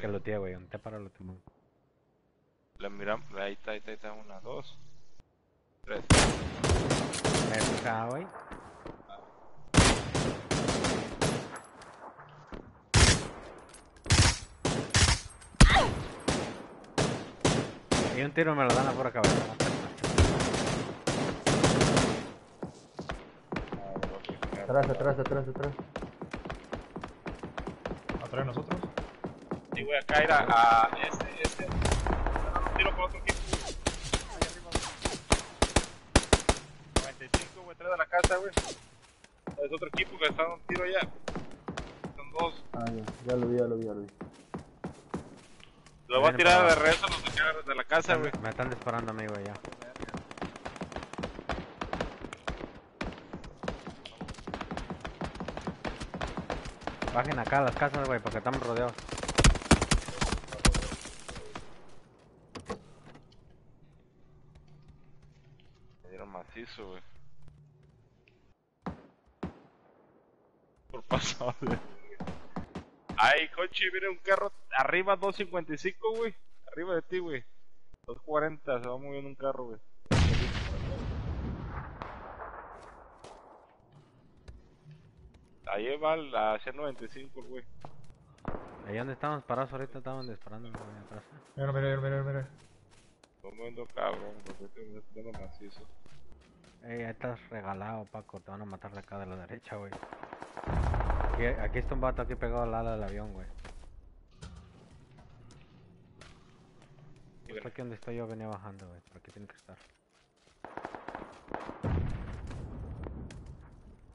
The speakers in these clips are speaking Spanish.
que lo tiene, güey. ¿Dónde para lo tengo? La miramos, ahí está, ahí está, ahí está, una, dos, tres. Me he fijado, güey. Y un tiro me lo dan a pura cabeza. Atrás, atrás, atrás, atrás. ¿Atrás de nosotros? Sí, güey, acá era a este, este. Un tiro por otro equipo. Ahí arriba, güey. 95, güey, tres de la casa, güey. Es otro equipo que está dando un tiro allá. Son dos. Ah, ya, ya lo vi, ya lo vi, ya lo vi. Lo voy a tirar de regreso a los de la casa, güey. Me están disparando a mí, güey, ya. Bajen acá a las casas, güey, porque estamos rodeados. Me güey. Por pasado, güey. Ay, coche, viene un carro arriba 255, güey. Arriba de ti, güey. 240, se va moviendo un carro, güey. Ahí va la C95, güey. Ahí donde estamos parados ahorita estaban disparando, güey, atrás. Mira, mira, mira, mira. Está moviendo cabrón, porque está dando macizo. Ey, ahí estás regalado, Paco. Te van a matar de acá de la derecha, güey. Aquí, aquí está un vato aquí pegado al ala del avión, güey. Justo aquí donde estoy yo venía bajando, güey. Por aquí tiene que estar.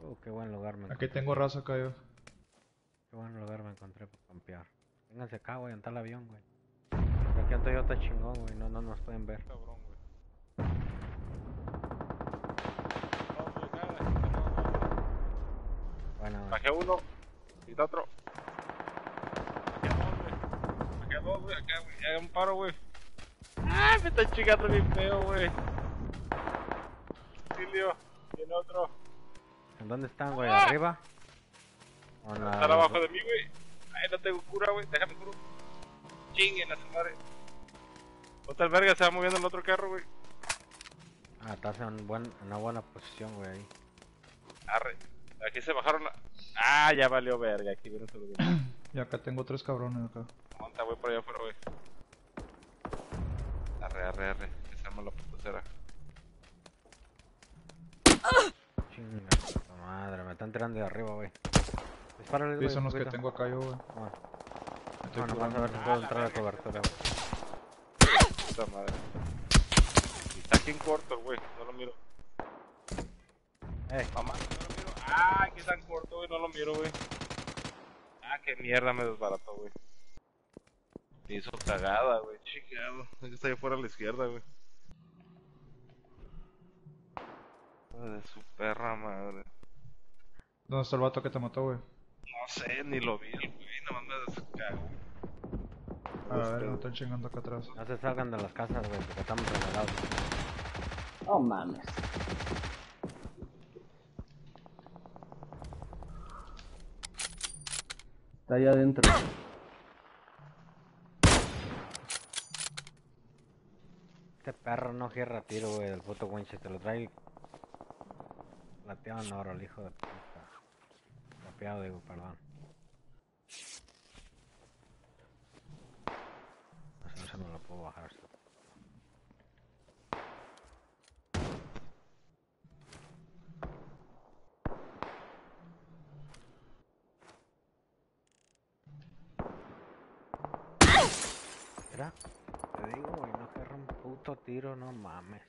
Uh, qué buen lugar me Aquí encontré. tengo raza acá yo. Qué buen lugar me encontré para campear. Vénganse acá, güey, ante el avión, güey. Aquí en Toyota chingón, güey. No, no nos pueden ver. Cabrón, güey. No, güey, nada, no, no. Bueno. Bajé uno, quita otro. Bajé dos, güey. Acá, güey. Haga un paro, güey. ¡Ah! Me está chingando bien feo, güey. Silvio, tiene otro. ¿En dónde están, güey? ¡Ah! ¿Arriba? ¿O Están abajo de mí, güey. Ay, no tengo cura, güey. Déjame curo. Chinguen a su madre. Otra verga se va moviendo el otro carro, güey. Ah, estás en buen, en una buena posición, güey, ahí. Arre. Aquí se bajaron la... Ah, ya valió verga. Aquí viene solo bien. Y acá tengo tres cabrones acá. Monta, güey, por allá afuera, güey. Arre, arre, arre. Que se arma la putacera. Chinga, puta madre, me están tirando de arriba, güey. Dispárale, Sí, güey. son los que tengo acá yo, güey. Ah, No, nomás a ver si puedo entrar a cobertura, güey. Puta madre. Y está aquí en corto, güey. No lo miro. Eh, Mamá. Ah, aquí está en corto, güey. No lo miro, güey. Ah, qué mierda me desbarató, güey. Me hizo cagada, güey. Chingado. Es que está ahí afuera a la izquierda, güey. De su perra madre. ¿Dónde está el vato que te mató, güey? No sé, ni lo vi, el güey. Nomás me descagó. A ver, me están chingando acá atrás. no se salgan de las casas, güey, porque estamos regalados. Oh mames. Está allá adentro. Este perro no cierra tiro, güey, del puto Winchester. Lo trae plateado en oro, el hijo de puta. Plateado, digo, perdón. No sé, no se me lo puedo bajar. Te digo, güey, no cierra un puto tiro, no mames.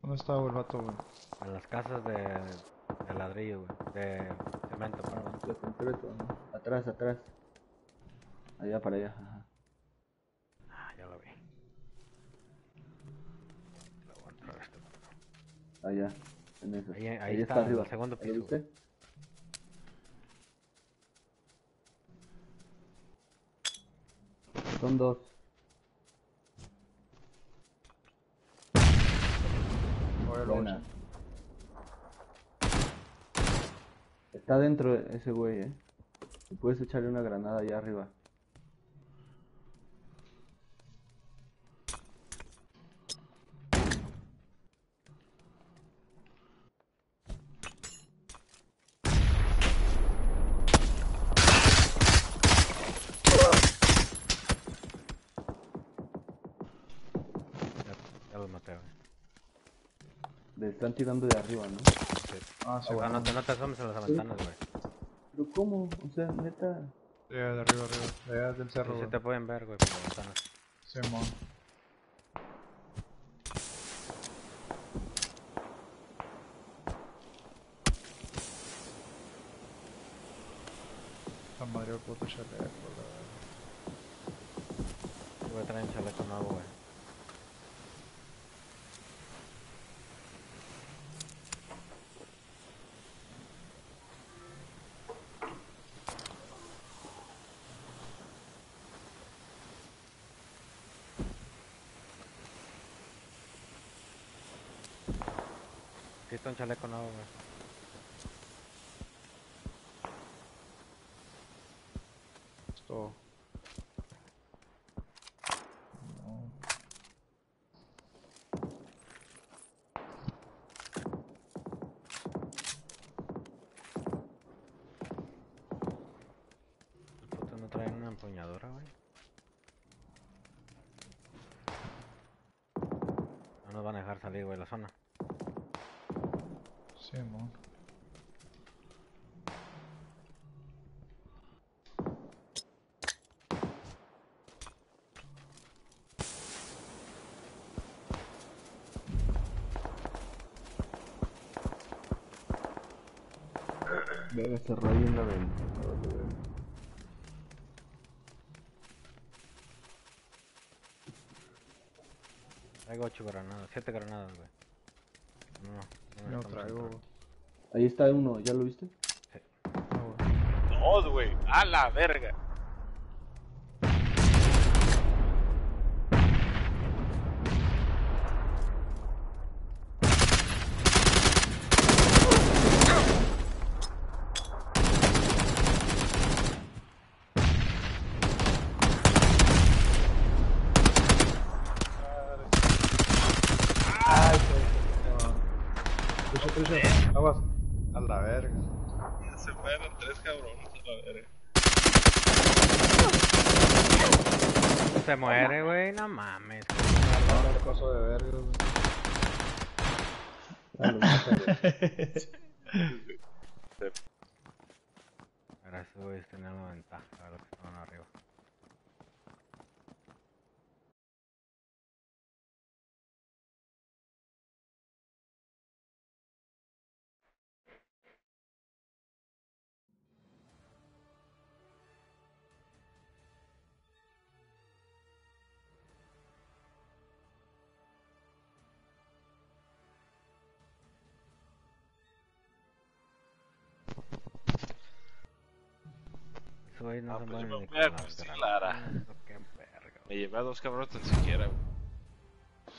¿Dónde está el vato, güey? En las casas de, de ladrillo, güey. De cemento, perdón. De concreto, ¿no? Atrás, atrás. Allá para allá. Ajá. Ah, ya lo vi. Lo voy a entrar a este. Allá. En eso. Ahí- ahí está, en el segundo ¿Ahí piso, Son dos. Buena. Está dentro ese güey, eh. Y puedes echarle una granada allá arriba. Están tirando de arriba, ¿no? Ah, sí, Ah, bueno. no, te, no te asomes en las ventanas, güey. Pero ¿cómo? O sea, neta. Sí, de arriba, arriba. De allá del cerro, Sí, sí te pueden ver, güey, por las ventanas. Simón. La madre del puto chaleco, la verdad. Voy a traer un chaleco nuevo, güey. Aquí está un chaleco nuevo, güey. Verga, se rayó en la ventana. Traigo 8 granadas, 7 granadas, güey. No, no, no traigo, entrando. Ahí está uno, ¿ya lo viste? No, güey. Dos, güey. A la verga. No Ah, se pues me voy a fusilar, ah. llevé a dos cabrones tan siquiera, güey.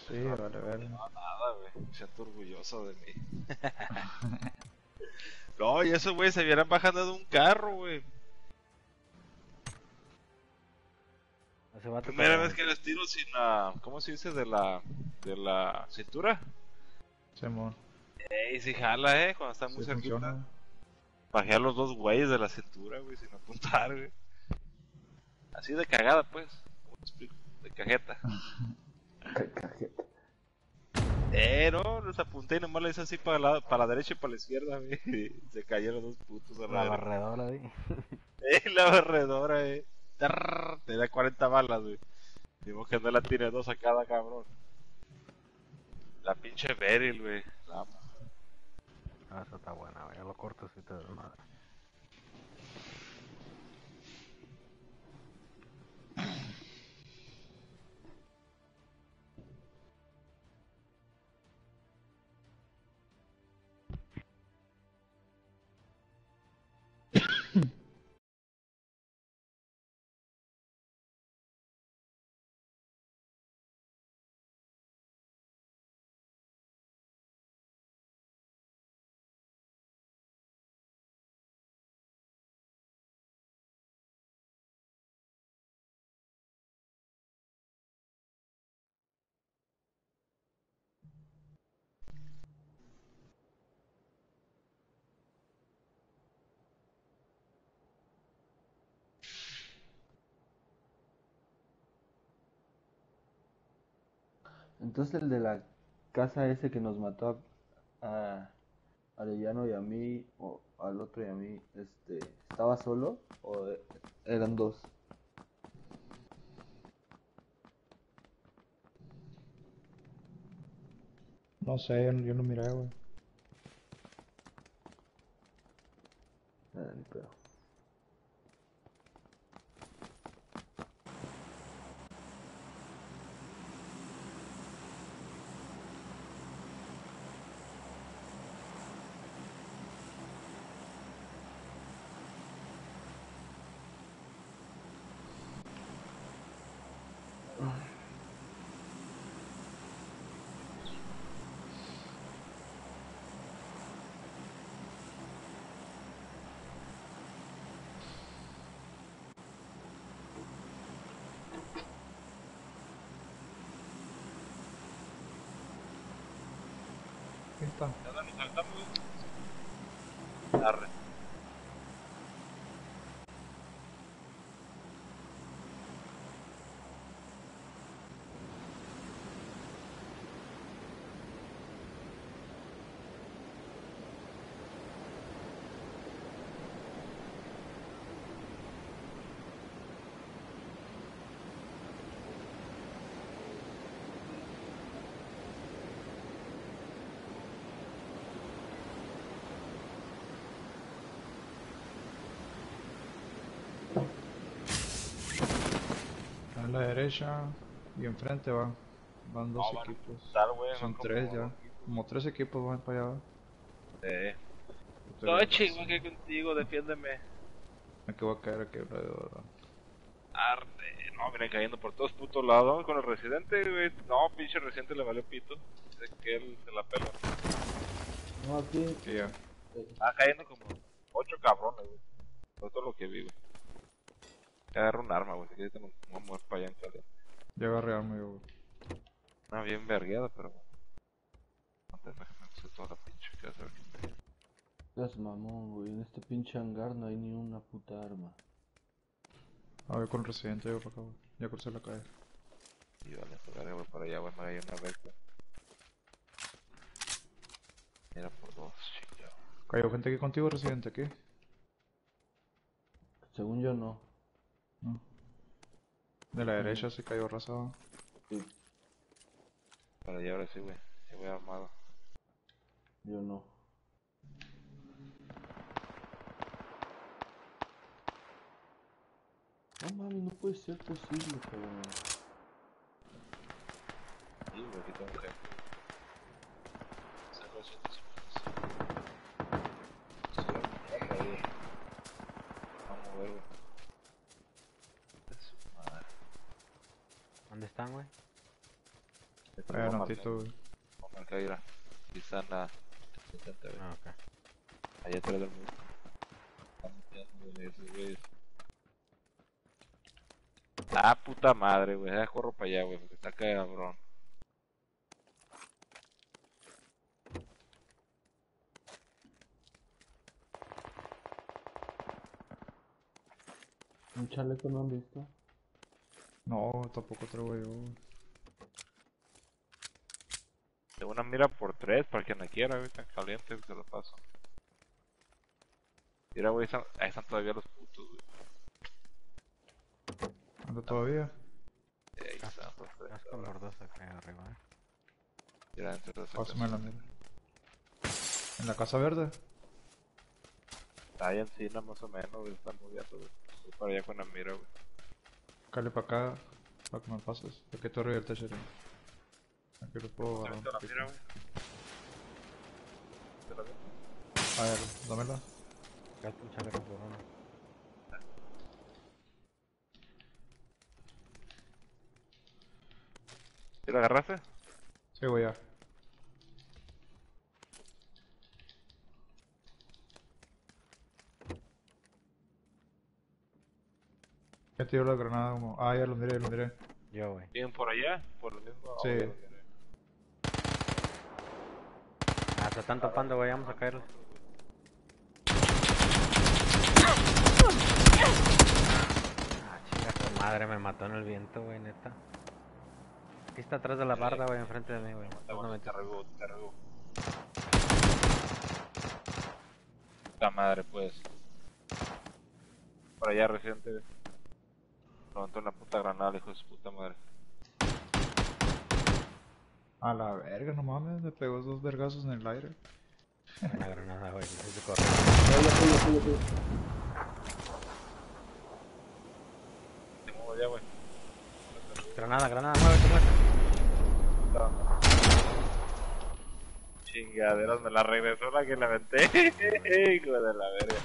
Sí, vale, vale. No, nada, güey. Siento orgulloso de mí. no, y esos güeyes se vieran bajando de un carro, güey. Primera vez que les tiro sin la. ¿Cómo se dice? De la. De la cintura. Simón. Ey, si jala, eh. Cuando está muy Sí cerquita. funciona. Bajé a los dos güeyes de la cintura, güey, sin apuntar, güey. Así de cagada, pues. ¿Cómo te explico? De cajeta. Cajeta. Eh, no, los apunté y nomás le hice así para la, para la derecha y para la izquierda, güey. y Se cayeron dos putos a La la barredora, ahí. Eh, la barredora, eh. Tarrr, Te da 40 balas, güey. Digo que no la tiene dos a cada cabrón. La pinche Beryl, güey. La. Ah, eso está buena, güey. A lo corto sí te desmadra. Entonces el de la casa ese que nos mató a Arellano y a mí, o al otro y a mí, este, ¿estaba solo o e- eran dos? No sé, yo, no- yo no miré, güey. Ah, ni pedo. Vamos. A la derecha y enfrente van. Van dos No, van a equipos. Tal. Son como- tres ya. Como tres equipos van para allá. Sí. Ya chingo, pasó. que contigo, defiéndeme. Aquí voy a caer aquí alrededor. Arde. No, vienen cayendo por todos putos lados con el residente, güey. No, pinche residente le valió pito. Dice que él se la pela. No, aquí, ya. Está cayendo como ocho cabrones, güey. Por todo lo que vi, güey. Que agarra un arma, güey. Si quieres, nos vamos a mover para allá en. Ya agarré arma yo, güey. Una bien vergueada, pero. Antes déjame hacer toda la pinche casa. güey. las mamón, güey. En este pinche hangar no hay ni una puta arma. A ver con residente yo para acá, güey. Ya crucé la calle. Y vale, pues verga, voy para allá, güey. Me hay una vez, güey. Era por dos, chingado. ¿Cayó gente aquí contigo, residente? Aquí. Según yo no. No. De la derecha sí cayó arrasado. Sí, Para allá ahora sí, güey. Sí, voy armado. yo no. No mames, no puede ser posible, cabrón. Y, güey, aquí tengo gente. Cerro 155. Sí, vamos a ver. Vamos a ver, güey. De su madre. ¿Dónde están, güey? Esto Vaya lo voy a Nantito, güey. marcar. Voy a está en la 70, güey. Ah, ok. Allá atrás del muro. Están metiendo, güey, esos güeyes. Ah, puta madre, güey. Ya corro para allá, güey, porque está cabrón. ¿Un chaleco no han visto? No, tampoco traigo yo. Tengo una mira por tres para quien la quiera, güey. Tan caliente, se lo paso. Mira, güey, están- ahí están todavía los putos, güey. ¿Anda todavía? Ahí están los tres. Dos acá arriba, eh. Mira, entre los Pásame la mira. ¿En la casa verde? Está ahí encima, más o menos, güey. Están moviendo, güey. Voy para allá con la mira, güey. Cale para acá, para que me pases. Aquí estoy arriba del ya. Aquí lo puedo agarrar. Ahorita la mira, güey. ¿Te la veo? A ver, dámela. Por uno. ¿Sí la agarraste? Sí, voy ya. Ya tiró la granada como... Ah, ya lo miré, lo miré. Yo, güey. ¿Bien por allá? Por el mismo. Sí. Ah, se están topando, güey. Vamos a caerlos. Ah, chica, tu madre me mató en el viento, güey, neta. Aquí está atrás de la barda, güey, enfrente de mí, güey. Noventa. te arregó, te arregó. Puta madre, pues. Por allá reciente. Levantó una puta granada, hijo de su puta madre. A la verga, no mames, me pegó dos vergazos en el aire. Una granada, güey. Necesito correr. Ya, ya fui, ya güey. Granada, granada, muévete, muévete. Chingaderas, me la regresó la que la aventé. Hijo de la verga.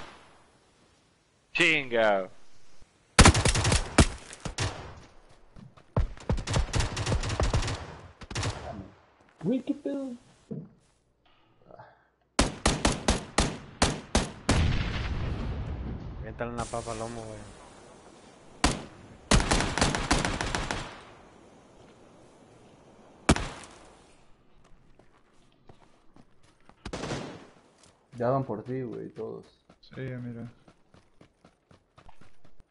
Chinga. Güey, qué pedo. Viéntale una papa al lomo, güey. Ya van por ti, güey, todos. Sí, mira.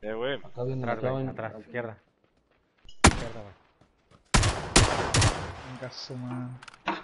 Eh, güey. Acá vienen, Atrás, acá van. atrás, izquierda. Izquierda, güey. Venga, su madre.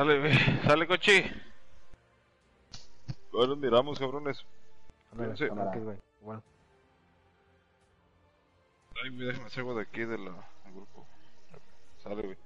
Sale, güey. Sale, cochi. Ahora nos miramos, cabrones. Sí. güey. Bueno. Ay, güey, déjame hacer algo de aquí de la, del grupo. Sale, güey.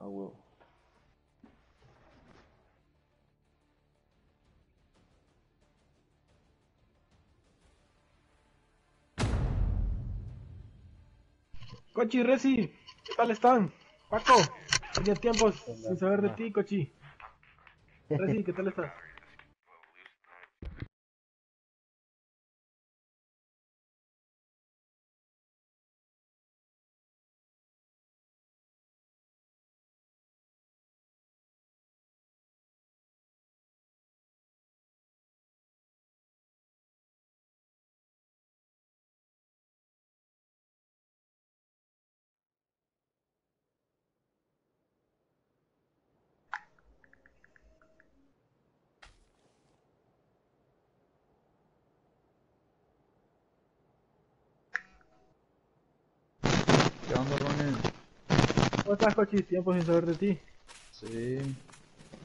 Ah, huevo. Cochi, Reci, ¿qué tal están? Paco, tenía tiempo sin saber de ti, Cochi. Reci, ¿qué tal estás? ¿Qué onda, Ronnie? ¿Cómo estás, Cochi? Tiempo sin saber de ti. Sí,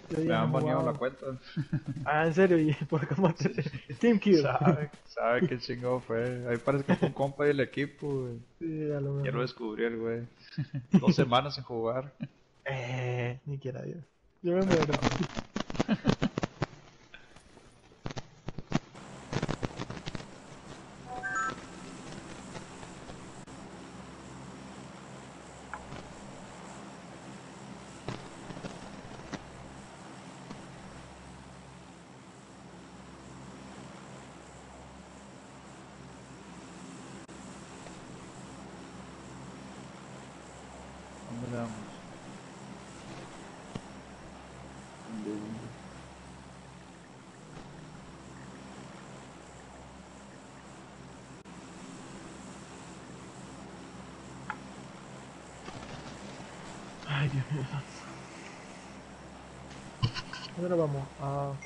Yo me han baneado la cuenta. Ah, en serio, ¿y por cómo te... Team Kill. Sabe, sabe qué chingado fue. Ahí parece que fue un compa del equipo, güey. Sí, a lo Ya lo mejor. descubrí el güey. Dos semanas sin jugar. Eh, ni quiera Dios. Yo me muero. ¿Dónde le damos? Ay, Dios mío. Ahora vamos a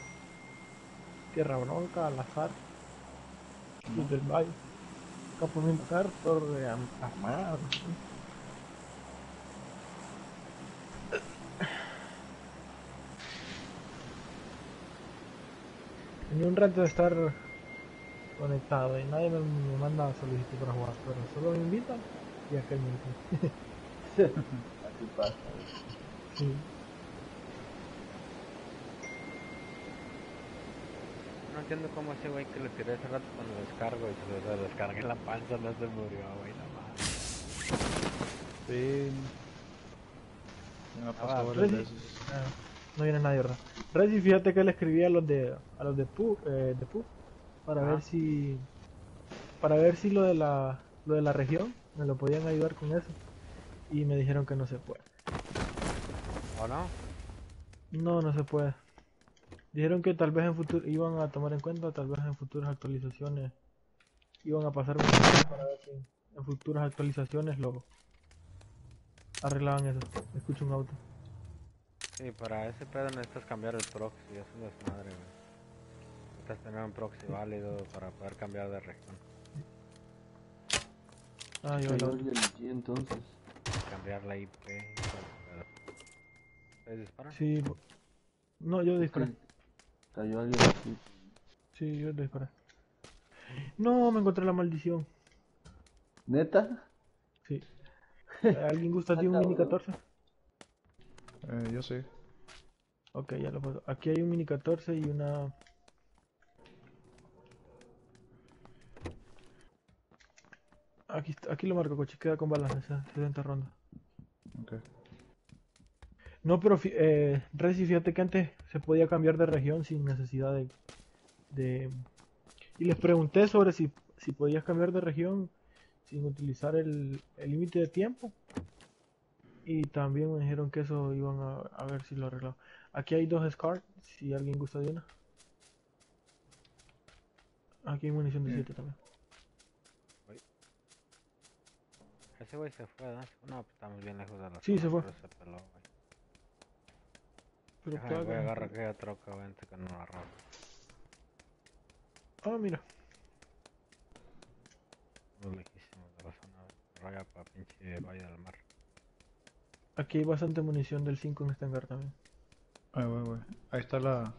Tierra Bronca, al azar, Cruz del Valle, Campo Militar, Torre Am- Armada. no sé. Tenía un rato de estar conectado y nadie me, me manda solicitud para jugar, pero solo me invitan y aquel me invita. Así pasa. Sí. Entiendo cómo ese güey que le tiré hace rato cuando lo descargo y se lo descargué en la panza no se murió, güey, no más. Sí. Me ha Ah, pasado va, varias Resi- veces. Ah, no viene nadie, ¿verdad? Resi, fíjate que le escribí a los de a los de Pu, eh, de Pu para ver si para ver si lo de la lo de la región me lo podían ayudar con eso y me dijeron que no se puede. ¿O no? No, no se puede. Dijeron que tal vez en futuro iban a tomar en cuenta, tal vez en futuras actualizaciones iban a pasar para ver si en futuras actualizaciones lo arreglaban eso. Escucho un auto. Sí, para ese pedo necesitas cambiar el proxy, es un desmadre, güey. Necesitas tener un proxy válido para poder cambiar de región. Ah, yo alguien allí entonces. Cambiar la IP y. ¿Ustedes disparan? Sí, no, yo disparé. Sí, Cayó alguien aquí. Sí, yo disparé. No, me encontré la maldición. ¿Neta? Sí. ¿Alguien gusta de un Ah, mini cabrón. 14? Eh, yo sí. Ok, ya lo paso. Aquí hay un mini 14 y una. Aquí, aquí lo marco, coche. Queda con balas esa 60 ronda. Ok. No, pero fi- eh, Reci, fíjate que antes se podía cambiar de región sin necesidad de, de... Y les pregunté sobre si, si podías cambiar de región sin utilizar el el límite de tiempo. Y también me dijeron que eso iban a, a ver si lo arreglaban. Aquí hay dos SCAR, si alguien gusta de una. Aquí hay munición de Bien. 7 también. Ese güey se fue, ¿no? No, pues estamos bien lejos de la Sí, zona, se fue. pero se peló, güey. Pero voy a agarrar aquella troca, antes que no la robe. Ah, mira. Muy lejísimos de la zona. Raya pa' pinche Valle del Mar. Aquí hay bastante munición del 5 en este hangar también. Ahí voy, voy. Ahí está la,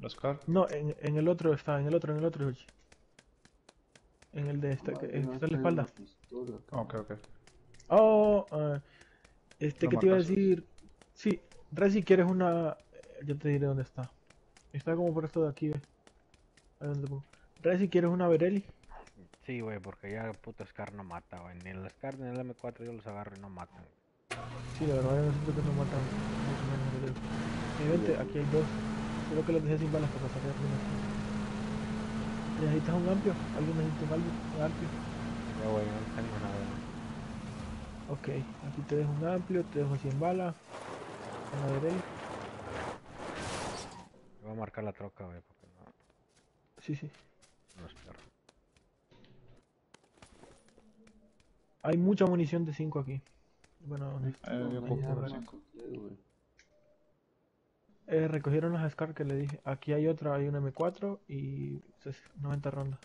la SCAR. No, en, en el otro está, en el otro, en el otro, Yoshi. En el de esta, que, el que está en la espalda. Ok, ok. Oh, ah, este Lo que te iba a decir. Sí, Reci, ¿quieres una? Yo te diré dónde está. Está como por esto de aquí, ve. Ahí. Reci, ¿quieres una Berelli? Sí, güey, porque ya el puto Scar no mata, güey. Ni el Scar ni el M4 yo los agarro y no matan. Sí, la verdad, yo siento que no matan mucho menos Berelli. Eh, vente, aquí hay dos. Creo que los dejé sin balas para pasar algunas. ¿Necesitas un amplio? ¿Alguien necesita un amplio? Un amplio? Ya, güey, no tengo nada. Ok, aquí te dejo un amplio, te dejo 100 balas. Una Berelli. Voy a marcar la troca, güey, porque no, Sí, sí. no es perro. Hay mucha munición de 5 aquí. Bueno, Eh. Eh, recogieron las SCAR que le dije. Aquí hay otra, hay una M4 y ses- 90 rondas.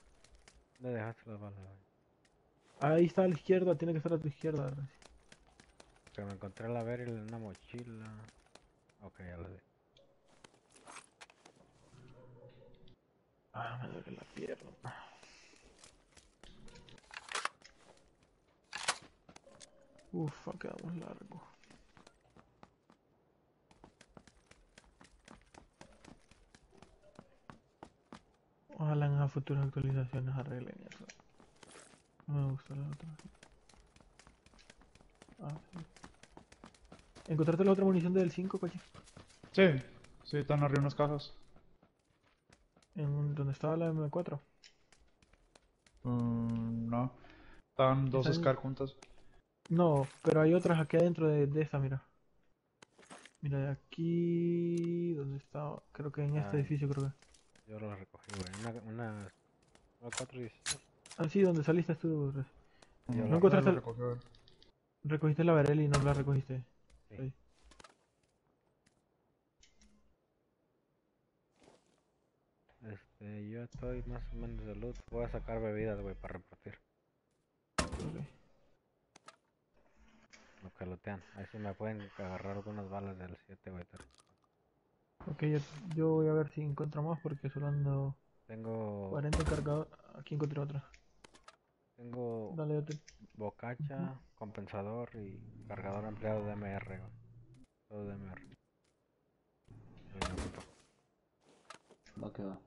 ¿Dónde dejaste las balas, güey? Ahí está a la izquierda, tiene que estar a tu izquierda. Que me encontré la Beryl en una mochila. Ok, ya la vi. Ah, me duele la pierna. Ufa, quedamos largo. Ojalá en las futuras actualizaciones arreglen eso. No me gusta la otra. Ah, sí. ¿Encontraste la otra munición del 5, coche? Sí, sí, están arriba unas cajas. En donde estaba la M4. Mm, no. Estaban dos Están- SCAR juntas. No, pero hay otras aquí adentro de, de esta, mira. Mira, de aquí... ¿Dónde está? Creo que en este Ah. edificio, creo que. Yo la recogí, güey. Una, una, una 416. Ah, sí, donde saliste tú. Yo la- encontraste lo. Recogiste la Berelli y no la recogiste. Sí. Ahí. Este, yo estoy más o menos de loot. Voy a sacar bebidas, güey, para repartir. Ok. Lo que lootean. Ahí sí me pueden agarrar algunas balas del 7, güey. Ok, yo, yo voy a ver si encuentro más porque solo ando Tengo, 40 cargados. Aquí encontré otra. tengo Dale, yo te... bocacha, compensador y cargador ampliado de MR, güey. Todo de MR. Va que va.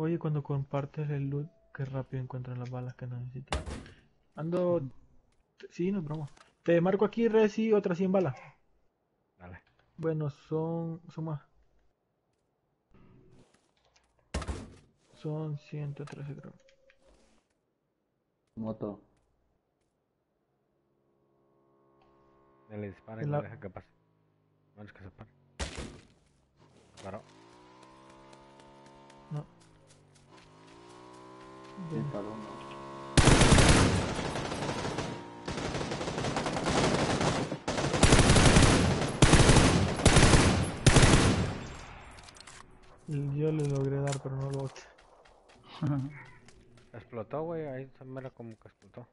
Oye, cuando compartes el loot, qué rápido encuentran las balas que necesito. Ando... Sí, no es broma. Te marco aquí, Resi, otras 100 balas. Dale. Bueno, son... son más. Son 113 creo. Moto. Dale, dispara y En no la- deja que pase. No es que se pare. Claro. Para uno. Yo le logré dar, pero no lo boté. Explotó, güey. Ahí se mira como que explotó.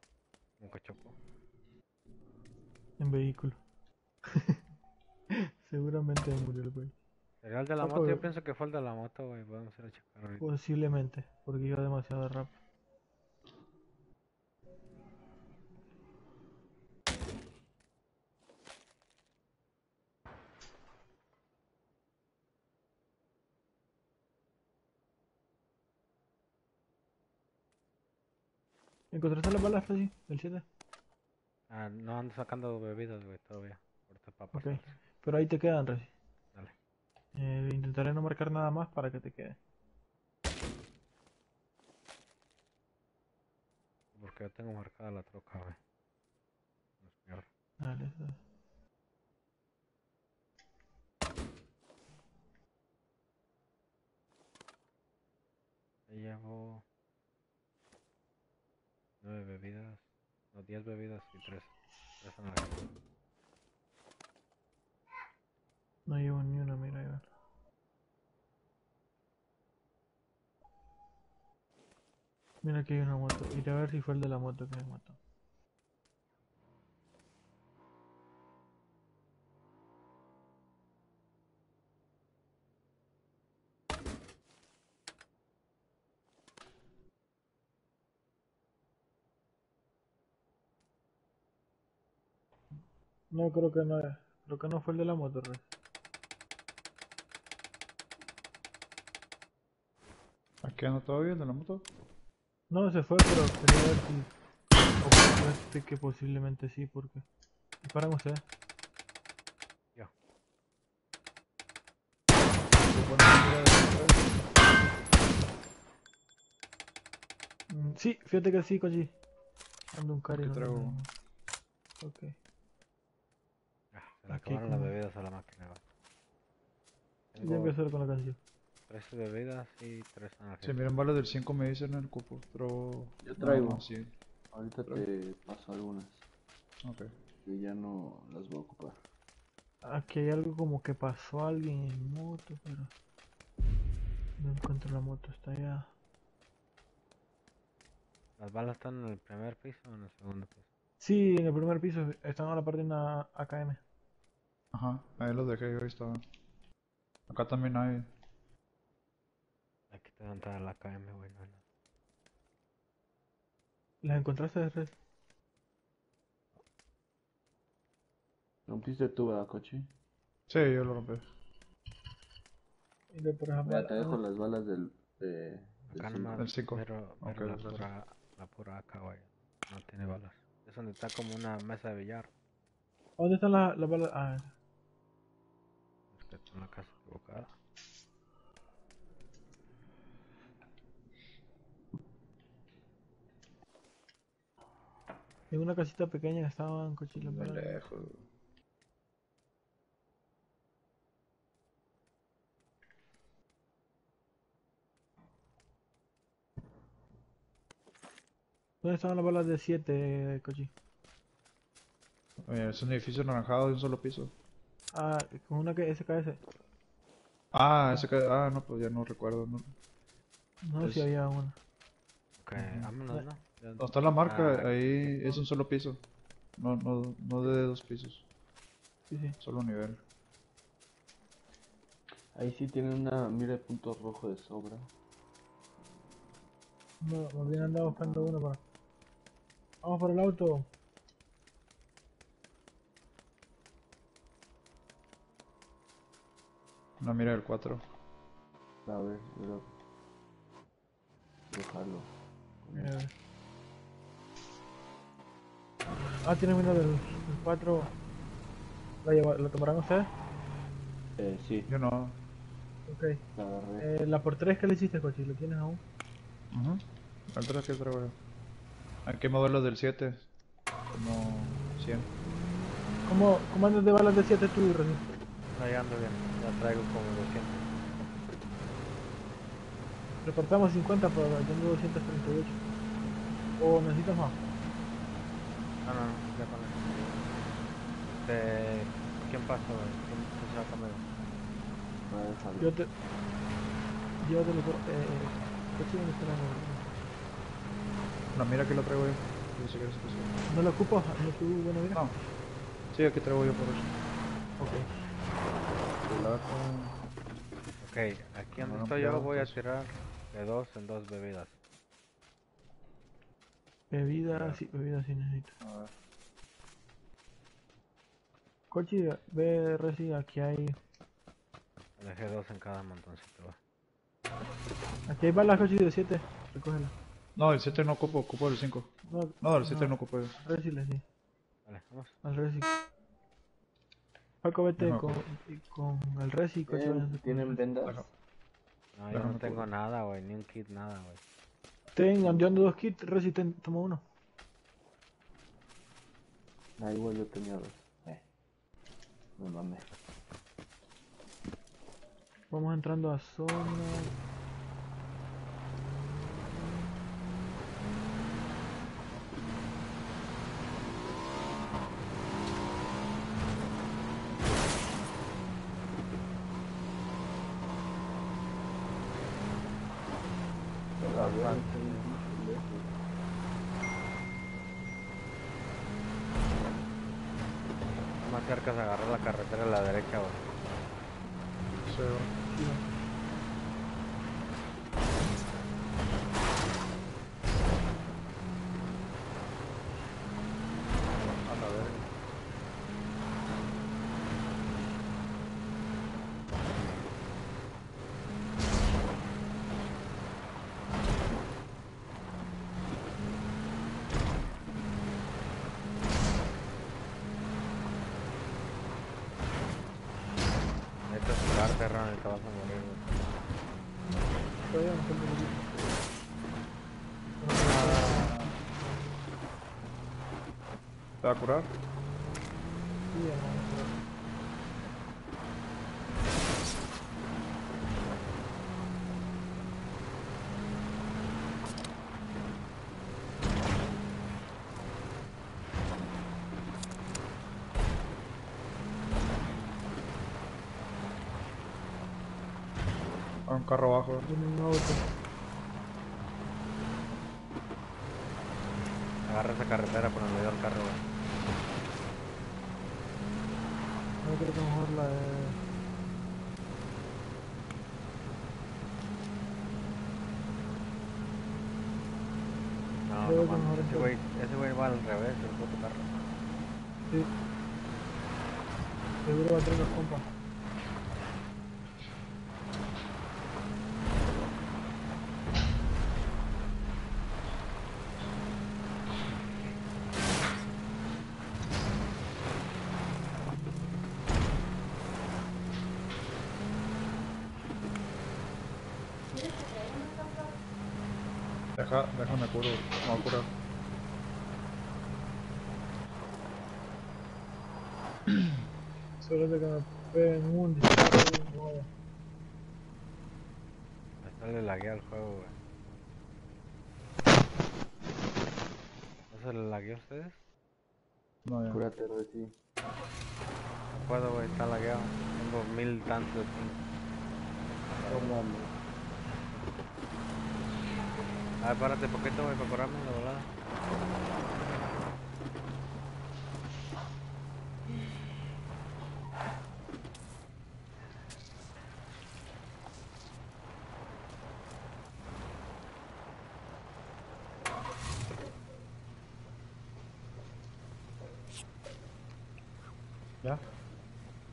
Como que chocó. En vehículo. Seguramente murió el güey. ¿Sería el de la moto? Yo pienso que fue el de la moto, güey. Podemos ir a checar ahorita. Posiblemente, porque iba demasiado rápido. ¿Encontraste las balas, Freddy? ¿El 7? Ah, no ando sacando bebidas, güey, todavía. Ahorita para Ok. Pero ahí te quedan, Resi. Dale. Eh, intentaré no marcar nada más para que te quede. Porque yo tengo marcada la troca, güey. No es mierda. Dale, dale. Ahí llevo nueve bebidas, no, diez bebidas y tres. Tres anaranjas. No llevo ni una, mira, Iván. Mira que hay una moto. Iré a ver si fue el de la moto que me mató. No, creo que no es. Creo que no fue el de la moto, Rey. ¿Aquí anda todavía el de la moto? No, se fue, pero quería ver si... Este que posiblemente sí, porque... Disparan ustedes. Yo. Se pone a mirar de- Mm, sí, fíjate que sí, Koji. Ando un cari. No tengo. Ok. Acabaron las bebidas a la máquina, güey. Ya Tengo empezar con la canción. tres bebidas y tres anaranjas. Se miran balas del 5 me dicen en el cupo, pero... Yo traigo. No, sí. Ahorita te paso algunas. Ok. Que ya no las voy a ocupar. Aquí hay algo como que pasó a alguien en moto, pero... No encuentro la moto, está allá. ¿Las balas están en el primer piso o en el segundo piso? Sí, en el primer piso, están a la parte de una AKM. Ajá, ahí los dejé, ahí estaban. Acá también hay. Aquí te van a entrar la KM, güey. No, no. ¿Las encontraste, Red? ¿Rompiste tú, verdad, coche? Sí, yo lo rompí. Y de por ejemplo, Mira, te dejo las balas del... De, del Acá cinco. nomás. Cinco. Pero, pero Ok, la, gracias. pura, la pura AK, güey. No tiene balas. Es donde está como una mesa de billar. ¿Dónde están las las balas? Ah, En la casa equivocada. en una casita pequeña estaban cochilas balas. lejos. ¿Dónde estaban las balas de 7, cochi? Oye, es un edificio naranjado de un solo piso. Ah, con una que SKS. Ah, ese que... Ah, no, pues ya no recuerdo. No, No sé si había una. Ok, vámonos, ¿no? Está la marca, Ah, ahí es un solo piso. No, no, no de dos pisos, Sí, sí. solo nivel. Ahí sí tiene una mira de punto rojo de sobra. No, más bien andaba buscando uno para. Vamos por el auto. Una mira del 4. A ver, pero... dejarlo. Eh. Ah, tienen uno del, del 4. ¿La, lleva- ¿La tomarán ustedes? Eh, sí, Yo no. Ok. la. Eh, la por 3 que le hiciste, coche, ¿lo tienes aún? Ujú. El 3 que traigo yo. Hay que moverlo del 7. Como 100. ¿Cómo, cómo andas de balas de 7 tú, Reci? Ahí ando bien, ya traigo como 200. Reportamos 50, pero tengo 238. ¿O necesitas más? No, no, no, ya con eso. Este, ¿Quién pasó? ¿Quién quién se va conmigo? Voy a dejarlo. Yo te... Yo te lo... Eh, coche, ¿dónde está la mierda? No, mira que lo traigo yo. Yo sé que es. ¿No lo ocupas? ¿No tu buena vida? No. Sí, aquí traigo yo por eso. Ok. Ok, aquí donde No, no, estoy yo voy a tirar de dos en dos bebidas. Bebida, sí, bebida sí necesito. A ver. Coche, ve, Reci, aquí hay... Dejé dos en cada montoncito. va. Aquí hay balas, coche, de 7. Recógela. No, el 7 no ocupo, ocupo el 5. No, No, el 7 no ocupo yo. Reci le di. Vale, vamos. Al Reci. Paco, vete No. con, con el coche. ¿Tienen, ¿tienen vendas? No, yo no tengo nada, güey, ni un kit, nada, güey. Ten, yo ando dos kits, Reci, ten, toma uno. Ah, igual yo tenía dos. Eh. No mames. Vamos entrando a zona. El avión está bien lejos. Más cerca se agarró la carretera a la derecha, güey. Sí, va. A la verga. Esto es lugar terreno, te vas a morir, güey. Todavía no tengo el ¿Te va a curar? Hay un carro abajo. Agarra esa carretera por donde dio el carro, güey. No creo que mejor la de... No, Creo no que mames, mejor ese güey, ese güey va al revés, el puto carro. Sí. Seguro va a traer los compas. Deja, curo. Me voy a curar. Solo de que me peguen un disparo y no vaya. Hasta le laguea el juego, güey. ¿No se le lagueó a ustedes? No, ya. Cúrate, Reci. No puedo, güey, está lagueado. Tengo mil tantos de ping. No mames. A ver, párate poquito, güey, para curarme la volada. ¿Ya?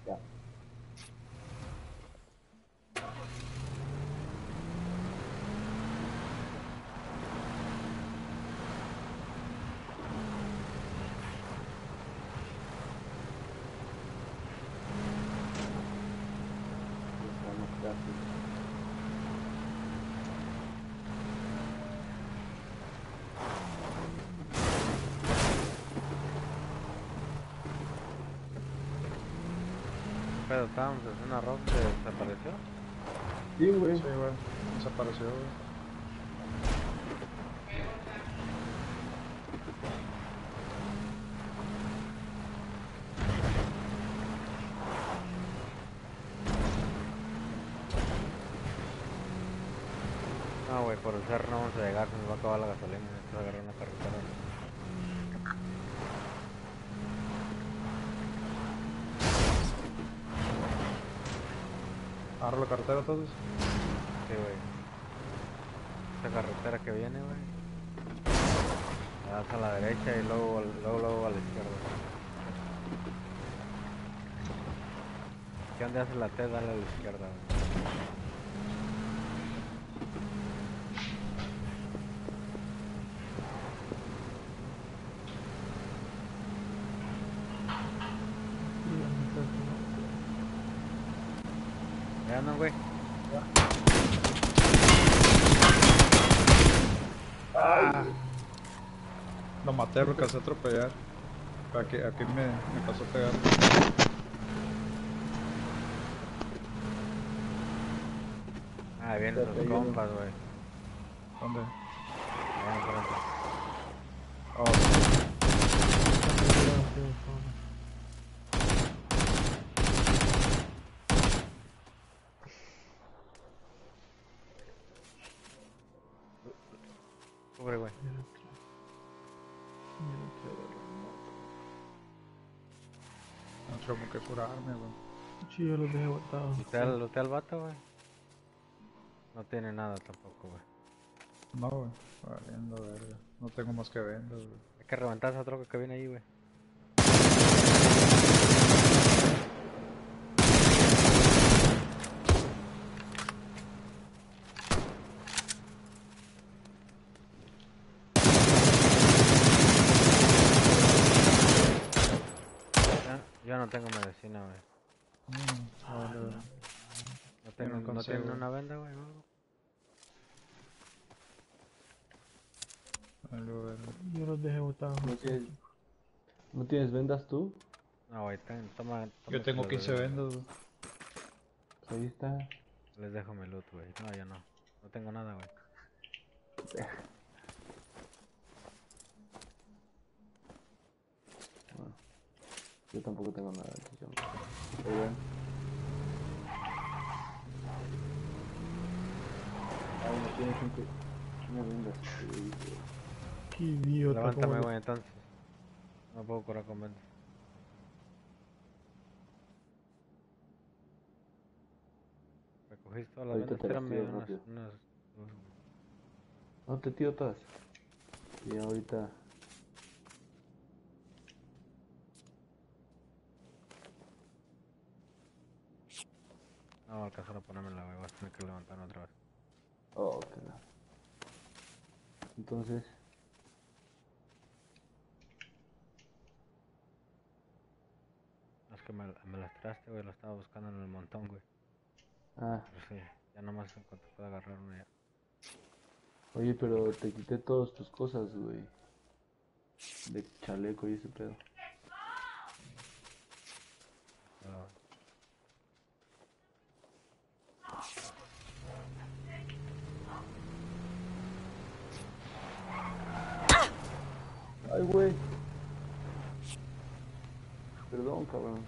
Ya. Gracias. Estábamos en una rock que desapareció. Sí, güey. Sí, güey. Desapareció, güey. No, güey, por el cerro no vamos a llegar, se nos va a acabar la gasolina. Necesito agarrar una carretera. Agarro la cartera entonces. Sí, güey. Esta carretera que viene, güey. Le das a la derecha y luego, luego, luego a la izquierda. ¿Qué donde hace la T? Dale a la izquierda. Ya no, güey. Lo maté, lo alcancé a atropellar. Aquí, aquí me, me pasó a pegar. Ah, vienen sus compas, güey. ¿Dónde? Allá enfrente. Oh, Cubre, güey. no tengo que curarme, güey. Sí, yo los dejé botados. ¿Usted al, usted al vato, güey? No tiene nada tampoco, güey. No, güey. Valiendo, verga. No tengo más que vender, güey. Hay que reventar esa troca que viene ahí, güey. Ya, yo no tengo medicina, güey. Mm, vale, güey. No, consigo. tienen una venda, güey. algo? Yo los dejé botados. ¿No tienes, ¿No tienes vendas tú? No, güey, ten- toma, Yo tengo los 15 de- vendas, güey. Pues ahí está. Les dejo mi loot, güey. No, yo no. No tengo nada, güey. Yo tampoco tengo nada. entonces yo no- Pero bueno. Una. Qué idiota. Levántame, güey, entonces. No puedo curar con vendas. Recogiste todas las vendas. unas, unas, No te tiro todas. Y ahorita... No va a alcanzar a ponérmela, güey. Vas a tener que levantarme otra vez. Oh, la... Entonces... No, Es que me, me las tiraste, güey. Lo estaba buscando en el montón, güey. Ah, Pero sí, ya nomás en cuanto pueda agarrar una ya. oye, pero te quité todas tus cosas, güey. De chaleco y ese pedo. Pero, güey. Perdón, cabrón.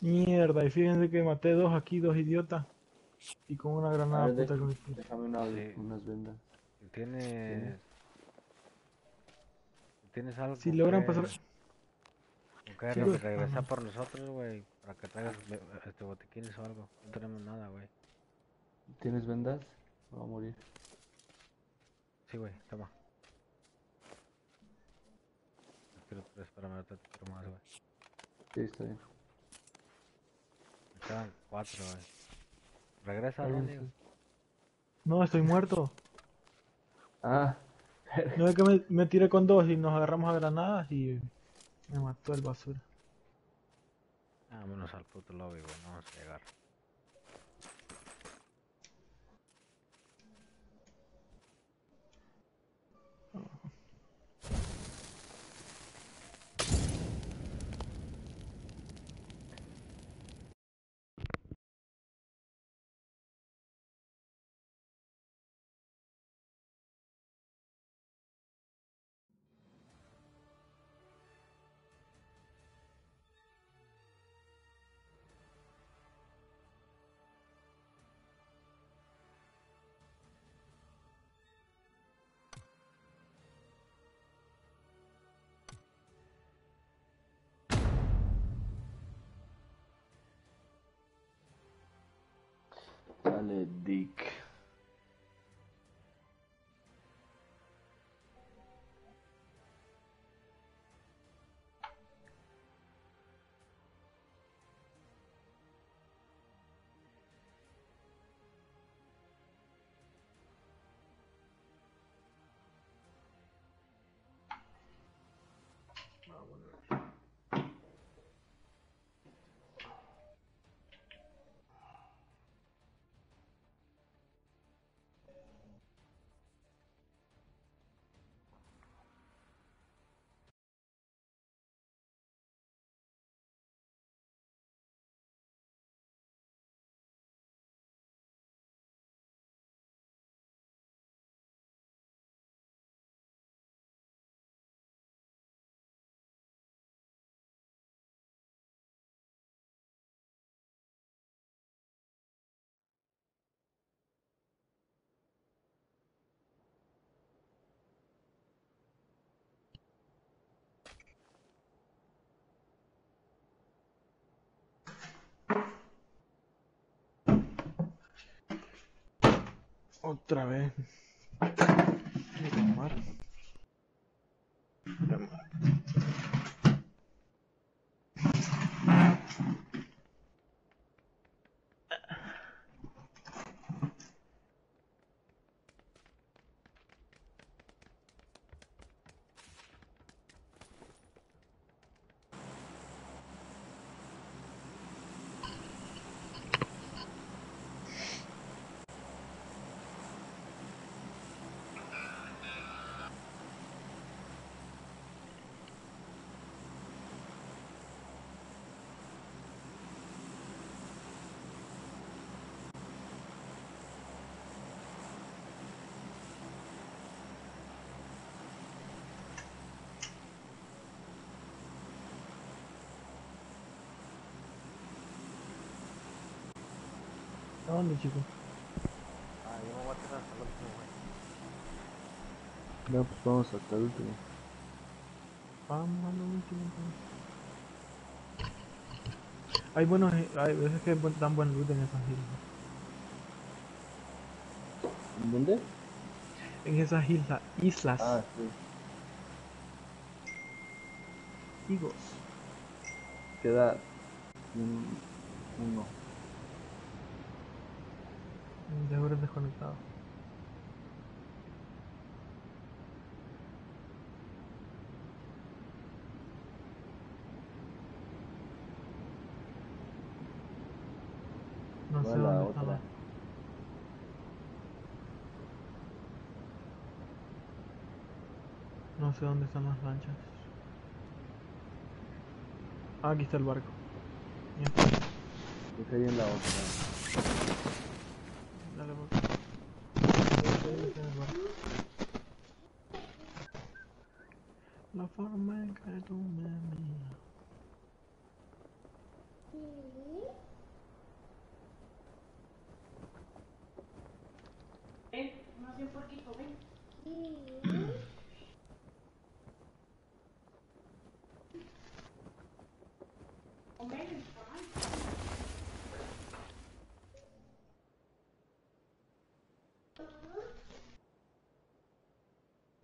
Mierda, y fíjense que maté dos aquí, dos idiotas. Y con una granada ver, puta de- que me puse. déjame una- Sí. unas vendas. Si tienes... Tienes algo Si logran que- pasar. que Sí, re- güey. regresar Ajá. por nosotros, güey. Para que traigas este botiquines o algo. No tenemos nada, güey. ¿Tienes vendas? Me voy a morir. Sí, güey, toma. Quiero tres para matarte más, güey. Sí, está bien. Me quedan cuatro, güey. Regresa, Está bien, Dani, güey. No, estoy muerto. Ah, No es que me, me tiré con dos y nos agarramos a granadas y Me mató el basura. Vámonos al puto lobby, güey. No vamos a llegar. Dale, Otra vez. ¿A dónde, chico? Ah, yo me voy a tirar hasta el último, güey. Ya, pues vamos hasta el último. Vamos a lo último. pues. Hay buenos, eh, hay veces que dan buen loot en esas islas. ¿En dónde? En esas islas, islas, Ah, sí. higos. Queda un, uno. De ahora desconectado. No sé dónde está otra. más. No sé dónde están las lanchas. Ah, aquí está el barco. Que hay en la otra. Dale, barco. Ahí está el barco. La forma en que tú me miras. Ven, más.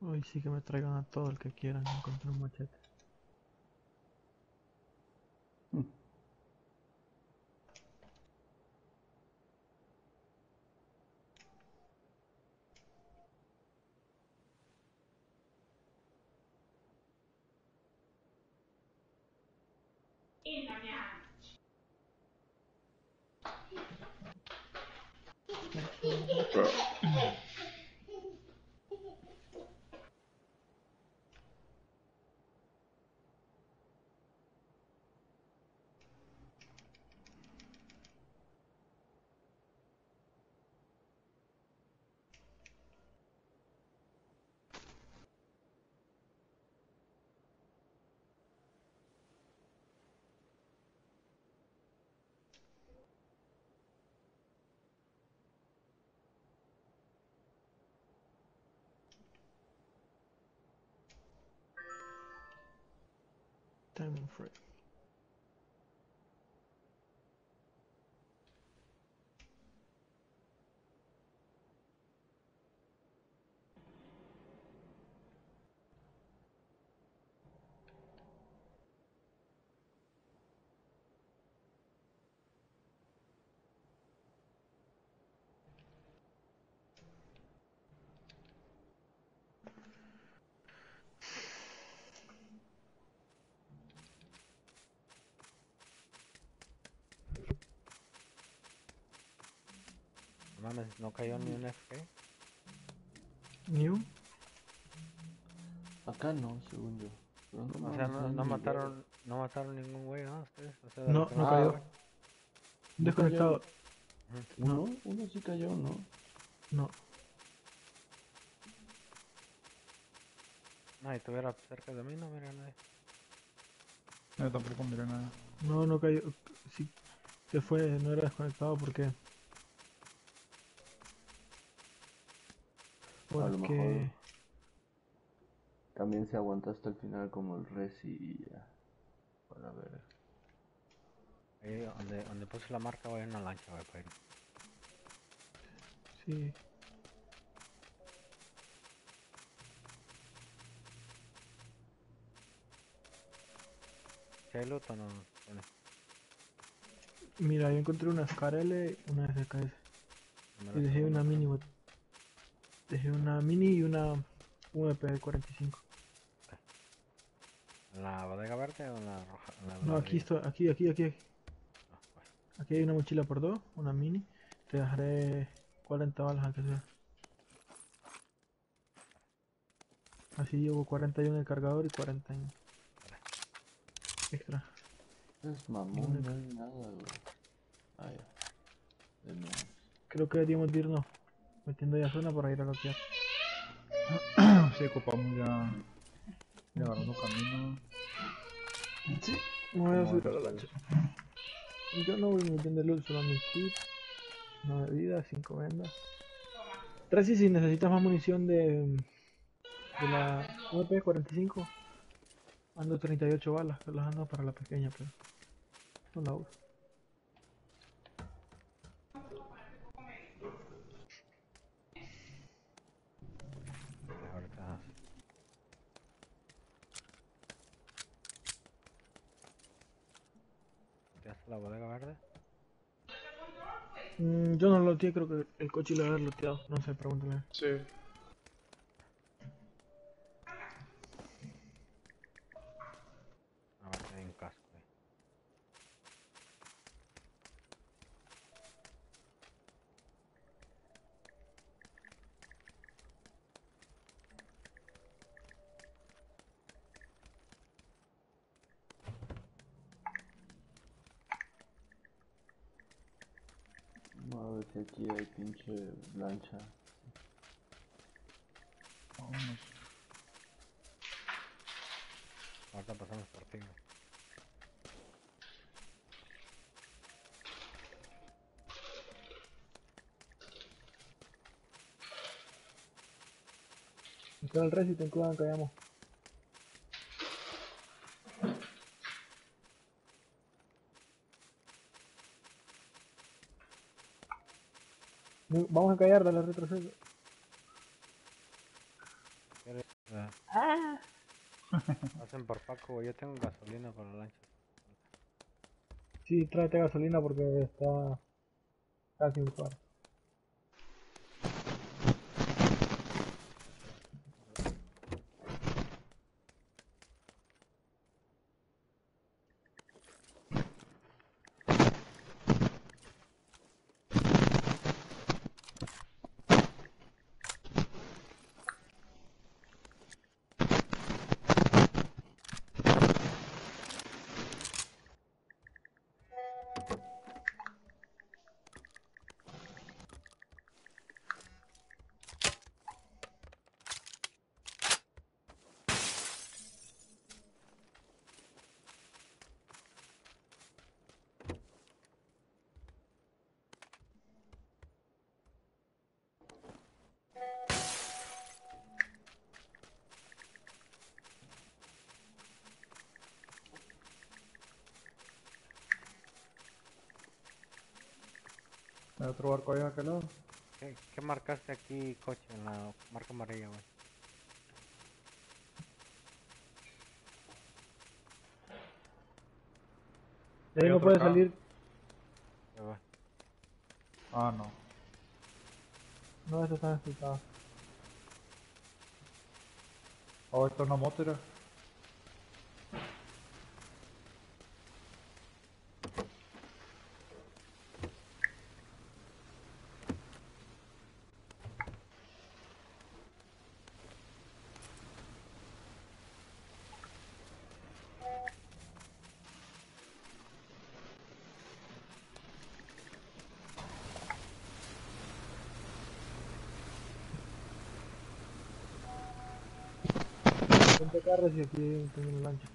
Hoy sí que me traigan a todo el que quieran encontrar un machete. Timing frame. Mames, no cayó ni un FK. New. Acá no, según yo. O sea, no, no ni mataron, no mataron ningún güey, ¿no? Ustedes, o sea, de No, no cayó. Desconectado. Uno, uno sí cayó, ¿no? No. No, y estuviera cerca de mí, no mira nadie. No, tampoco miré nada. No, no cayó. Sí, se fue, no era desconectado porque. A lo Porque. mejor. También se aguantó hasta el final como el Resi y ya. Para ver. Ahí donde, donde puse la marca, voy en una lancha, güey, para ir. Sí. ¿Si hay loot o no? Mira, yo encontré una SCAR-L y una SKS. Y dejé una mini. bot- Dejé una mini y una UMP45. ¿En la bodega verde o en la roja? la No, aquí estoy, aquí, aquí, aquí. Ah, bueno. Aquí hay una mochila por dos, una mini. Te dejaré 40 balas aunque sea. Así llevo 41 en el cargador y 40 en extra. Es mamón, no hay nada, güey. Ah, ya. De nuevo. Creo que deberíamos de irnos metiendo ya zona para ir a loquear. Sí, ocupamos ya. Ya agarrando camino. Sí, me voy a subir a la lancha. Yo no voy metiendo luz, solo mi kit, una bebida, 5 vendas. Tracy, si necesitas más munición de, de la UMP45, ando 38 balas, las ando para la pequeña, pero no la uso. Ahorita. ¿Ya está la bodega verde? Mm, yo no lo creo que el coche lo haber loteado, no sé, pregúntale. Sí. Ah, va a tener un casco, eh. Vamos a ver si aquí hay pinche lancha. Vámonos. Ahorita pasamos por ti. Está el res y cuidado que callamos. Vamos a callar, dale retroceso. Ah. Hacen por Paco. Yo tengo gasolina para la lancha. Sí, tráete gasolina porque está casi usar. Hay otro barco ahí a aquel lado. ¿Qué, qué marcaste aquí, coche, en la marca amarilla, güey? De ahí no puede acá. salir. Ya va. Ah, no. No, eso está explicado. Oh, esta es una moto, carros y aquí tengo una lancha.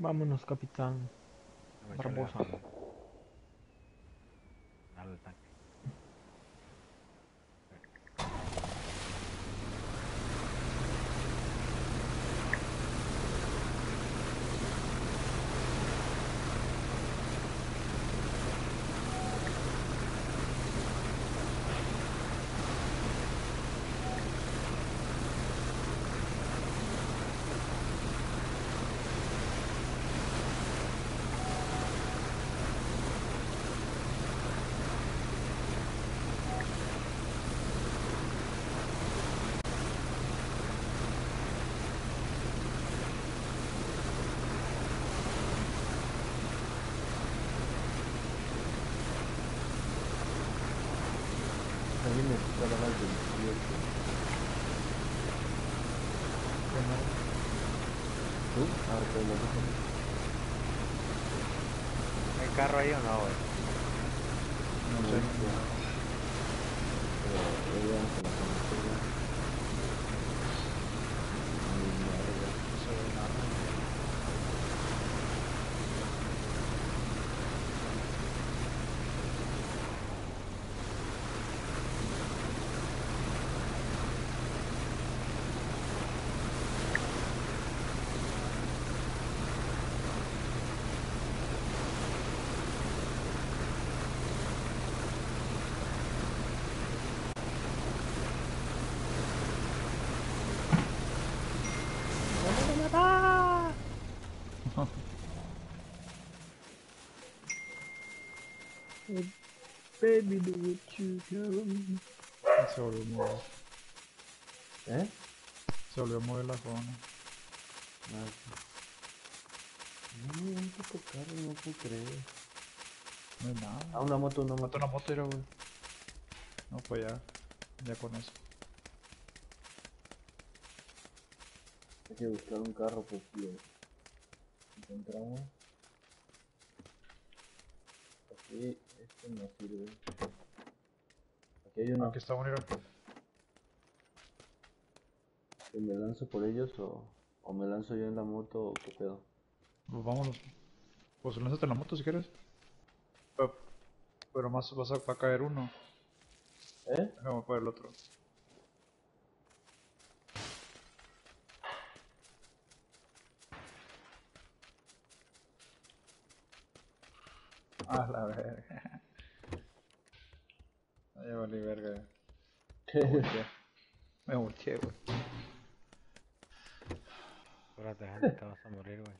Vámonos, capitán. Barbosa. gasolina. Dale el tanque. a mí me gusta la más 28. ¿Tú? Ah, pues lo dejo. ¿Hay carro ahí o no, güey? No sé. Pero ya llegamos a la carretera. Ay, larga. No se ve nada. Baby, do what you can. Se volvió a mover. ¿Eh? Se volvió a mover la zona. Ah, sí. No, un puto carro, no puedo creer. No hay nada. Ah, una moto, una moto. una moto, era, güey. No, pues ya. Ya con eso. Hay que buscar un carro, pues lo encontramos. Aquí, este no sirve. Aquí hay uno. Aquí está. ¿Que me lanzo por ellos o, o me lanzo yo en la moto o qué pedo? Pues vámonos. Pues lánzate en la moto si quieres. Pero, pero más vas a, va a caer uno. ¿Eh? Déjame por el otro. Ah, la verga. Ay, valí verga. ¿Qué? Me volteé, güey. Espérate, gente, te vas a morir, güey.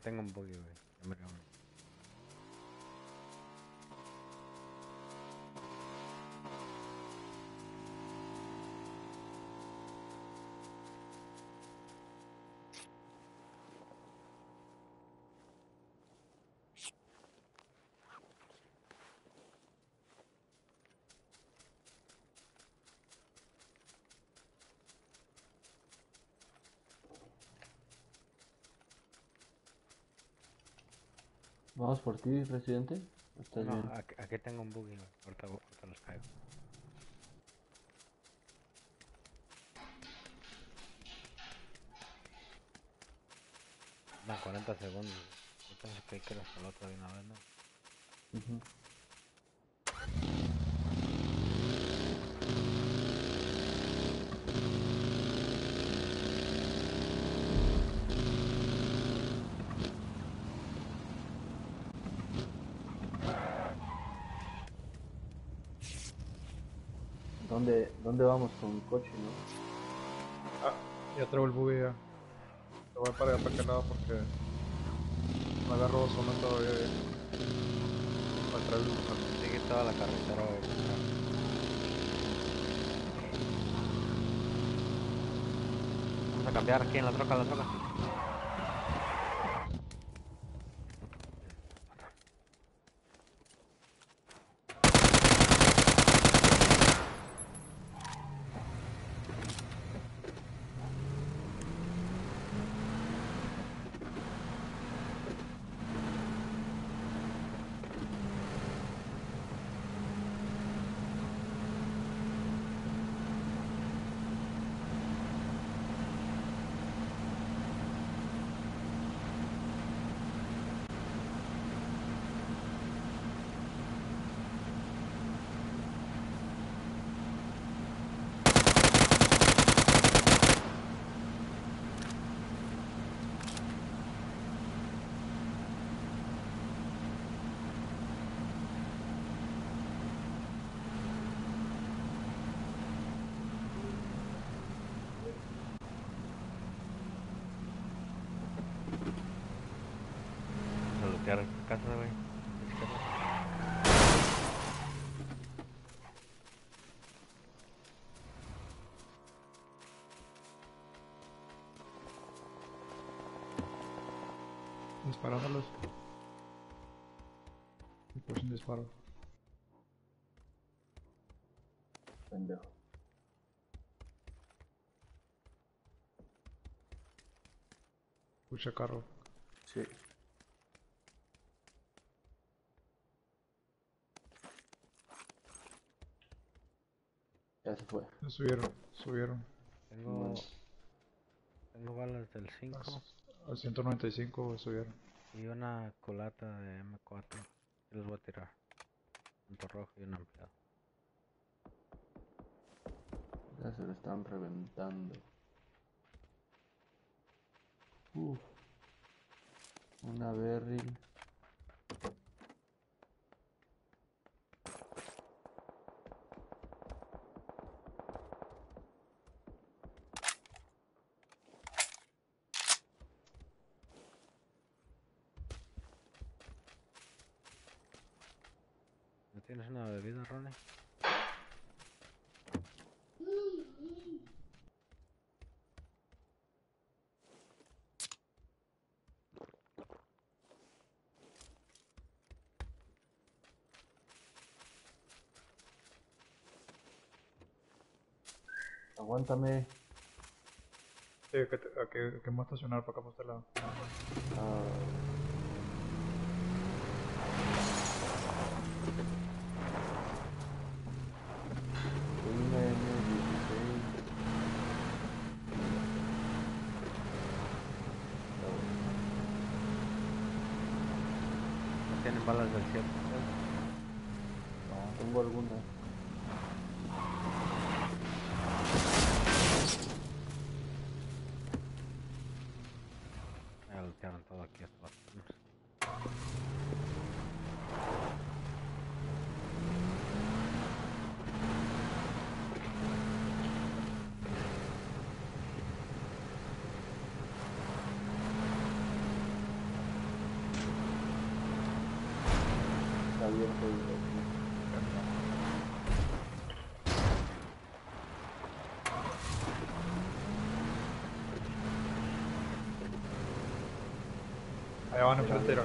Tengo un buggy. Vamos por ti, residente. ¿Estás No, bien? aquí, aquí tengo un buggy. Ahorita, ahorita los caigo. No, 40 segundos. Yo pensé que hay que la otra de una vez, ¿no? Ujú. ¿Dónde, ¿Dónde vamos con el coche, no? Ah, ya traigo el buggy ya. Lo voy para allá para aquel lado porque no agarro zona todavía. ya. Para traer el Sigue toda la carretera. Vamos a cambiar aquí en la troca, en la troca. Vamos a lootear casa, güey. Disparándolos. Y pues un disparo. Pendejo. Escucha carro. Sí. Ya se fue. Ya subieron, subieron. Tengo, tengo balas del 5 Al 195 subieron. y una culata de M4. Y los voy a tirar. Un rojo y un ampliado. Ya se lo están reventando. Uf. Una berry. ¿No tienes Aguántame. Sí, que, te- que, que me voy a estacionar para acá por este lado. Ah, una M16. ¿No tienen balas del 7? No, tengo alguna. Ya lootearon todo Allá van enfrente, mira.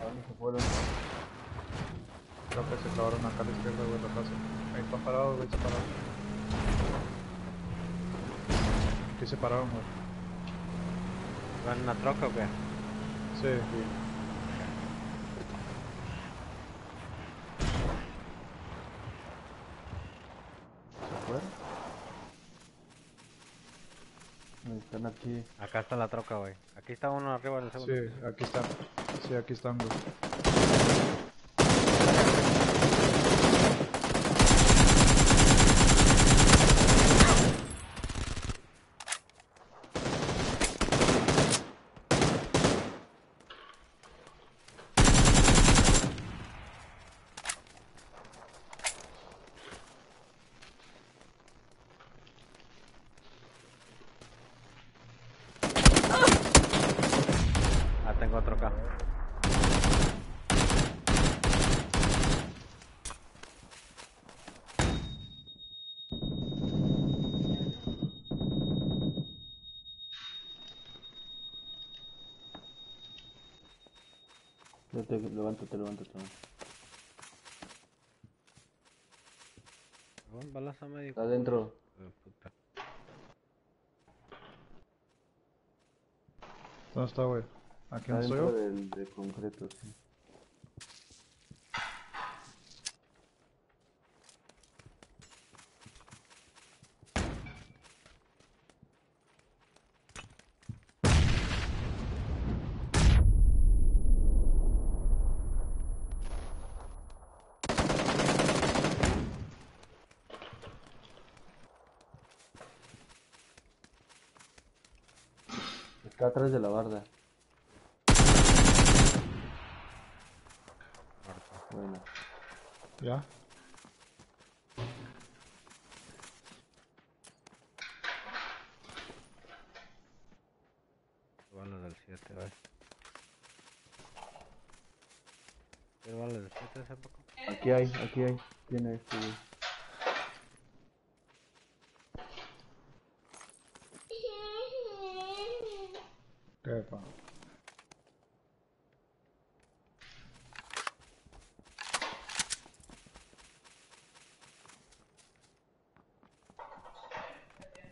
¿A dónde se fueron? Creo que se clavaron acá a la izquierda, güey, la casa. Ahí están parados, güey, separados. Aquí se pararon, güey. ¿Van en una troca o qué? Sí. ¿Se fueron? No, Están aquí. Acá está la troca, güey. Aquí está uno arriba del segundo. Sí, aquí están. Sí, aquí están, güey. Ah, tengo otro acá. Levántate, levántate, levántate. Balazo medio. Está adentro. puta. ¿Dónde está, güey? ¿Aquí donde estoy yo? del de concreto, sí. Está atrás de la barda. Bueno, ¿Ya? Balas del 7, güey. ¿Qué balas del 7 hace poco? aquí hay, aquí hay. Tiene este. Güey.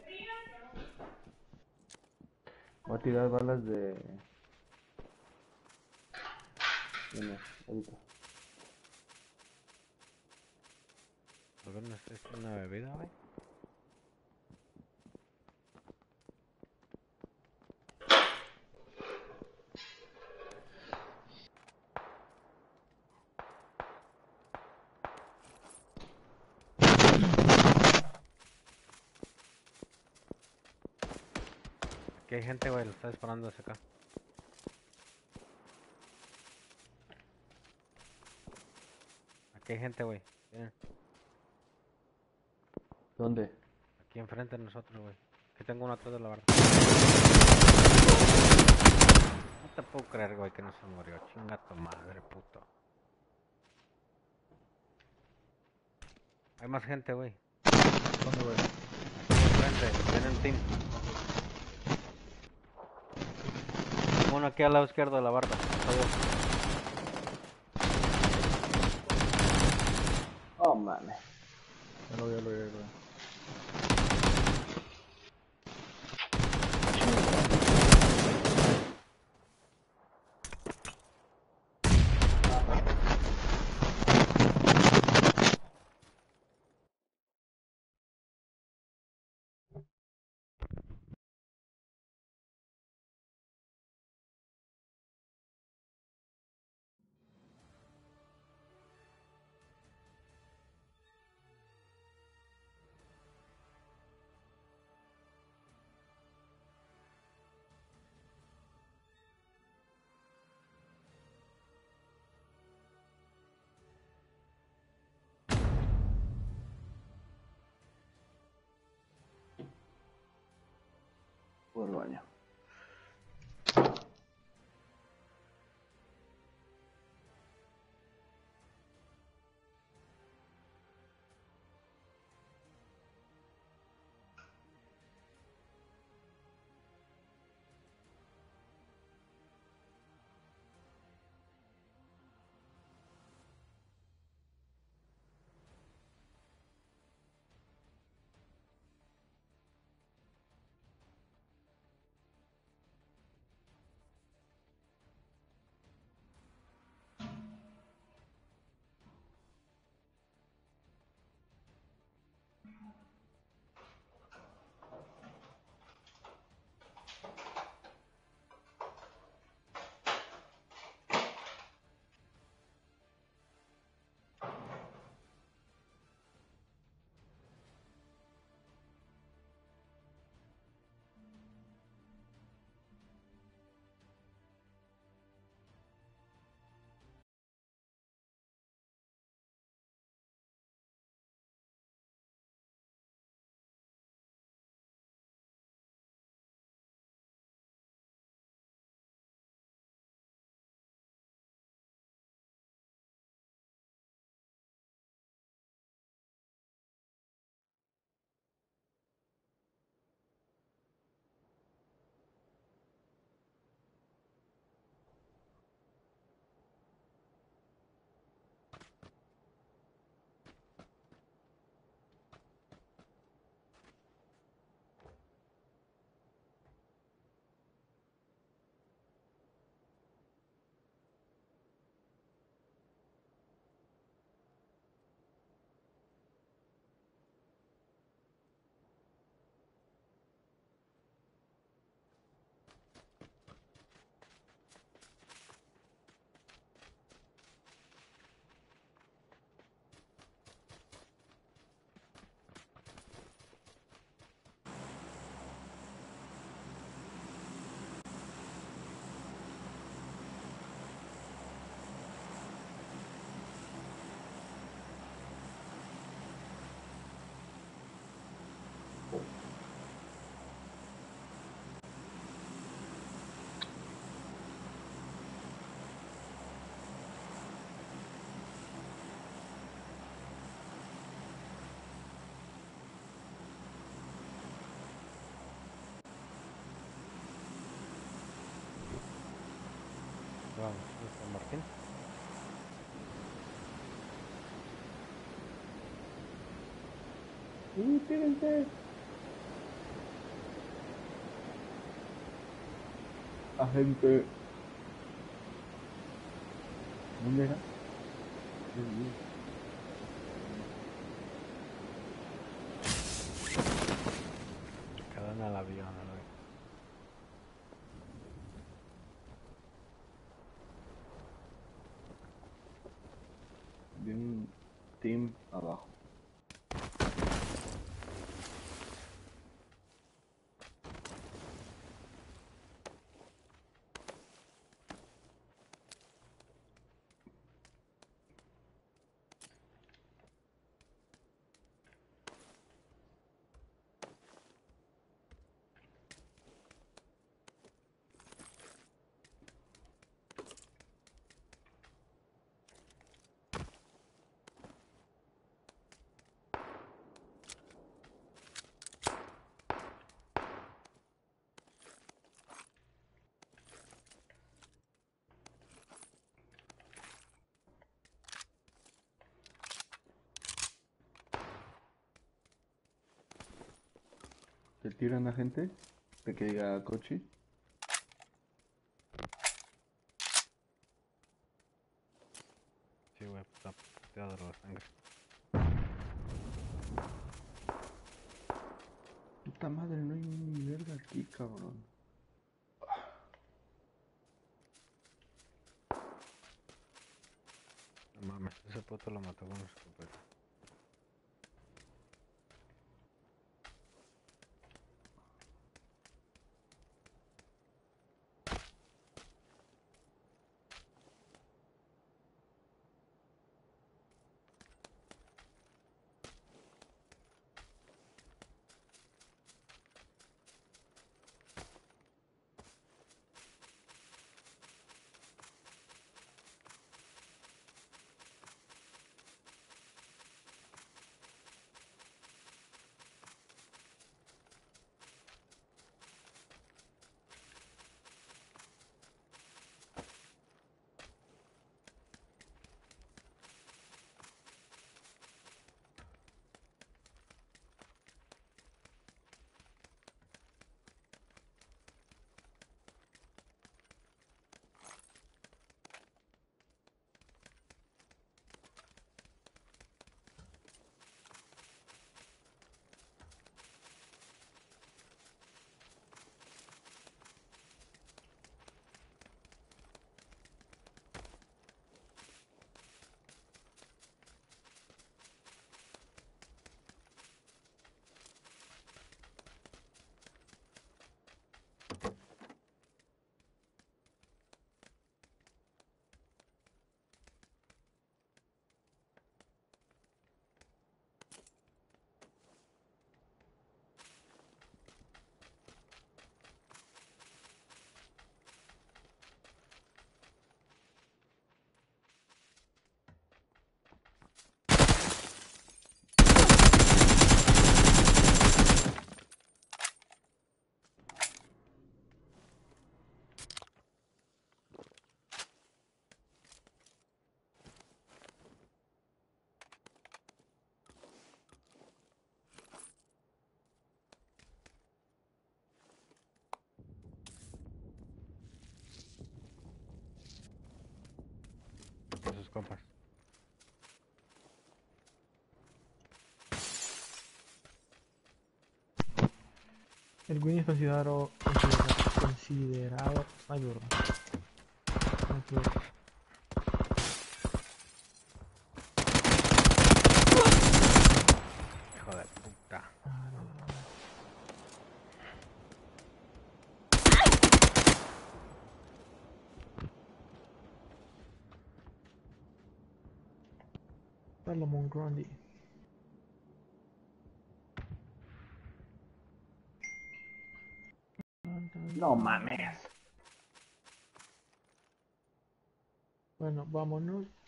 ¿Qué, pa? Voy a tirar balas de. Bueno, ahorita. ¿Por qué no estoy haciendo una bebida, güey? Aquí hay gente, güey, lo está disparando hacia acá. Aquí hay gente, güey. ¿Dónde? aquí enfrente de nosotros, güey. Aquí tengo uno atrás de la barra. No te puedo creer, güey, que no se murió. Chinga tu madre, puto. Hay más gente, güey. ¿Dónde, güey? Aquí enfrente, tienen team. Uno aquí al lado izquierdo de la barra. Adiós. Oh, man. Ya lo vi, ya lo vi, ya lo vi. Por San Martín. Agente. ¿Dónde era? Quedó en el avión, a la vez. Vi un team abajo. ¿Te tiran a gente? ¿De que diga coche? Sí, güey, está puteado la sangre. Puta madre, no hay ni verga aquí, cabrón. No mames, ese puto lo mató con una escopeta. Compas. El Win es considerado, considerado, considerado ay, Salomon Grundy. No mames. Bueno, vámonos.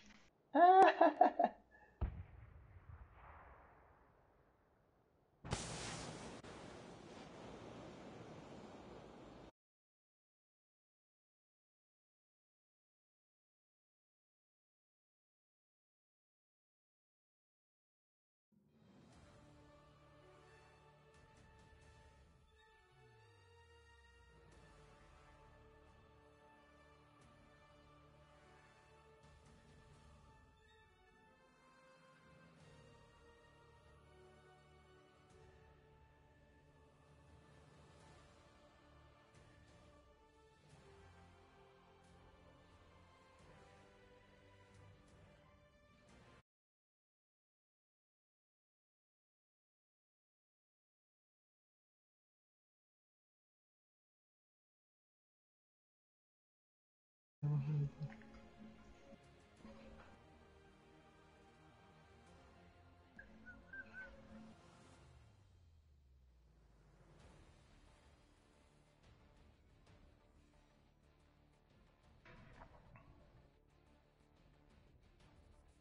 Permitir.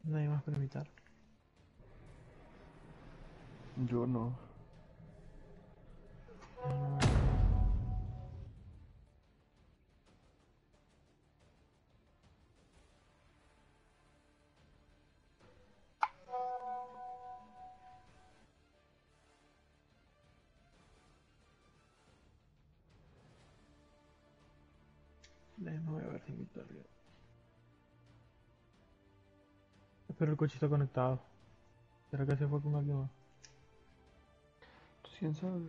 Nadie más permitir. Yo no. Déjame alguien. Pero el coche está conectado. ¿Será que se fue con alguien más? Pues quién sabe.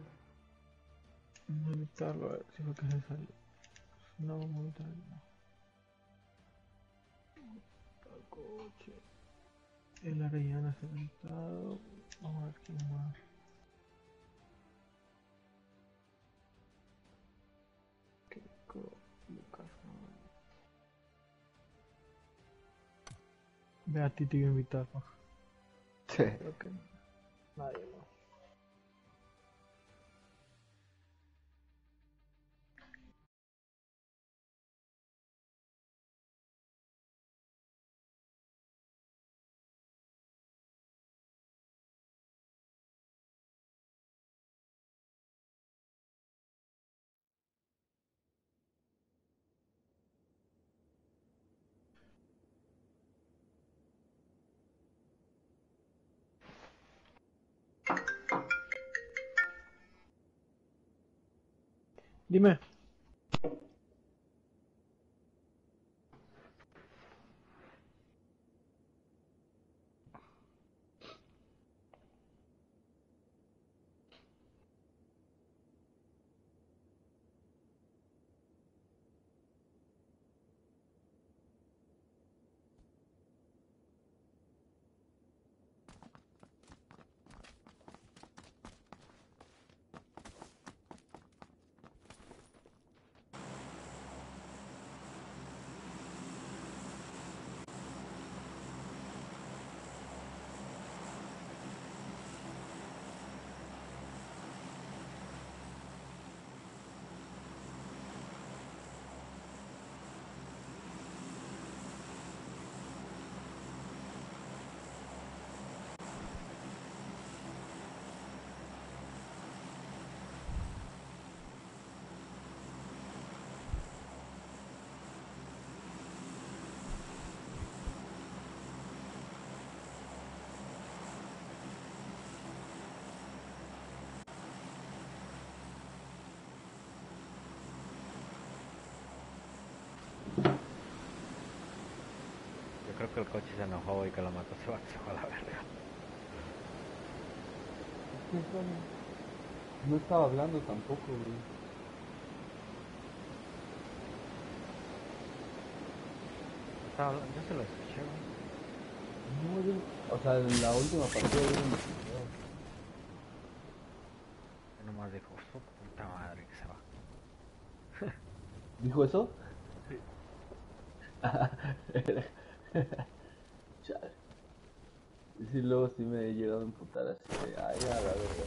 Vamos a invitarlo a ver si fue que se salió. No, vamos a invitarlo. El coche. El Arellana está conectado. Vamos a ver quién más. Ve a ti te iba a invitar, ¿no? Sí. Creo que nadie más. Dime. Yo creo que el coche se enojó y que lo mató se va, se fue a la verga. No estaba hablando tampoco, güey. Estaba- yo se lo escuché, güey. No, yo- O sea, en la última partida yo no me escuché. Y nomás dijo, su puta madre que se va. ¿Dijo eso? Chale. Y sí, luego sí me he llegado a emputar así de, ay, a la verga.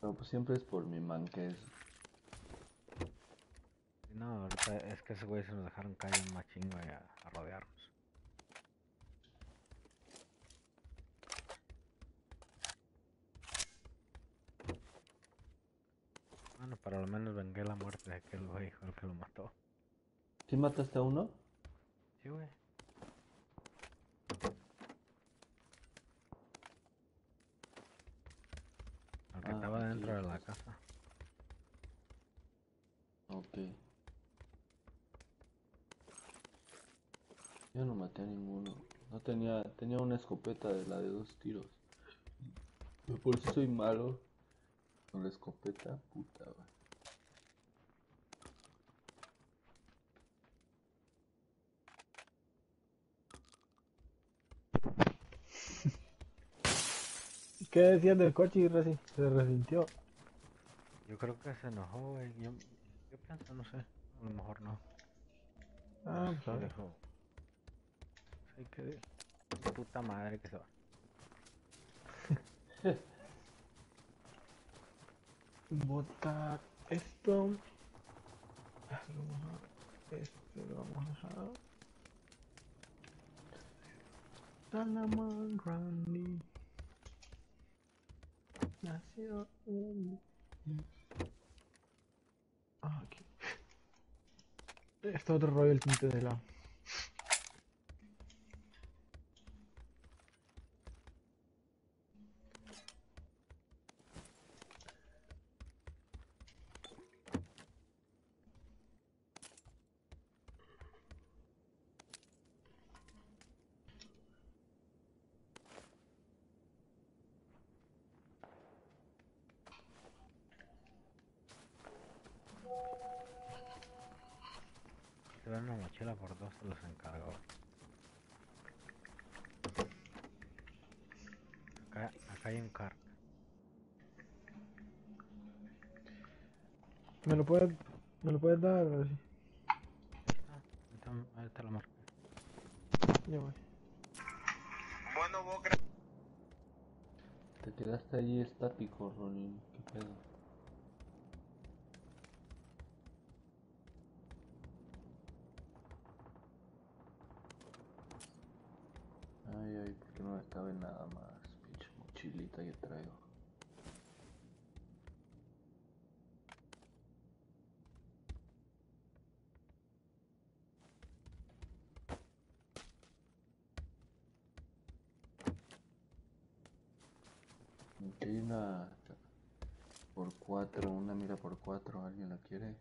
Pero pues siempre es por mi manquez. Y No, ahorita es que ese güey se nos dejaron caer un machín, güey, a, a rodearnos. Bueno, para lo menos vengué aquel güey, el que lo mató. ¿Sí mataste a uno? Sí, güey. Al que Ah, estaba dentro de la casa. Ok. Yo no maté a ninguno. No tenía, tenía una escopeta de la de dos tiros. Por eso soy malo con la escopeta, puta, güey. ¿Qué decías del coche y resi- se resintió? Yo creo que se enojó, güey. Yo, yo pienso, no sé. A lo mejor no. Ah, pues Se dejó. Sí, que. Puta madre que se va. Botar esto. Ah, lo vamos a- Este lo vamos a dejar. Salaman Grande. Nació en. Ah, aquí. Este otro rollo el tinte de la. Se ven una mochila por dos, se los encargo. Acá, acá hay un car. ¿Me lo puedes, me lo puedes dar? Sí, Ahí está, ahí está la marca. Ya voy. Te quedaste ahí estático, Ronin. ¿Qué pedo? Ay, ay, ¿por qué no me cabe nada más? Pinche mochilita que traigo. Aquí hay una por cuatro, una mira por cuatro, ¿alguien la quiere?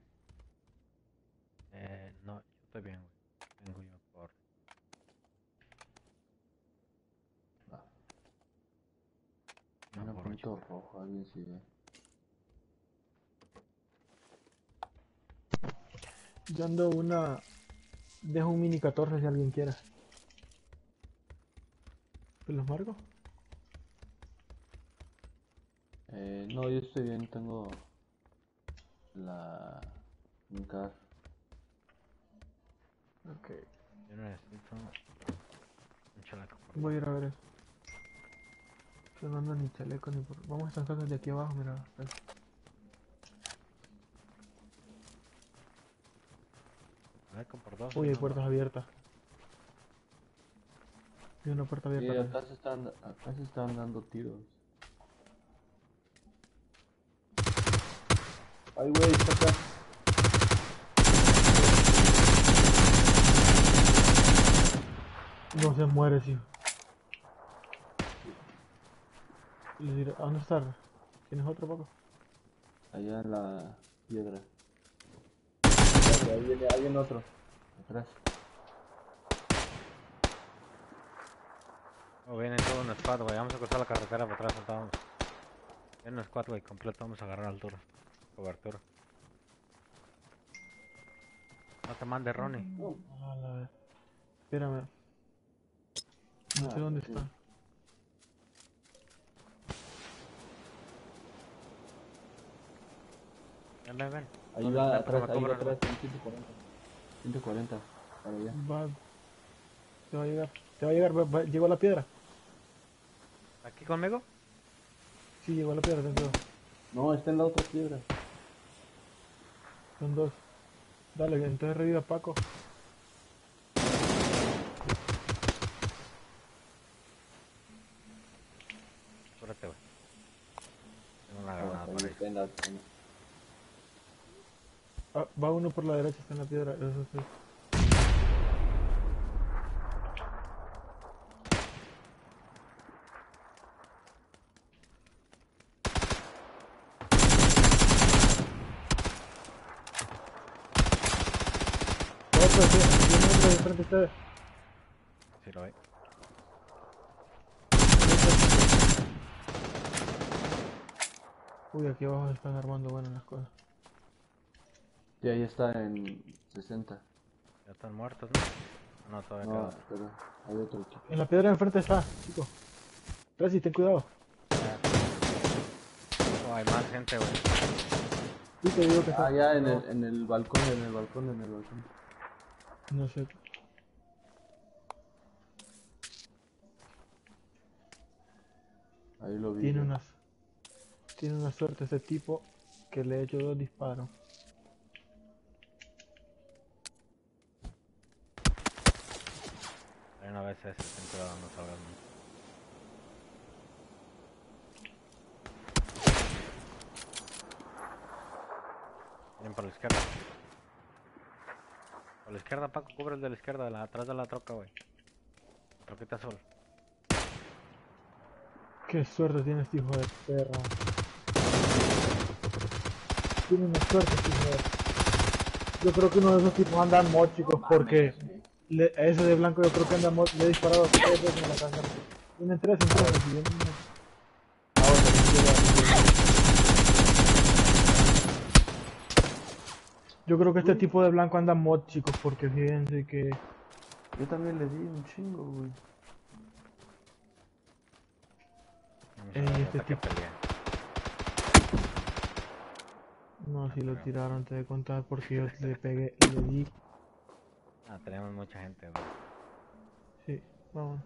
Eh, no, yo estoy bien, güey. Tengo yo por. Va. No, Una por punto ocho. rojo, alguien si ve. Yo ando una. Dejo un mini 14 si alguien quiere. ¿Te los marco? Eh, no, yo estoy bien, tengo la un car. Ok. Yo necesito un chaleco. por Voy a ir a ver eso. Yo no ando ni chaleco ni por. Vamos a estas casas de aquí abajo, mira. Chaleco por dos. Uy, hay puertas abiertas. Hay una puerta Sí, abierta. acá se están, acá se están dando tiros. Ay, güey, está acá. No se muere, diré, ¿a dónde está? ¿Tienes otro poco? Allá en la piedra. Ahí viene, ahí viene otro. Atrás. Oh, viene todo un squad, güey. Vamos a cruzar la carretera para atrás. Vamos. Viene un squad, güey, completo. Vamos a agarrar altura. Cobertura. No te mandes, Ronnie. A la vez. Espérame. No sé dónde está. Ya le ven. Ahí ¿Dónde va, atrás, me ahí va atrás, en 140. 140, para allá. Va. Te va a llegar. Te va a llegar. va- va- ¿Llegó a la piedra? ¿Aquí conmigo? Sí, llegó a la piedra. Cuidado. No, está en la otra piedra. Son dos. Dale, entonces reviva a Paco. Espérate, güey. Tengo una Ah, granada ahí Ah, va uno por la derecha, está en la piedra. Eso sí. Otro, sí, tiene otro de frente a ustedes. Sí, lo ve. Uy, aquí abajo se están armando buenas las cosas. Sí, ahí está en 60. Ya están muertos, ¿no? No, todavía No, pero hay otro equipo. En la piedra de enfrente está, chico. Tracy, ten cuidado. Oh, hay más gente, güey. Sí, te digo que está. Ah, ya en el, en el balcón, en el balcón, en el balcón. No sé. Ahí lo vi. Tiene ya. Tiene una suerte ese tipo que le he hecho dos disparos. Hay una vez ese, cuidado, no mucho. Vienen por la izquierda. Por la izquierda, Paco, cubre el de la izquierda, de la, atrás de la troca, güey. Troquita azul. Qué suerte tiene este hijo de perra. Tiene una suerte hijo de... Yo creo que uno de esos tipos anda en mod, chicos, porque le- a ese de blanco yo creo que anda en mod. Le he disparado tres veces en la cabeza. Tienen tres en tres, y ya. Yo creo que este tipo de blanco anda en mod, chicos, porque fíjense que... Yo también le di un chingo, güey. Eh, a este tipo-. No, si lo tiraron, te de contar porque yo le pegué, le di... Ah, tenemos mucha gente, güey. Sí, vamos.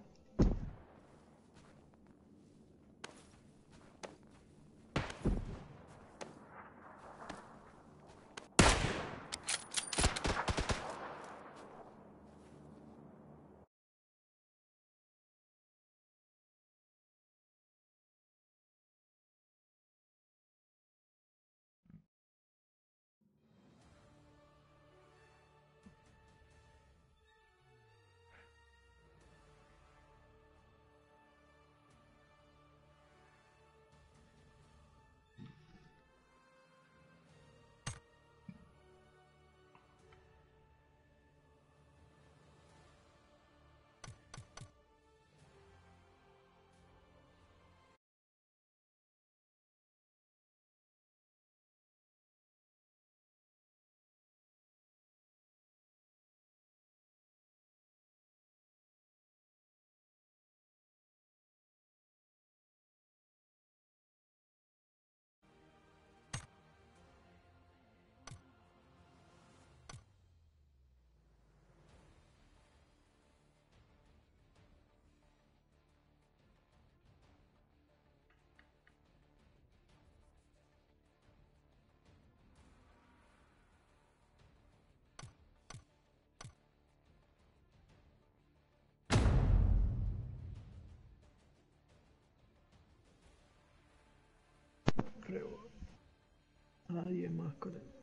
Creo. Nadie más con él.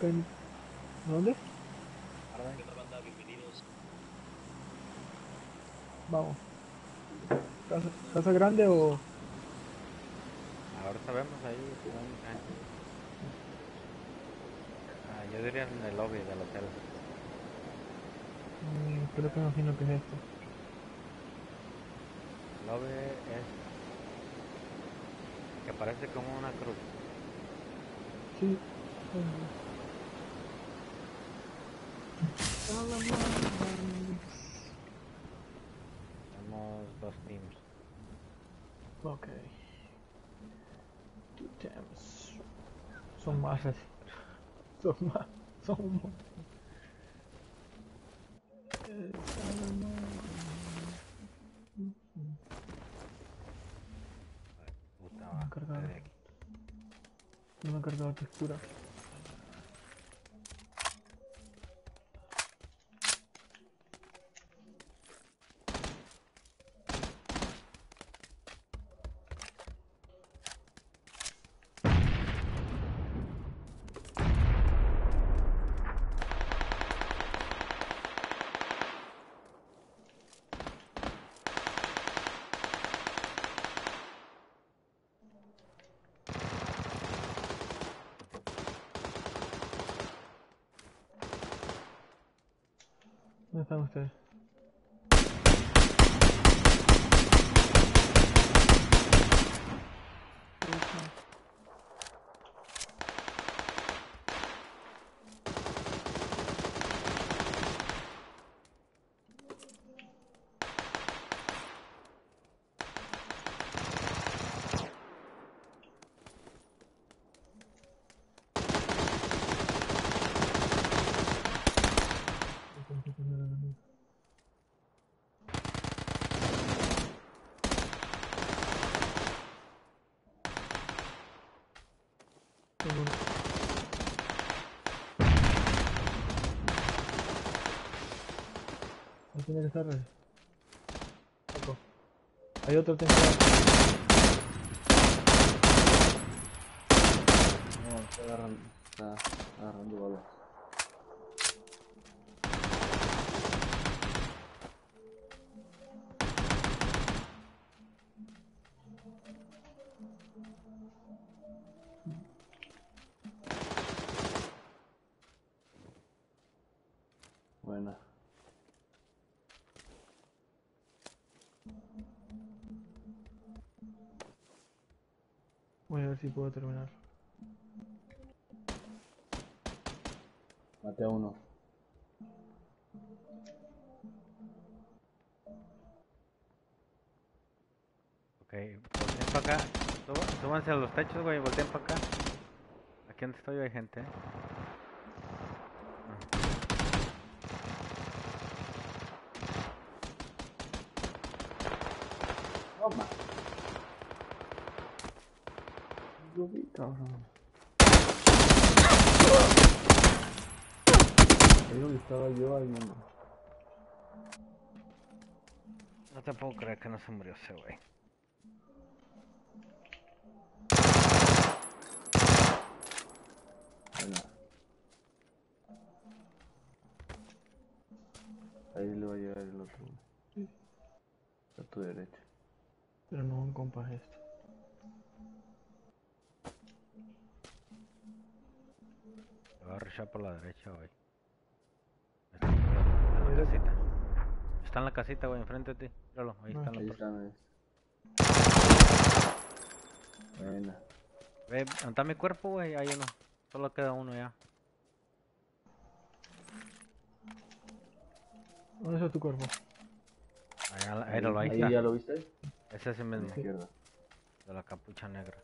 Pen- ¿Dónde? Vamos. ¿Casa, casa grande o...? Ahí. no hay mucha gente. Ah, yo diría en el lobby del hotel. Mm, creo que me imagino que es esto. El lobby es... que parece como una cruz. Sí. Tenemos dos teams. Ok. Two times. Son más. Son más. Son más. No me he cargado textura. ¿Dónde están ustedes? Tengo uno. Ahí tiene que estar. Loco. Hay otro temporada. No, está agarrando, está agarrando balas. Voy a ver si puedo terminar. Maté a uno. Ok, volteen para acá. Súbanse a los techos, güey, volteen para acá. Aquí donde estoy hay gente. Toma. Lo vi, cabrón. Ahí donde estaba yo, ahí no. No te puedo creer que no se murió ese güey. Ahí le va a llegar el otro. A tu derecha. Pero no en compas esto. Voy a rushar por la derecha, güey. Está en la casita. Está en la casita, güey, enfrente de ti. Míralo, ahí Ah, está en Ahí la están. ahí. Buena. Ve, ¿dónde está mi cuerpo, güey? Hay uno. Solo queda uno ya. ¿Dónde está tu cuerpo? Allá, ahí, ahí, ahí Ahí está. ya lo viste. Ese es el mismo. izquierda. De la capucha negra.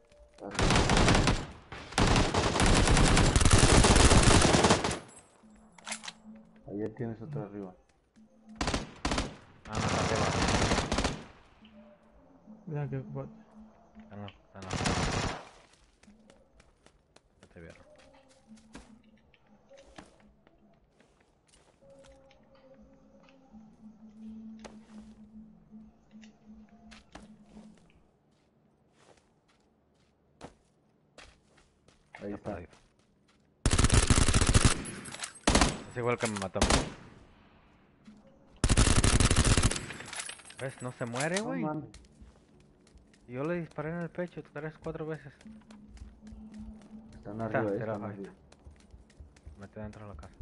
Ayer tienes otro arriba. Ah, no, está arriba. Mira que what? Está en la, está en la... Ya te vieron. Ahí Está está. Igual que me mató. ¿Ves? No se muere, No güey. yo le disparé en el pecho tres, cuatro veces. Están Está, arriba, ahí tira están arriba. Mete dentro de la casa.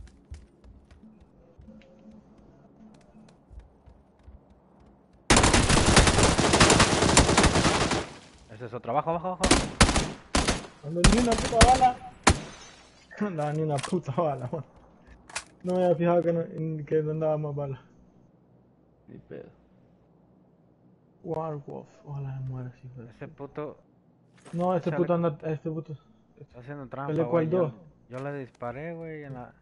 Ese es otro. Abajo, abajo, abajo. Ando ni una puta bala. No ni una puta bala, man. No me había fijado que no, que no andaba más bala. Ni pedo. Warwolf, ojalá me muera, hijo de- Ese puto No, este puto anda, este puto. está haciendo trampa, ¿Peleó güey. Yo, le disparé, güey, en la...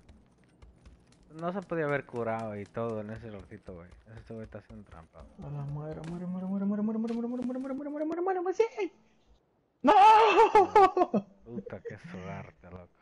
No se podía haber curado y todo en ese lorcito, güey. Ese güey está haciendo trampa. Ojalá muera, muera, muera, muera, muera, muera, muera, muera, muera, muera, muera, muera, muera, muera, muera, muera, sí. ¡No! Puta, qué suerte, loco.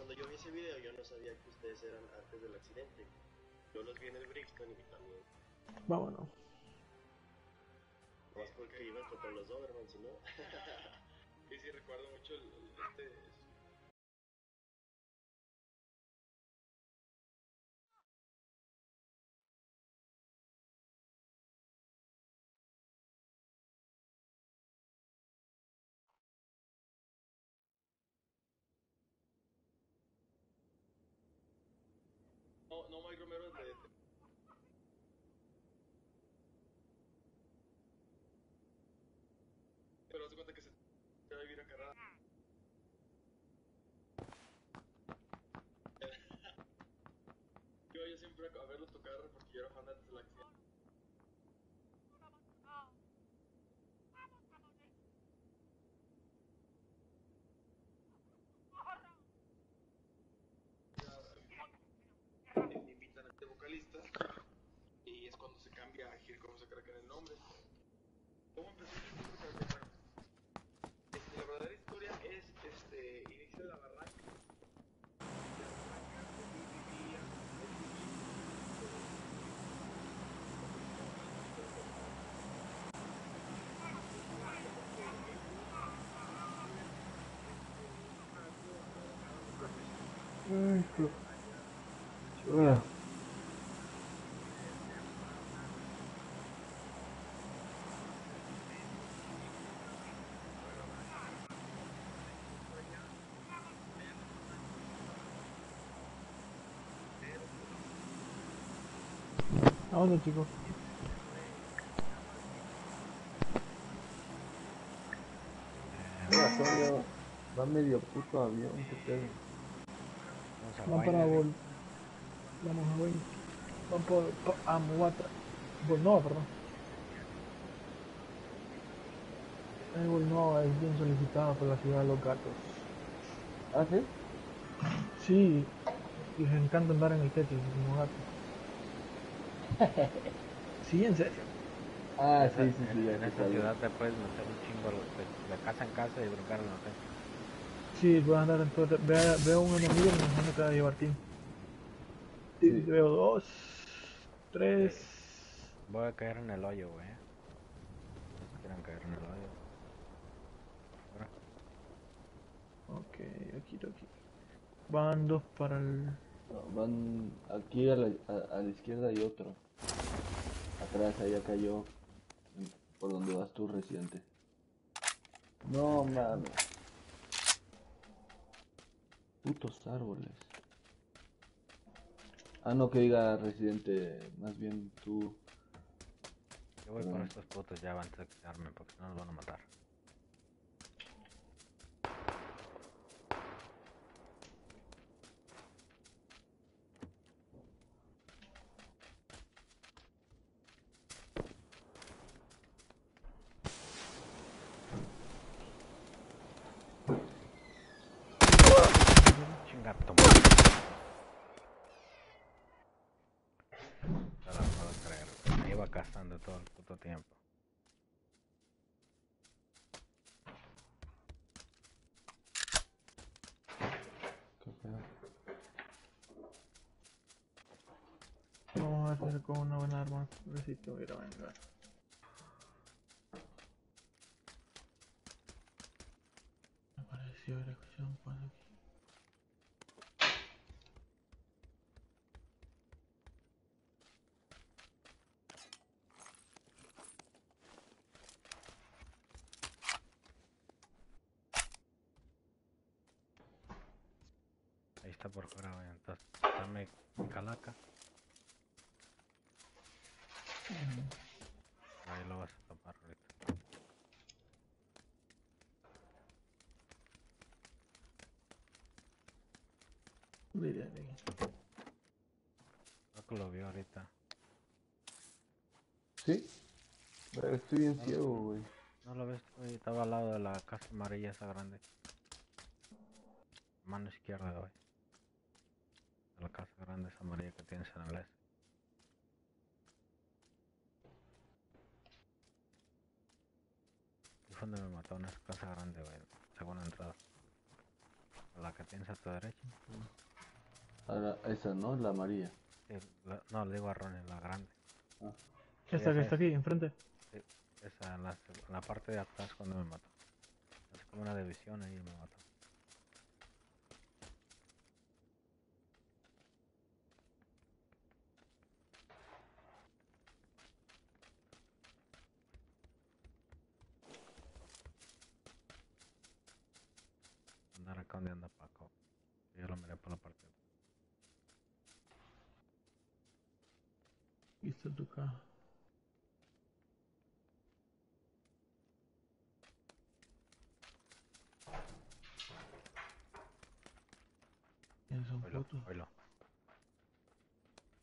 cuando yo vi ese video yo no sabía que ustedes eran antes del accidente. Yo los vi en el Brixton y también, Vámonos. más porque iban contra los Doberman, si no. sí, sí, recuerdo mucho el, el- este... No, Mike Romero es de... Pero haz de cuenta que se se va a vivir a. Yo iba siempre a verlos tocar porque yo era fan antes de la que el nombre. ¿Cómo empezó este, la verdadera historia es este, inicio de la barranca. Ay, ¿A dónde, chicos? Mira, Sonia, va medio puto avión, qué pedo. Vamos a Van para bailar. Bol. Vamos a ver. Van por, por Amuatra. Bolnova, perdón. El Bolnova es bien solicitado por la ciudad de los gatos. ¿Ah, sí? Sí, les encanta andar en el Tetris como gatos. Sí, en serio. Ah, sí, sí, sí, En, en esa ciudad te puedes meter un chingo de, de casa en casa y brincar en la gente. Sí, puedes andar en todo. Veo, veo un enemigo y me imagino que va a llevar team. Sí. Veo dos, tres. Voy a caer en el hoyo, güey. No quieran caer en el hoyo. Ahora. Ok, aquí, aquí. Van dos para el. No, van aquí a la, a, a la izquierda hay otro. Atrás, allá cayó. Por donde vas tú, residente. No mames. Putos árboles. Ah, no, que diga residente. Más bien tú. Yo voy Perdón. estos putos ya antes de armen porque si no nos van a matar. pasando todo el puto tiempo. Vamos a hacer con una buena arma, pobrecito, a venga. Ahí está por fuera, güey. Entonces, dame calaca. Ahí lo vas a tapar ahorita. Creo que lo vio ahorita. ¿Sí? Pero estoy bien ciego, güey. No lo ves. Estaba al lado de la casa amarilla esa grande. Mano izquierda, güey. Grande esa amarilla que tienes en el este. Me mató en esa casa grande, güey. Segunda entrada. A la que tienes a tu derecha. A la- esa, ¿no? La María. Sí, la- no, le digo a Ronnie, la grande. Esta que está aquí, enfrente. Esa, en la, seg- en la parte de atrás cuando me mató. Es como una división ahí y me mató. Andar acá donde anda Paco. Yo lo miré por la parte. de- Aquí está tu caja. ¿Quiénes son Oílo, putos? oílo.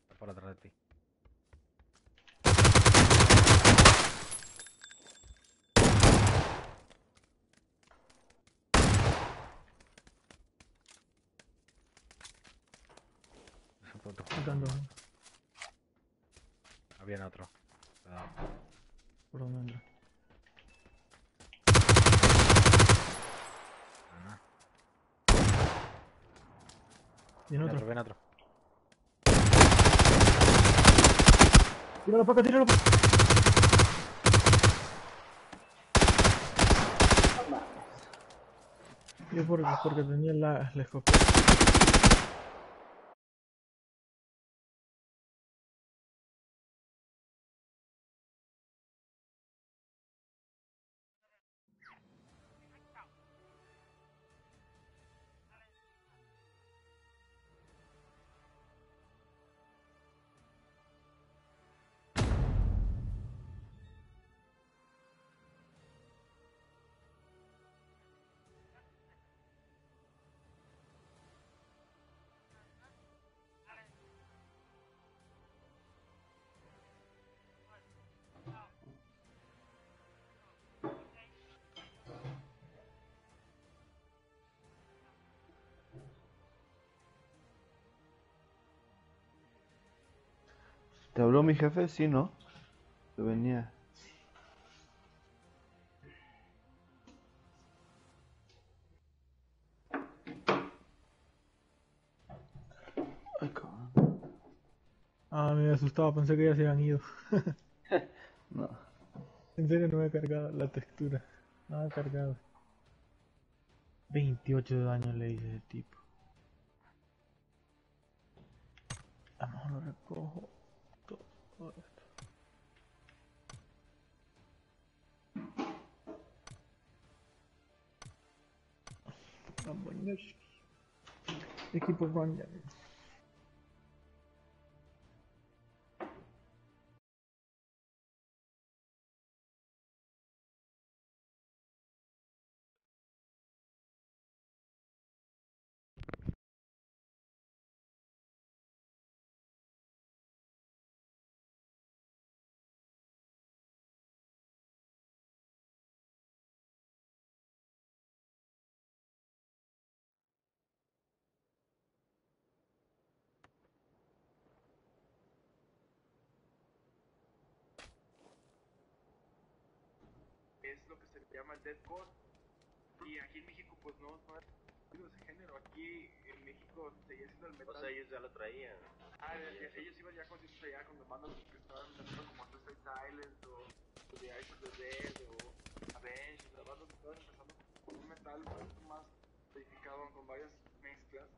Está por atrás de ti. Ese puto Acá ando. Ah, viene otro. Cuidado. ¿Por dónde anda? Ah, Viene otro, viene otro. Tíralo para acá, tíralo para Yo porque, porque tenía la, la escopeta. ¿Te habló mi jefe? Sí, ¿no? Se venía. Ay, cabrón. Ah, me asustaba, pensé que ya se habían ido. No. En serio no me ha cargado la textura. No me ha cargado. 28 de daño le hice ese tipo. A lo mejor lo recojo todo esto. Vámonos. Equipo llama el deathcore y aquí en México pues no, no ese género aquí en México se sigue haciendo el O metal sea, ellos ya lo traían. ah, eh, ellos iban ya conscientes allá con bandas que estaban empezando como Twisted Silence o, o The Eyes of the Dead o Avenged, o sea, bandas que estaban empezando con un metal más edificado con varias mezclas.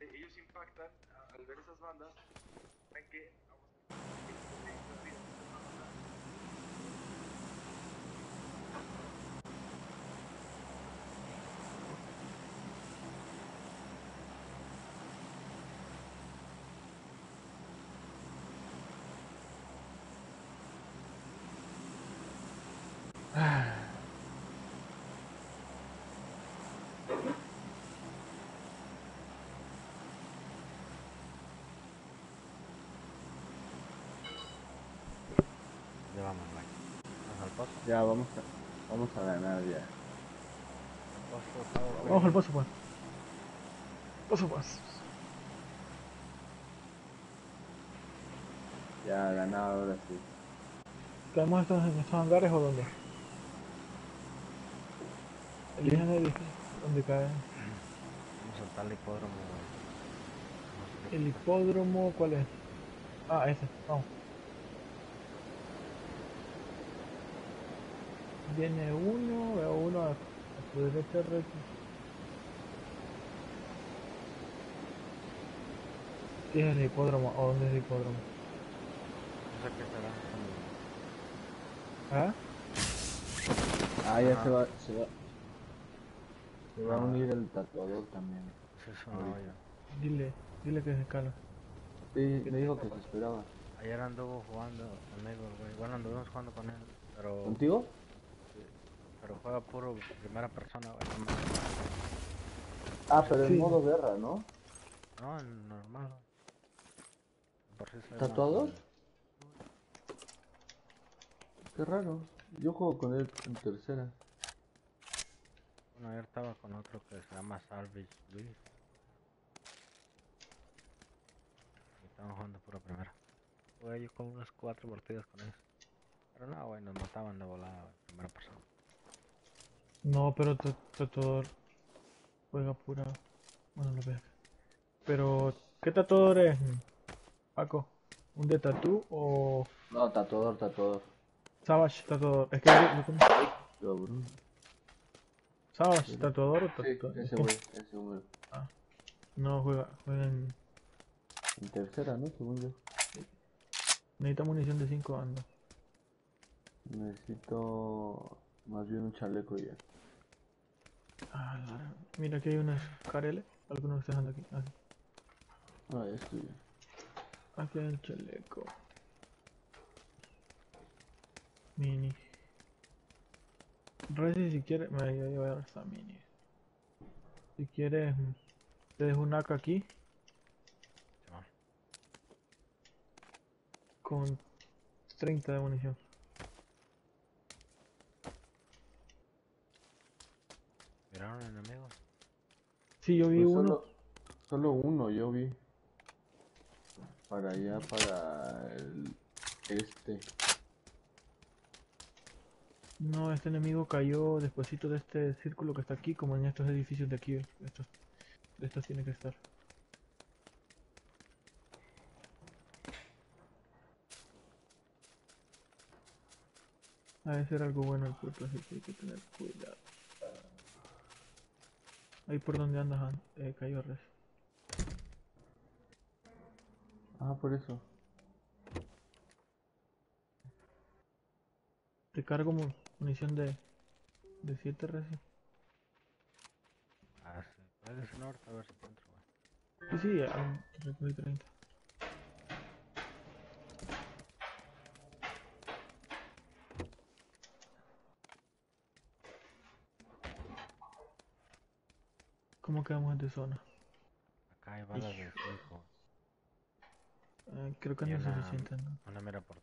Eh, ellos impactan al ver esas bandas, ven que vamos vamos, güey. Vamos al pozo. Ya, vamos a, vamos a ganar ya. Pozo. Vamos al pozo, pues. Pozo, pues. Ya, ganado ahora sí. ¿Caemos estos, en estos hangares o dónde? Eligen el donde cae. Vamos a saltar el hipódromo, El hipódromo, ¿cuál es? Ah, ese, vamos. Viene uno, veo uno a, a tu derecha, Rex. ¿Qué es el hipódromo? ¿O dónde es el hipódromo? No sé qué será. ¿Ah? Ah, ya se va, se va. Se va a unir el tatuador también. Sí, es un hoyo. Dile, dile que se escala. Sí, me dijo que se esperaba. Ayer anduvo jugando conmigo, güey. Bueno, anduvimos jugando con él, pero, ¿Contigo? Pero juega puro primera persona, güey. no mames. Ah, pero Sí. en modo guerra, ¿no? No, en normal. Por si soy ¿Tatuador? más- Qué raro. Yo juego con él en tercera. Bueno, ayer estaba con otro que se llama Salvage Luis. Y estaban jugando pura primera. Jugué yo con unas cuatro partidas con ellos. Pero no, güey, nos mataban de volada, güey, primera persona. No, pero tu- tatuador juega pura. Bueno, lo veo. Pero, ¿qué tatuador es, Paco? ¿Un de tatú o No, tatuador, tatuador. Savage tatuador? Es que yo- yo. Savage tatuador o Sí, tatuador. ese güey, ese güey. No juega, juega en. En tercera, ¿no? Según yo. Necesita munición de 5 bandas. Necesito más bien un chaleco ya. Ah, la- Mira, aquí hay unas careles. Algunos están dejando aquí. Aquí, Ah, ya estoy bien. aquí hay el chaleco. Mini. Reci, si quieres. Mira, yo yo voy a ver esta mini. Si quieres, mm, te dejo un AK aquí. Con 30 de munición. ¿Miraron enemigos? Sí, yo vi Pues uno. solo, solo uno yo vi. Para allá, para el este. No, este enemigo cayó despuesito de este círculo que está aquí, como en estos edificios de aquí. Estos, de estos tiene que estar. Ha de ser algo bueno el puerto, así que hay que tener cuidado. Ahí por donde andas, An- eh, cayó res. Ah, por eso. Te cargo mu- munición de, de 7 res. Ah, sí. Puede ser norte, a ver si encuentro, güey. Sí, sí, ah, recogí 30. ¿Cómo quedamos de zona? Acá hay balas de 5. Eh, creo que Y no es suficiente, ¿no? Una por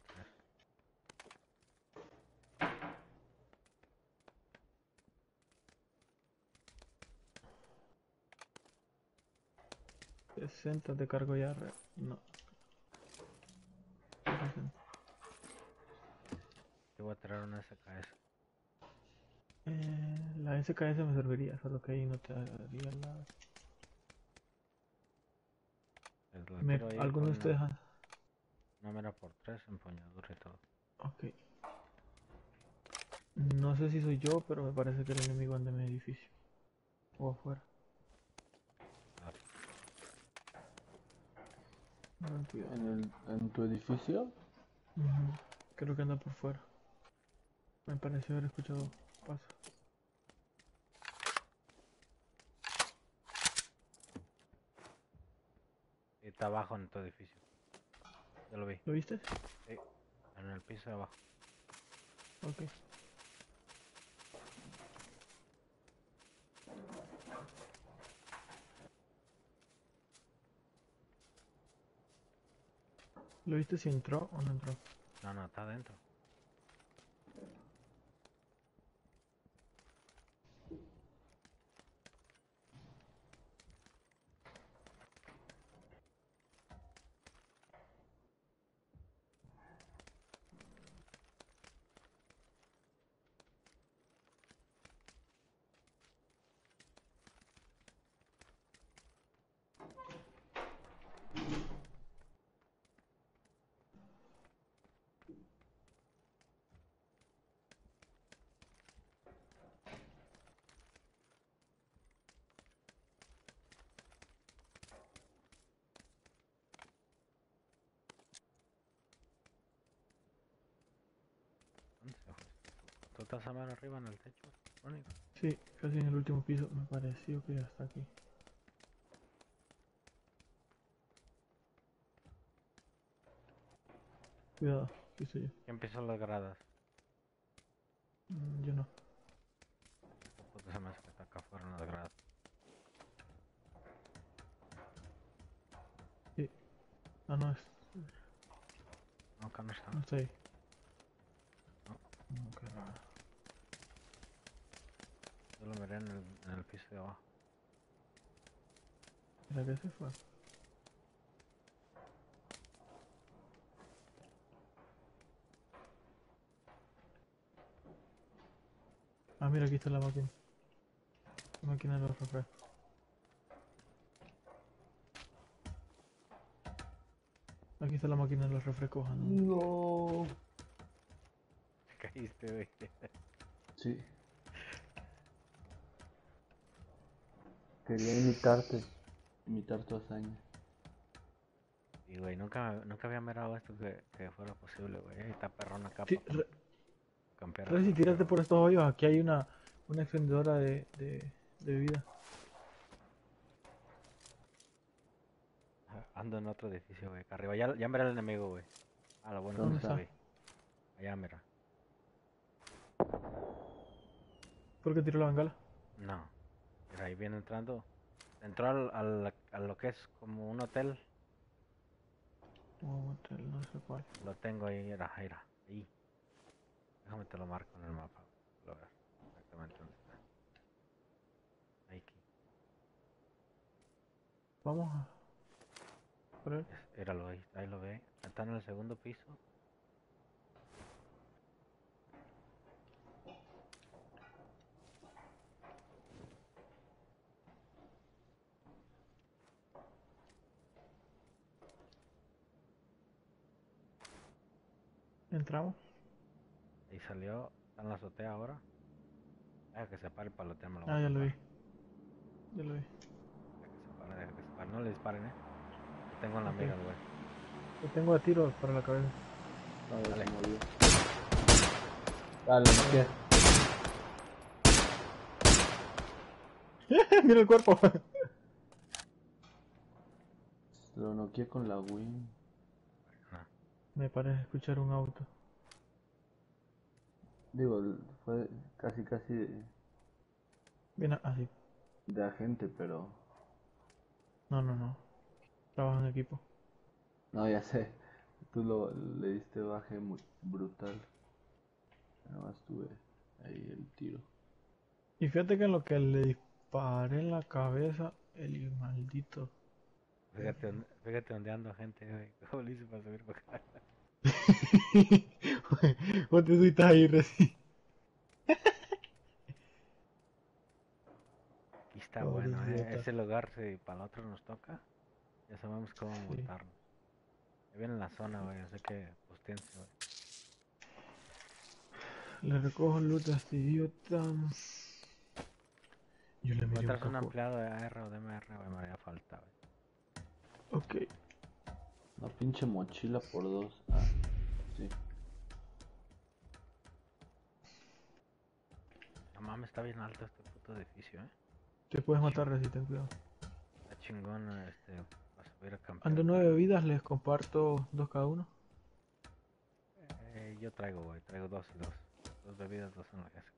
3. ¿60 te cargo ya? No. 60. Te voy a traer una SKS. Eh, la SKS me serviría, solo que ahí no te daría del Me- ¿Alguno de ustedes? una, una mira por tres, empuñadura y todo. Ok. No sé si soy yo, pero me parece que el enemigo anda en mi edificio. O afuera. ¿En, el, ¿En tu edificio? Creo que anda por fuera. Me pareció haber escuchado paso. Está abajo en tu edificio. Ya lo vi. ¿Lo viste? Sí, en el piso de abajo. Ok. ¿Lo viste si entró o no entró? No, no, está adentro. Estás a mano arriba en el techo? Mónica? Sí, casi en el último piso. Me pareció que ya está aquí. Cuidado, ¿qué soy yo? ¿Quién pisó las gradas? Mm, Yo no. Puta, se me hace que está acá afuera en las gradas. Ah, no, es, No, acá no está. no está ahí. No. No, qué raro. Yo lo miré en el, de abajo. ¿Será que se fue? Ah, mira, aquí está la máquina. La máquina de los refrescos. Aquí está la máquina de los refrescos. no. No. Te caíste, güey. Sí. Quería imitarte. Imitar tu hazaña. Y, güey, nunca, nunca había mirado esto que, que fuera posible, güey. Esta perrona capa. Sí, Re-. Reci, tírate por estos hoyos. Aquí hay una, una extendedora de, de, de bebida. Ando en otro edificio, güey. Acá arriba. Ya, ya miré al enemigo, güey. A lo bueno ¿Dónde está? güey. Allá, mira. ¿Por qué tiró la bengala? No. Ahí viene entrando. Entró al, al- a lo que es como un hotel. Oh, hotel, no sé cuál. Lo tengo ahí, mira, mira. Ahí. Déjame te lo marco en el mapa. Lo veas exactamente dónde está. Ahí. aquí. Vamos a... Por él. Míralo ahí, ahí lo ve. Está en el segundo piso. Entramos. Ahí salió. Está en la azotea ahora. Deja que se pare me lo voy Ah, ya lo vi. Ya lo vi. Deja que se pare, deja que se pare. No le disparen, eh. Lo tengo en la Ok. mira, güey. Lo tengo a tiro para la cabeza. Ver, Dale. Dale, ¿qué? Mira el cuerpo. Lo noqueé con la Win. Me parece escuchar un auto. Digo, fue casi casi de, Viene así. de agente, pero... No, no, no. Trabaja en equipo. No, ya sé. Tú lo, le diste baje muy brutal. Nada más tuve ahí el tiro. Y fíjate que en lo que le disparé en la cabeza, el maldito. Fíjate, fíjate dónde ando, gente, güey. ¿Cómo le hice para subir para acá? Vos te subiste ahí recién. Aquí está Pobre bueno, eh. Ese lugar, si para el otro nos toca, Ya sabemos cómo montarnos. Ahí viene la zona, güey, así que postéense, güey. Le recojo este idiota. Yo le un Encuentras un capo. empleado de AR o de MR, güey, me haría falta, güey. Ok. Una pinche mochila por dos. Ah, sí. No mames, está bien alto este puto edificio, eh. Te puedes matar, Resi, ten cuidado. Está chingón, este, vas a subir a campeón. Ando nueve vidas, les comparto dos cada uno. Eh, yo traigo, güey, traigo dos y dos. Dos bebidas, dos en la casa.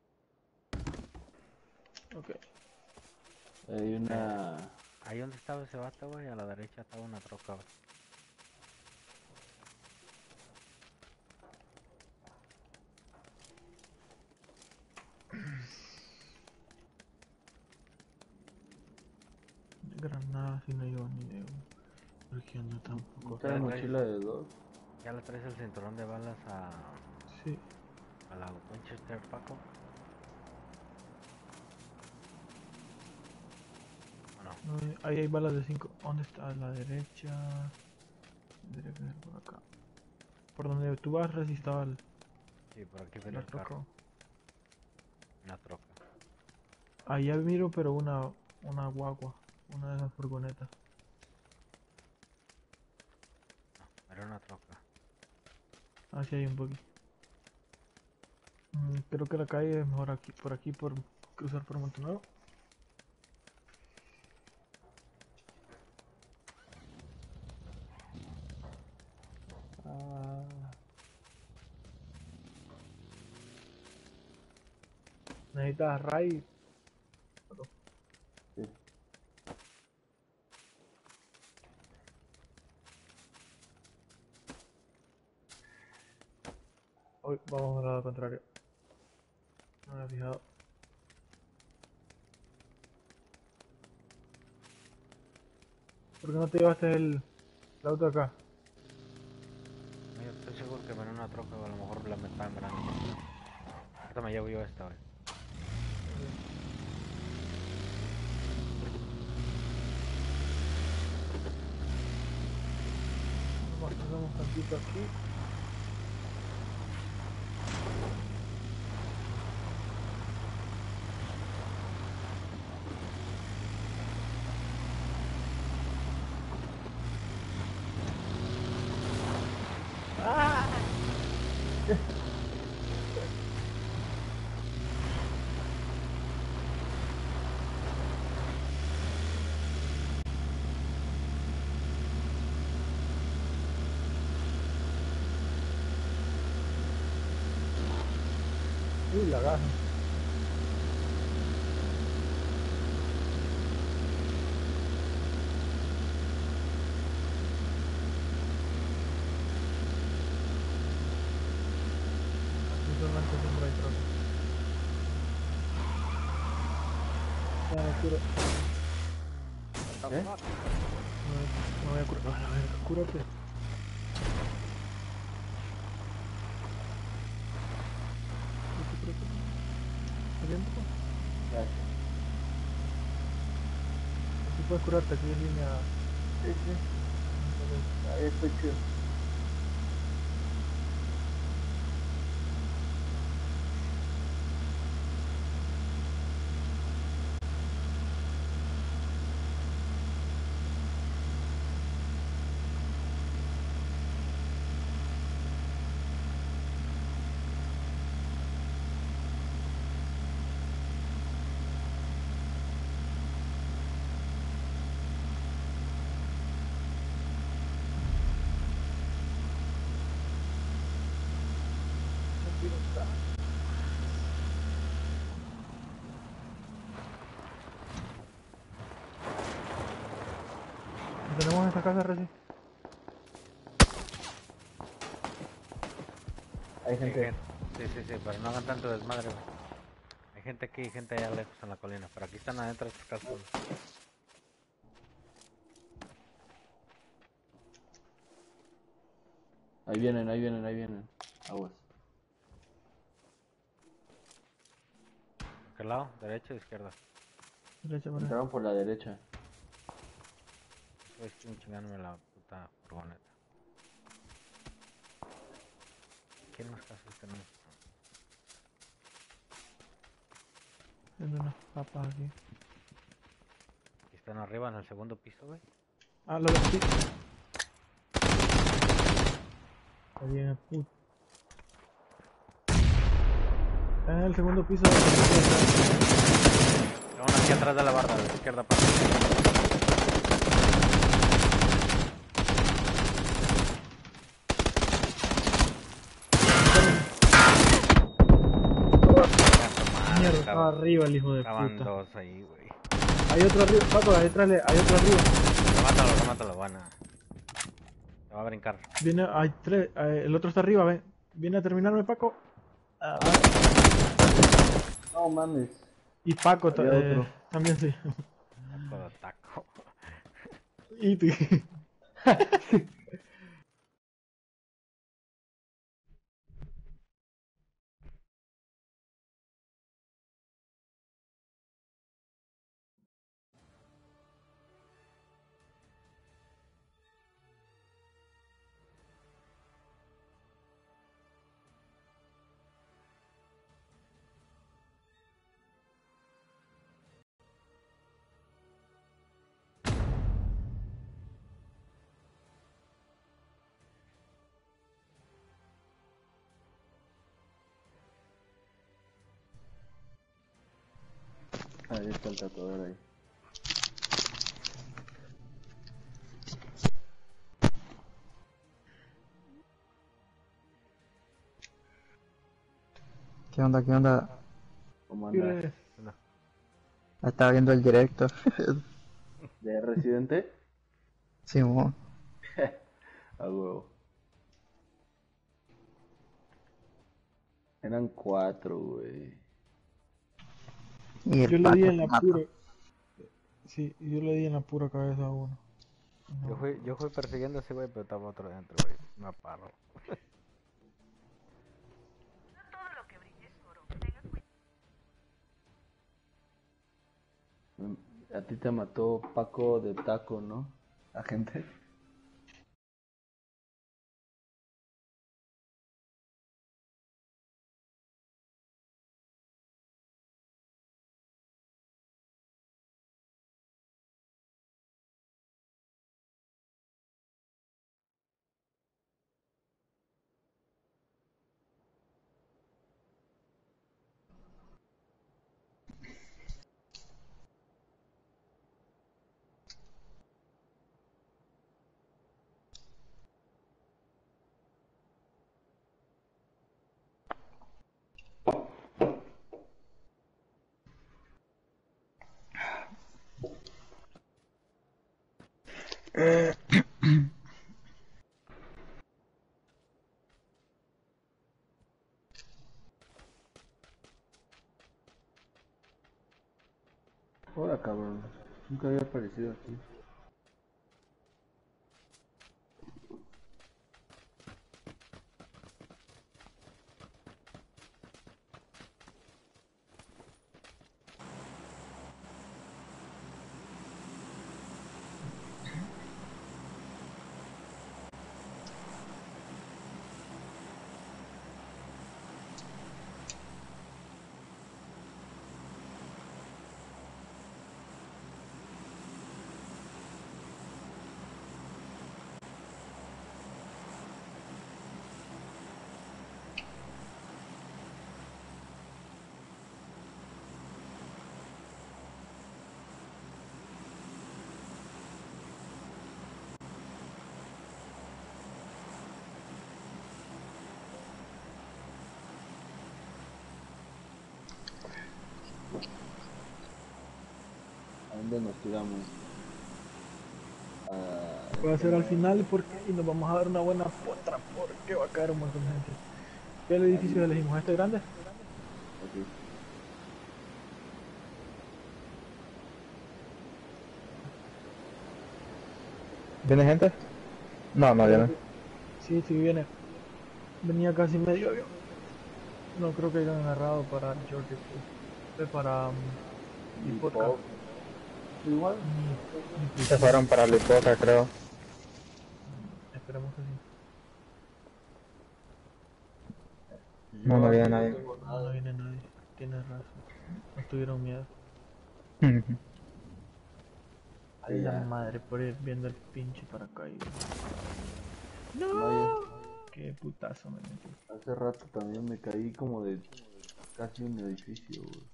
Ok. Hay una. Ahí donde estaba ese vato, güey, a la derecha estaba una troca, güey. Granadas y no llevo ni de Porque ando tampoco. Trae mochila de dos. Ya le traes el cinturón de balas a, Sí. a la Winchester, Paco. Bueno, No, eh, ahí hay balas de 5. ¿Dónde está? A la derecha. Por acá. Por donde tú vas, Resi, estaba el, sí, por aquí viene la el carro. troca. Una troca. Allá miro, pero una, una guagua. Una de esas furgonetas. Era una troca. Ah, sí, hay un buggy. Mm, creo que la calle es mejor aquí, por aquí, por cruzar por Montenuevo. Necesitas Ray. Sí. Hoy vamos al lado contrario. No me he fijado. ¿Por qué no te llevaste el, el auto acá? Yo estoy seguro que viene una troca, a lo mejor la me está mirando. Ahorita me llevo yo esta, güey. Vamos, pasamos tantito aquí. La me curo. ¿Eh? No, no voy a curar. A la verga, cúrate. Cúrate, cúrate. ¿Está bien, papá? Gracias. Aquí puedes curarte, aquí en línea. Sí, sí. Esta casa, Reci? Hay gente. Sí, sí, sí, pero no hagan tanto desmadre. Hay gente aquí y gente allá lejos en la colina, pero aquí están adentro de estas casas. Ahí vienen, ahí vienen, ahí vienen. Aguas. ¿Qué lado? ¿Derecha o izquierda? Derecha, por ahí. Entraron por la derecha. Estoy chingándome la puta furgoneta. ¿Qué más casas tenemos? Viendo unas papas aquí. Aquí están arriba en el segundo piso, güey. Ah, lo vestí. Está bien, el puto. Está en el segundo piso. Uno aquí atrás de la barra, de la izquierda para Mierda, estaba arriba el hijo de Estaban puta. dos ahí, güey. Hay otro arriba, Paco, ahí atrás le- hay otro arriba. Remátalo, remátalo, van a... Te va a brincar. Viene, hay tres, eh, el otro está arriba, ven. Viene a terminarme, Paco. Ah, No mames. y Paco ta- eh, otro. también sí. Todo taco. y Ahí está el tatuador ahí. ¿Qué onda? ¿Qué onda? ¿Cómo anda? Mire, Estaba viendo el directo. ¿De Residente? Simón. A huevo. Eran cuatro, güey. Y Yo le di en la pura. Sí, yo le di en la pura cabeza a uno. Yo fui, yo fui persiguiendo a ese güey, pero estaba otro dentro, güey. Me aparro. A ti te mató Paco de Taco, ¿no? La É. dónde nos tiramos? Ah, Puede ser al final porque y nos vamos a dar una buena potra porque va a caer un montón de gente. ¿Qué edificio elegimos? ¿Este grande? aquí. ¿Viene gente? No, no viene. Sí, sí viene. Venía casi medio avión. No creo que hayan agarrado para Georgia Fue para um, Deep Podcast. Igual. Se fueron para Lipoca, creo. Esperemos que sí. No, no viene nadie. No, nada. no viene nadie. Tienes razón. No tuvieron miedo. Ay, la Ya. madre, por ir viendo el pinche paracaídas. Vaya, Qué putazo me metí. hace rato también me caí como de casi un edificio, güey.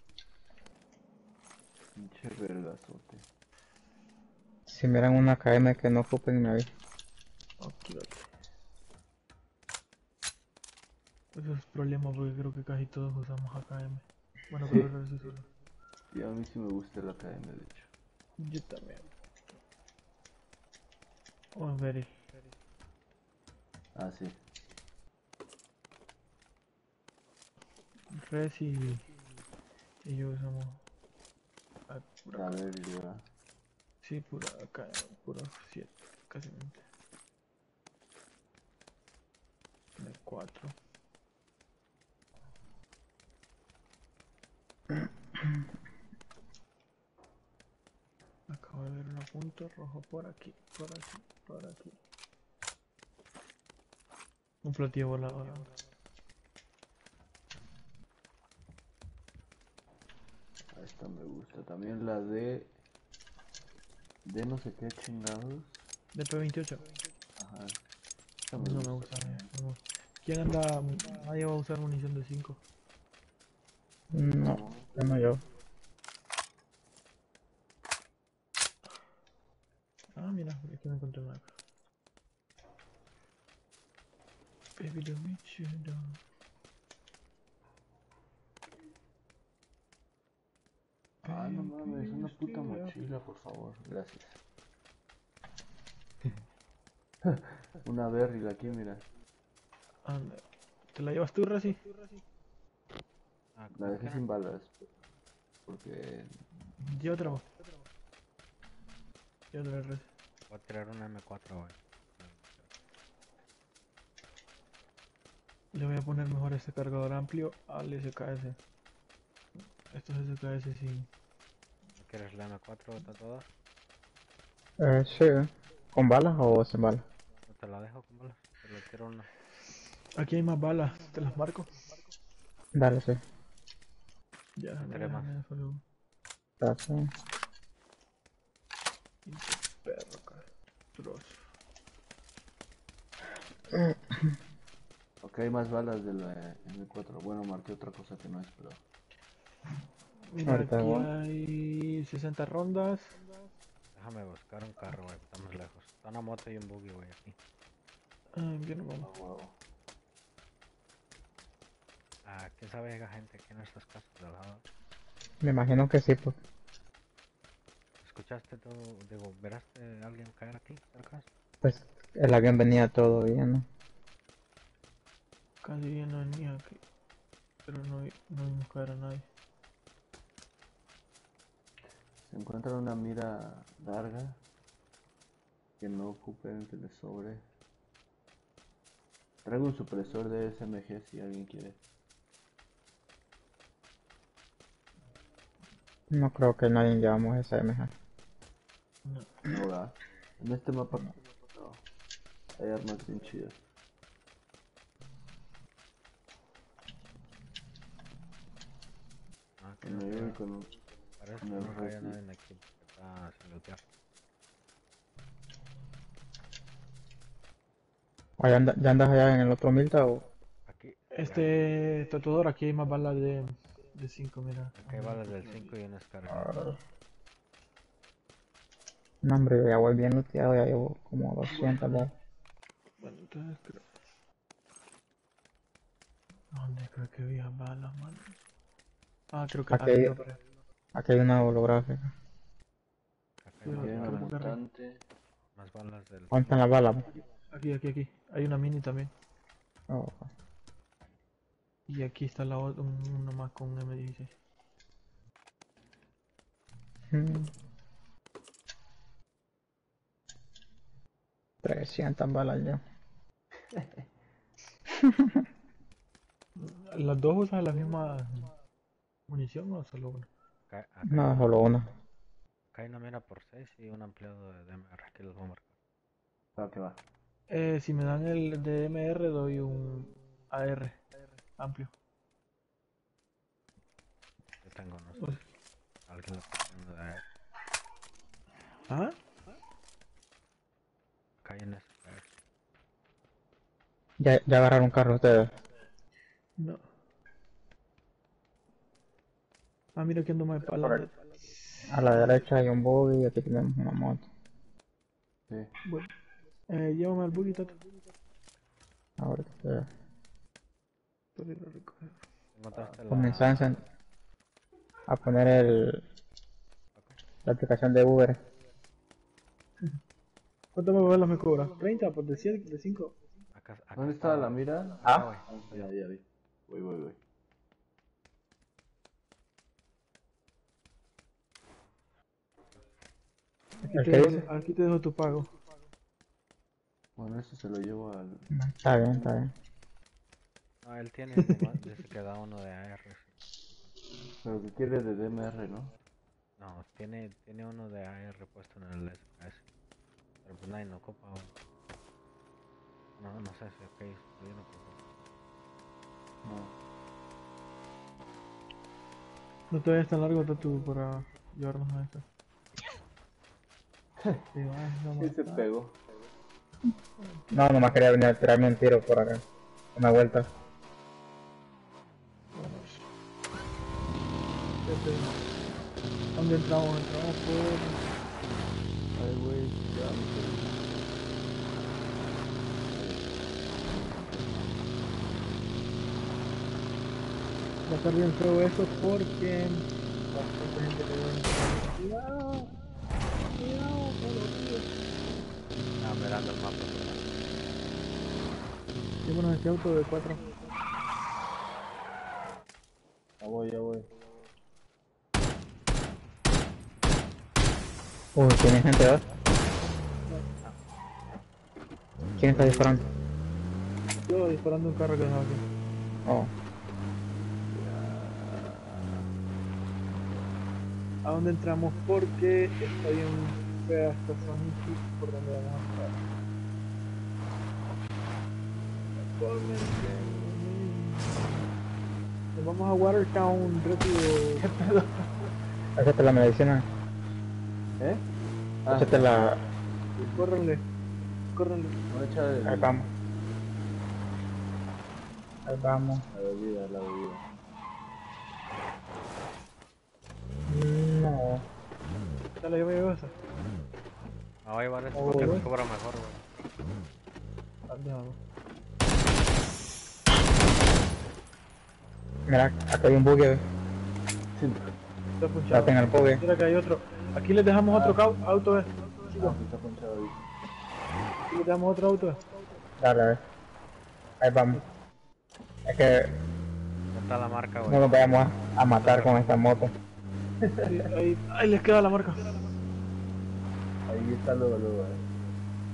Pinche vergazote. Si miran una KM que no ocupen, me avisa. Ok, ok. Eso es problema porque creo que casi todos usamos AKM. Bueno, Sí. pero eso solo. Y a mí sí me gusta la KM, de hecho. Yo también. Oh, very. Ah, sí. Res y, y yo usamos. Ah, pura A ver, ya. Sí, pura AKM, pura 7, casi. De 4. Acabo de ver un punto rojo por aquí, por aquí, por aquí. Un platillo volador. Esta me gusta. También la de. De no sé qué chingados. De P28. Ajá. Esta No me me gusta. no me gusta. ¿Quién anda? Nadie va a usar munición de 5. No, yo no yo. Ah, mira, aquí me encontré una. Baby, don't meet you down. Ah, no mames, una mochila, por favor. Gracias. una berry aquí, mira. Anda. ¿Te la llevas tú, Rasi? Ah, La ¿cómo dejé sin balas. Porque. Vos. Llévatela, Rasi. Voy a tirar una M4, güey. Le voy a poner mejor este cargador amplio al SKS. Estos SKS sí. ¿No quieres la M4 está toda? Eh, sí. ¿Con balas o sin balas? No te la dejo con balas. Te le tiro una. Aquí hay más balas, te las marco. Dale, sí. Ya, Tendré más. Gracias. Pinche perro, castroso. Ok, hay más balas de la M4. Bueno, marqué otra cosa que no es, pero. Mira, Ahorita aquí voy. hay 60 rondas. Déjame buscar un carro, güey. Estamos lejos. Está una moto y un buggy, güey, aquí. Ah, bien, vamos. Ah, huevo. Ah, ¿quién sabe llega gente aquí en estas casas de al lado? Me imagino que sí, pues. ¿Escuchaste tú? Digo, ¿veraste a alguien caer aquí cerca? Pues el avión venía todo bien, ¿no? Casi bien no venía aquí. Pero no, vi- no vimos caer a nadie. Se encuentra una mira larga. Que no ocupen, que le sobre. Traigo un supresor de SMG si alguien quiere. No creo que nadie llevamos esa MG. No. No va. En este mapa no. Hay armas bien chidas. Ah, que Que no con el no caiga rifle. nadie aquí. porque Está sin lootear. ¿O ya, anda- ya andas allá en el otro Milta o...? Aquí. Este tatuador, aquí hay más balas de, de 5, mira. Aquí hay balas del 5 y una descarga. Ah. No, hombre, ya voy bien looteado, ya llevo como 200 balas. Bueno, entonces creo. ¿Dónde creo que había balas, mano? Ah, creo que Aquí aquí hay-. Aquí una holográfica. Acá hay Cuidado, más Tiene creo una balas, que arriba. mutante. más balas del. ¿Dónde están las balas? Aquí, aquí, aquí. Hay una mini también. Oh, Y aquí está la otra, un- una más con un M16. mm. 300 balas ya. ¿Las dos usan la misma munición o solo una? Acá, acá No, solo una. acá hay una mira por 6 y un ampliado de DMR. Aquí los voy a marcar. Va que va. Eh, si me dan el DMR doy un AR amplio. Yo tengo, no sé. Alguien lo está poniendo de AR. ¿Ah? Acá hay AR. Ya, ya agarraron un carro ustedes. No. Ah, mira que ando más para Correcto. A la derecha hay un buggy y aquí tenemos una moto. Sí. Bueno. Eh, llévame al buggy, Tato. Ahora que se Para ir a recoger. La... comenzaron a poner el, la aplicación de Uber. ¿Cuánto me me cobra? ¿30 por de 7, de 5? Acá, acá ¿Dónde está la mira? Ah, güey. Ya, ya vi. Voy, voy, voy. Aquí ¿El te, dejo, dice? aquí te dejo tu pago. Bueno, eso se lo llevo al. Está bien, está bien. No, él tiene, nomás dice que da uno de AR. sí. Pero que quiere de DMR, ¿no? No, tiene, tiene uno de AR puesto en el SKS. Pero pues nadie lo ocupa. No, no sé si ok, yo no ocupo. No. No te vayas tan largo, Tatu, para llevarnos a eso. Te vas a Sí se pegó. No, nomás quería venir a tirarme un tiro por acá. Una vuelta. ¿Dónde entramos? Entramos por... Ay, güey, ya me perdí. Va a estar bien feo eso porque... Bastante gente que va a entrar. Cuidado. Cuidado, Mirando el mapa. Llevémonos este auto de 4. Ya voy, ya voy. Uy, ¿tiene gente, ¿verdad? ¿Quién está disparando? Yo disparando un carro que dejaba aquí. Oh, ¿A dónde entramos? Porque está bien fea esta zona por donde vamos a entrar. Actualmente. Nos vamos a Watertown rápido. ¿Qué pedo? échate la medicina. ¿Eh? Ah, Échate la... Córrenle. Córrenle. no echa el- Ahí vamos. Ahí vamos. la bebida, la bebida. No. Dale, yo me llevo esa. Ah, voy a llevar Oh, porque me güey. cobra mejor, güey. Mira, acá hay un buggy. eh. Está punchado. Ya tengo el buggy. Mira que hay otro. Aquí les dejamos otro auto, eh. Chicos, sí está ponchado ahí. aquí les dejamos otro auto. eh. Dale, a ver. Ahí vamos. Es que Ya está la marca, güey. no nos vayamos a, a matar con esta moto. Sí, ahí, ahí les queda la marca. Ahí está luego, luego. eh.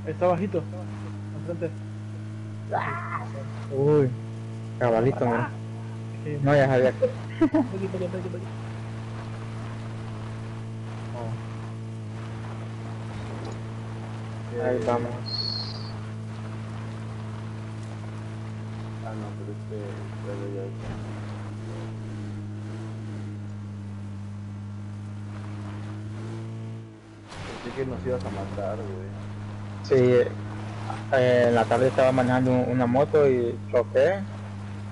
Ahí está bajito. Enfrente. Uy, cabalito, mira. Es que- No, ya sabía. Aquí, aquí, aquí, aquí, aquí. Ahí vamos. Ah, no, pero este. Pero ya está. Pensé que nos ibas a matar, güey. Sí, eh, en la tarde estaba manejando un- una moto y choqué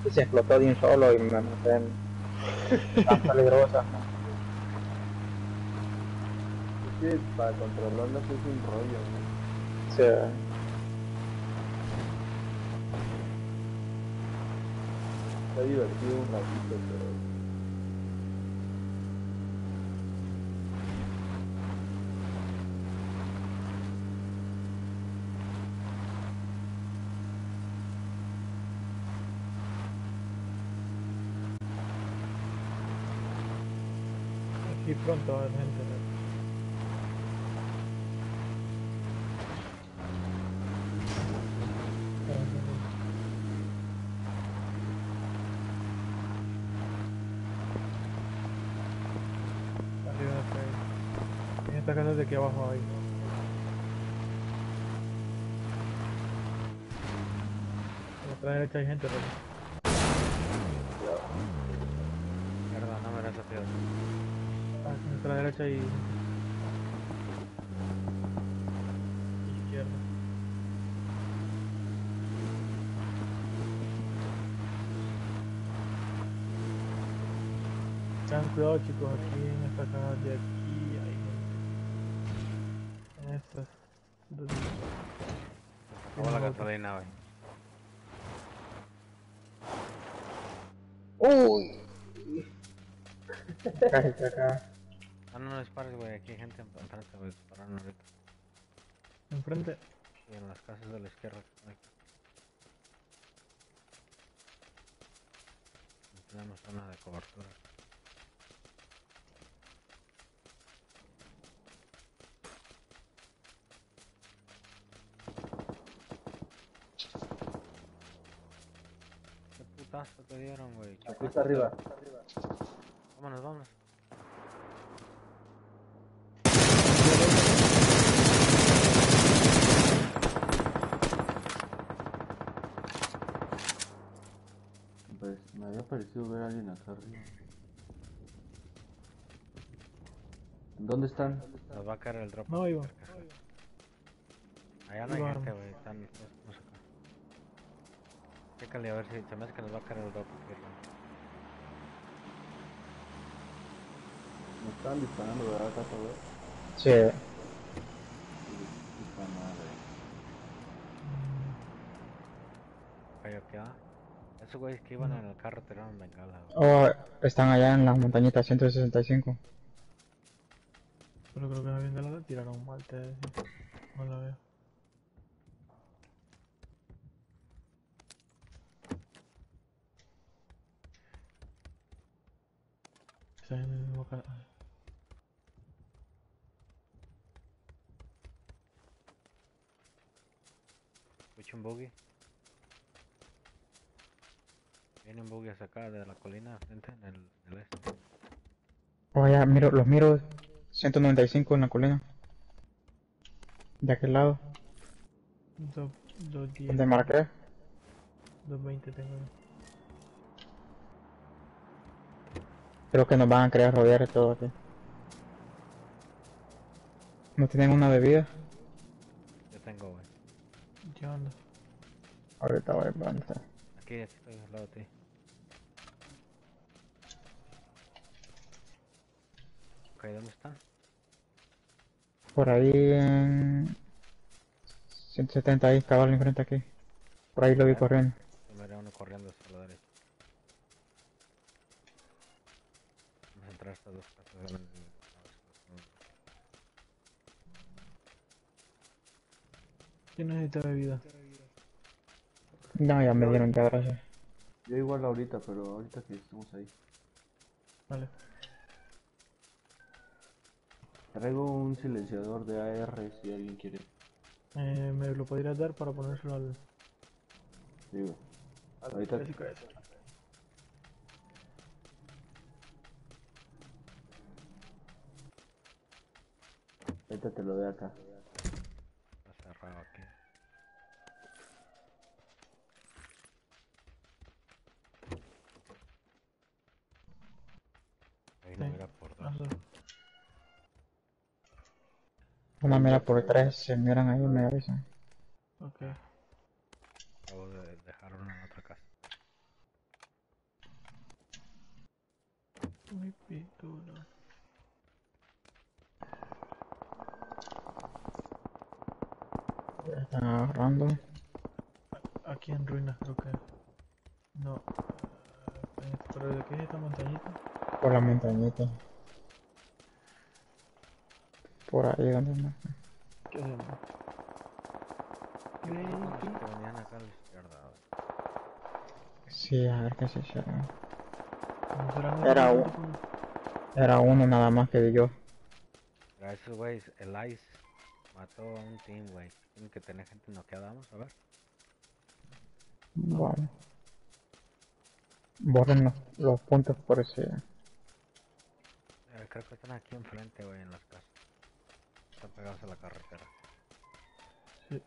y se explotó de un solo y me maté en tan peligrosa. Es que para controlarlas es un rollo, ¿no? Sí, Está divertido un ratito, pero. Aquí pronto va a. ¿no? Arriba ahí. ¿Quién está esta casa de aquí abajo ahí. A nuestra derecha hay gente, Rolly. A nuestra derecha hay... Izquierda. Tengan cuidado chicos, aquí en esta casa de aquí hay gente. En estas. dos- Acabó la dispares, güey. Aquí hay gente enfrente, güey. Disparando ahorita. Enfrente. Y en las casas de la izquierda. Aquí. No Tenemos zona de cobertura. ¿Qué putazo te dieron, güey? ¿Qué Aquí está arriba. Vámonos, vámonos. Me había parecido ver a alguien acá arriba. ¿Dónde están? Nos va a caer el drop. No, cerca. Allá no hay gente, güey. Están estamos acá. Chécale a ver si se me hace que nos va a caer el drop. Me estaban disparando, ¿verdad? Acá, güey. Sí. Puta madre. Cayó aquí, ah. Esos güeyes que iban en el carro tiraron bengala. Oh, están allá en las montañitas 165. Pero creo que me viendo la tiraron mal, te decía. No la veo. Está en el mismo ca- Escucho un buggy. Viene un buggy hacia acá de la colina, frente en el, en el este. Oh, ya, miro, los miro 195 en la colina. De aquel lado. Dos, dos diez, Donde marqué. dos veinte tengo. Creo que nos van a querer rodear todo aquí. ¿No tienen una bebida? Yo tengo, güey. ¿Qué onda? Ahorita voy a levantar. Aquí, aquí estoy al lado de ti. Ok, ¿dónde están? Por ahí en 170 ahí, cabal enfrente aquí. Por ahí lo vi corriendo. Yo miré uno corriendo hacia la derecha. Vamos a entrar a estas dos casas. ¿Quién necesita bebida? No, ya me dieron ya, gracias. Yo igual ahorita, pero ahorita que estamos ahí. Vale. Traigo un silenciador de AR si alguien quiere. Eh, ¿Me lo podrías dar para ponérselo al... Digo, al Ahorita- ahorita te lo doy acá. Está cerrado aquí. Ahí no Sí. mira por dos. Hazlo. Una mira por tres, se miran ahí me avisan. Ok. Acabo de dejar una en otra casa. Mi pintura. Están agarrando. Aquí en ruinas creo que... No. eh, ¿Pero de qué es esta montañita? Por la montañita. Por ahí donde no. ¿Qué hacemos? Los que venían acá a la izquierda. güey. Sí, a ver qué se hicieron. ¿Cómo serán Era esos? un- Era uno nada más que yo. Esos güeyes, el Ice mató a un team, güey. Tienen que tener gente noqueada. Vamos a ver. Bueno. Borren los, los puntos por si. Eh, creo que están aquí enfrente, güey, en las casas. Están pegados a la carretera. Sí.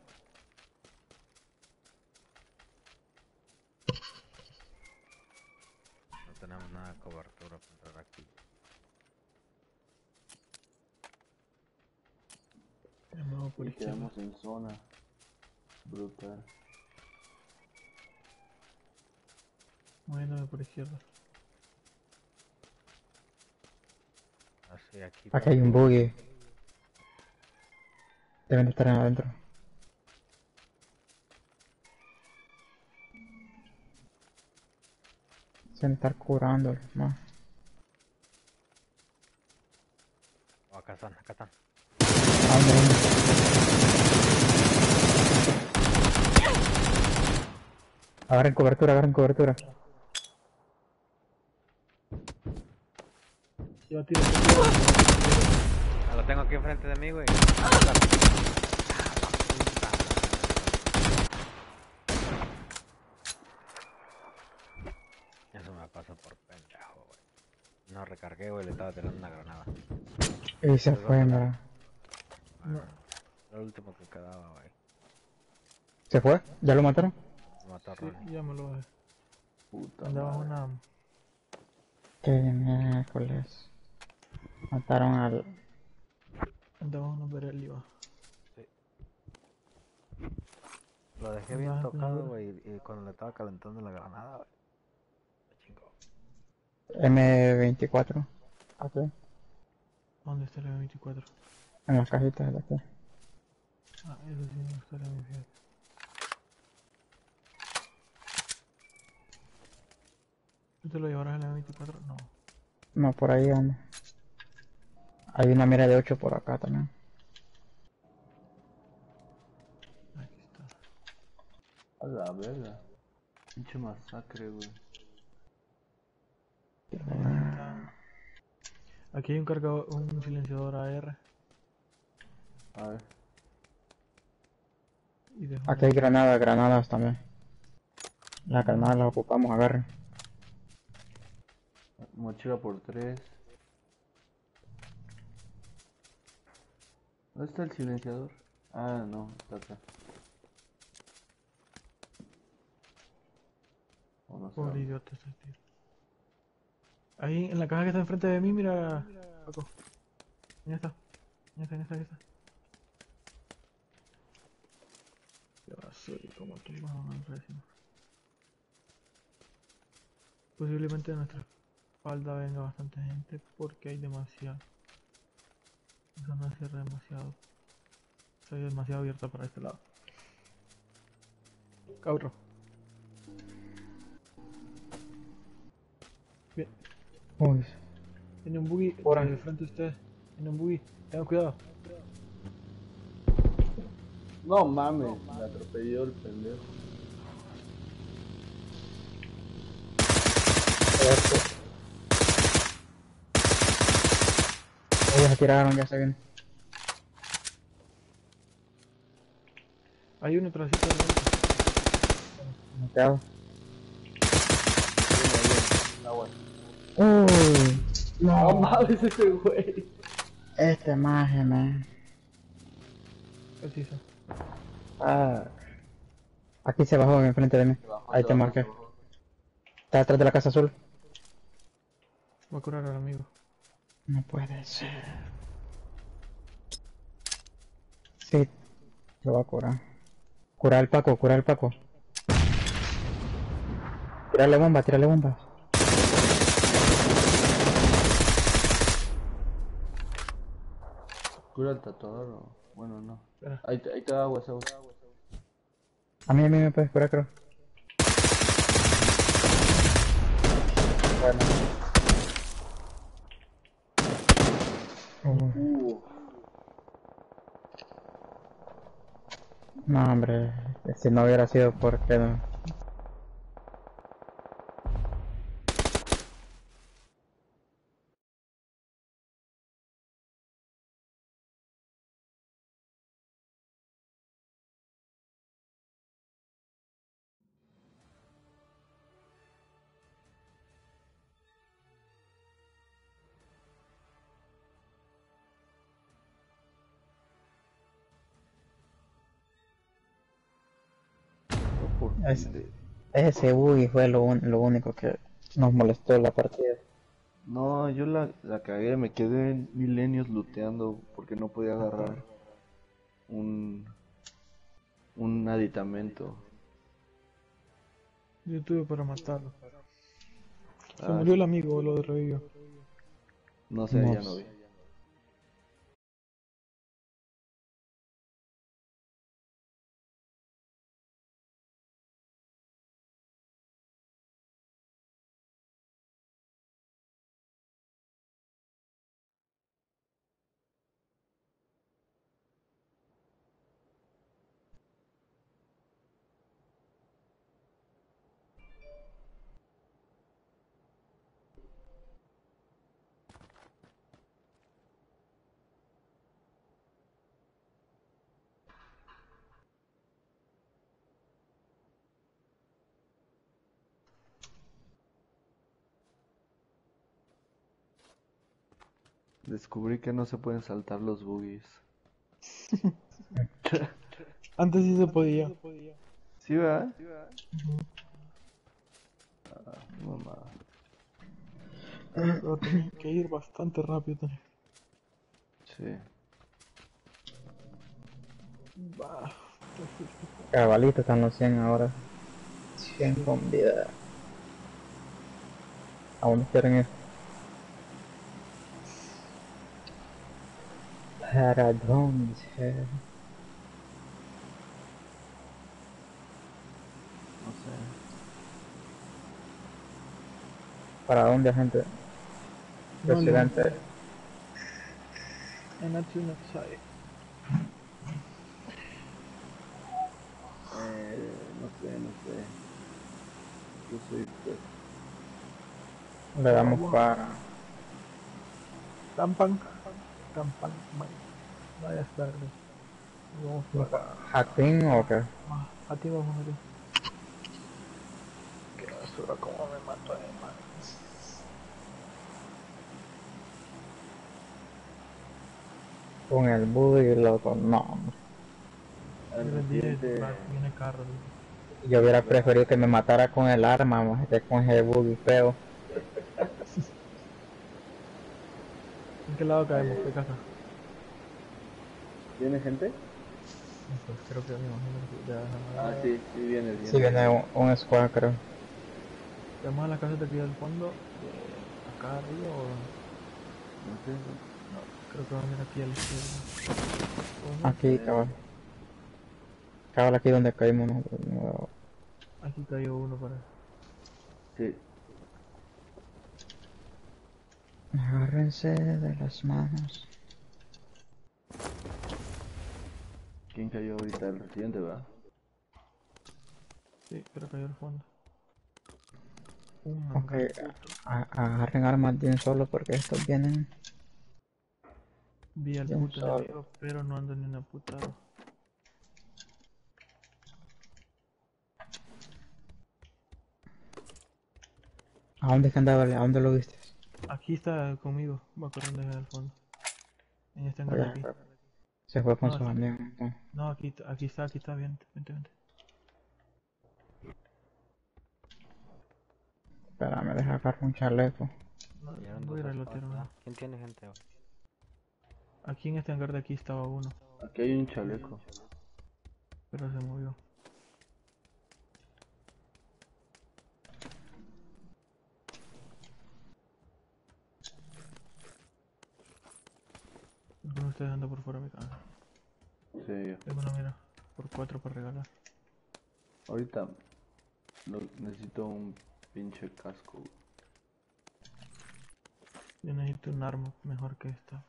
No tenemos nada de cobertura para entrar aquí. Y izquierda. quedamos en zona. Brutal. Moviéndome por izquierda. Así aquí. Aquí hay un buggy. Deben de estar adentro. Se deben estar curando, ¿no? Oh, acá están, acá están. ¿A dónde vienen? Agarren cobertura, agarren cobertura. Ya tiro. Lo tengo aquí enfrente de mí, güey. Eso me pasa por pendejo, güey. No recargué, güey, le estaba tirando una granada. Y se fue, mira. No. Lo último que quedaba, güey. ¿Se fue? ¿Ya lo mataron? Sí, Ronnie. ya me lo bajé. Puta Andaba madre. una. Qué miércoles. Mataron al... Andaba una Berelli, va. Lo dejé bien tocado, güey, y cuando le estaba calentando la granada, güey. Me chingó. M24. Aquí. ¿Dónde está el M24? En las cajitas de aquí. Ah, eso sí me gustaría mi fíjate. ¿Tú te lo llevarás el M24? No. No, por ahí anda. Hay una mira de 8 por acá también. Aquí está. A la verga. Pinche masacre, güey. Aquí hay un cargador, un silenciador AR. A ver. Y Aquí hay granadas, granadas también. Las granadas las ocupamos, agarren. Mochila por tres. ¿Dónde está el silenciador? Ah, no, está acá. O no Pobre idiota ese tío. Ahí en la caja que está enfrente de mí, mira, Paco. En esta. En esta, en esta, en esta. Ya soy como tú a avanzar encima. Posiblemente de nuestra espalda venga bastante gente porque hay demasiado. La zona cierra demasiado. Soy demasiado abierta para este lado. Cabro. Bien. Uy, Tiene un buggy Por ahí. de frente a usted. Tiene un buggy. Tengan cuidado. No mames, me atropelló el pendejo. Se tiraron, ya se viene. Hay uno trasito de la. Uy, No no, mames ese güey. este maje, man. Preciso. Ah. Aquí se bajó enfrente de mí. Ahí te marqué. Está detrás de la casa azul. Voy a curar al amigo. No puede ser. Sí, lo va a curar. Curar al Paco, curar al Paco. Tirarle bomba, tirarle bomba. ¿Cura el tatuador o...? Bueno, no. Espera. Ahí te, ahí te da agua, Saúl. A mí, a mí me puedes curar, creo. Bueno. Uy. No, hombre, si no hubiera sido porque no. Ese buggy fue lo, un- lo único que nos molestó la partida. No, yo la, la cagué, me quedé en milenios looteando porque no podía agarrar un un aditamento. Yo tuve para matarlo. Se Ah, murió el amigo, lo revivió. no sé, ya no vi. Descubrí que no se pueden saltar los boogies. Antes sí se podía. ¿Sí, verdad? Ah, mamá. Pero tenía que ir bastante rápido. tenía. Sí. Bah, Cabalito están los 100 ahora. 100 con vida. ¿A dónde quieren ir? ¿Para dónde? No sé. ¿Para dónde, gente? No, no. Presidente. En side. Eh, no sé, no sé. Yo soy pues, Le damos para. Tampan. Tampan. Vaya tarde. Vamos para ¿Hatín o qué? Ah, A ti vamos a ver. Qué basura, cómo me mató de mal. Con el buggy, loco. No, el viene carro. Yo hubiera preferido que me matara con el arma más que con ese buggy feo. ¿En qué lado caemos? ¿Qué casa? ¿Viene gente? Pues creo que me imagino que ya Ah, sí, sí viene, viene. Si viene un, un squad, creo. ¿Vamos a la casa de aquí del fondo? de ¿Acá arriba o No sé. no? Creo que va a venir aquí a la izquierda. Aquí, cabal. Cabal, aquí donde caímos nosotros. no. Aquí cayó uno para. Sí. Agárrense de las manos. ¿Quién cayó ahorita? El residente, ¿verdad? Sí, pero cayó al fondo. Ok, agarren armas de un solo porque estos vienen. Vi al puto pero no ando ni una puta. ¿A dónde es que andaba? ¿A dónde lo viste? Aquí está conmigo, va corriendo desde el fondo. En este de aquí. Se fue con No, sí. amigos. ¿no? Aquí, aquí está, aquí está, bien, vente, vente. Espérame, deja agarrar un chaleco. No, voy a a. ¿Quién tiene gente hoy? Aquí en este hangar de aquí estaba uno, Aquí hay un chaleco. pero se movió. Alguno de ustedes anda por fuera mi casa. Sí, yo. Tengo una mira por cuatro para regalar. Ahorita lo- necesito un pinche casco. Yo necesito un arma mejor que esta.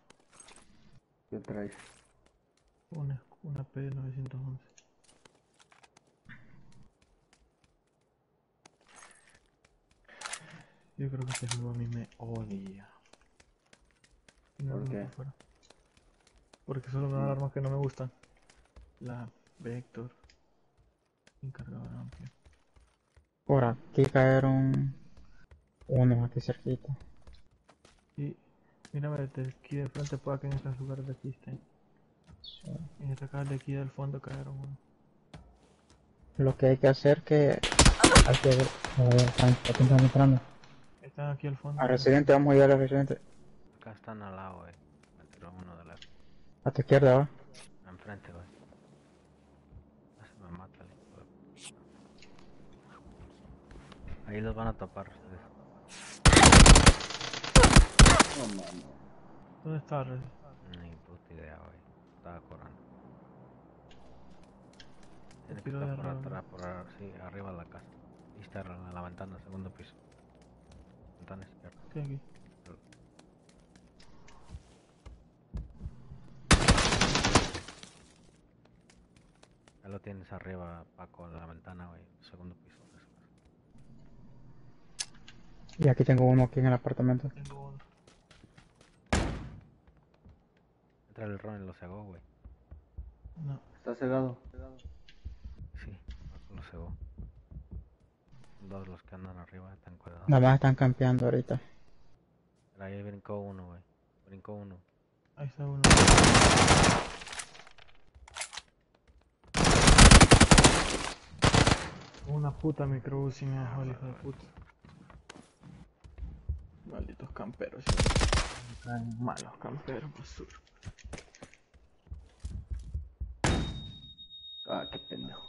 ¿Qué traes? Una, una P911. Yo creo que este juego a mí me odia. No ¿Por qué? fuera. Porque solo me dan armas que no me gustan. La Vector. Encargador amplio. Por aquí cayeron unos aquí cerquita. Y mírame desde aquí de frente para que en estos lugares de aquí estén. Sí. En esta casa de aquí del fondo cayeron uno. Lo que hay que hacer que... Hay que... A ver, están, están entrando. Están aquí al fondo. A Residente, vamos a ir a Residente. Acá están al lado, güey. Me tiró uno de la A tu izquierda, va. enfrente, güey. Casi me mata Ahí los van a topar ustedes. No mames. ¿Dónde está Red? Ni puta idea, güey. Estaba corriendo. Tiene que estar por atrás, por ar- sí, arriba de la casa. Y está en la ventana, segundo piso. Ventana izquierda. Sí, aquí. Lo tienes arriba, Paco, en la ventana, güey. Segundo piso. Y aquí tengo uno aquí en el apartamento. Tengo uno. Entra el ron y lo cegó, güey. No. Está cegado. Sí, lo cegó. Dos los que andan arriba, están cuidados. Nada más están campeando ahorita. Ahí brincó uno, güey. Brincó uno. Ahí está uno. Una puta microbús sin ajo, el hijo de puta. Malditos camperos. Tan malos camperos, basura. Ah, qué pendejo.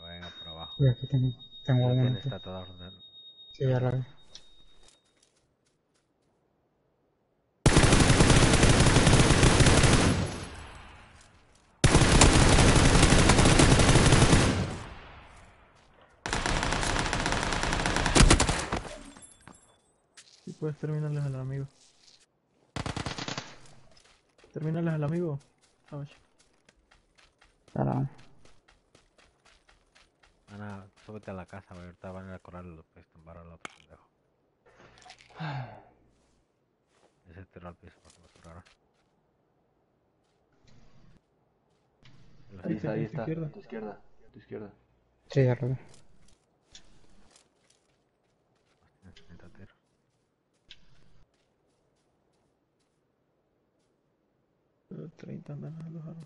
Vayan por abajo. Aquí tengo, tengo uno. de... Sí, ya lo vi. Puedes terminarles al amigo. Terminarles al amigo. Sabes. Para- Ana, súbete a la casa. Ahorita van a ir a correr y lo puedes tumbar al otro pendejo. Ese tiró al piso para que. Y los Ahí Ahí está, ahí a tu está. izquierda. A tu izquierda. A tu izquierda. Sí, ya lo vi. tienes 30 tiros. Pero 30 andan a los aros.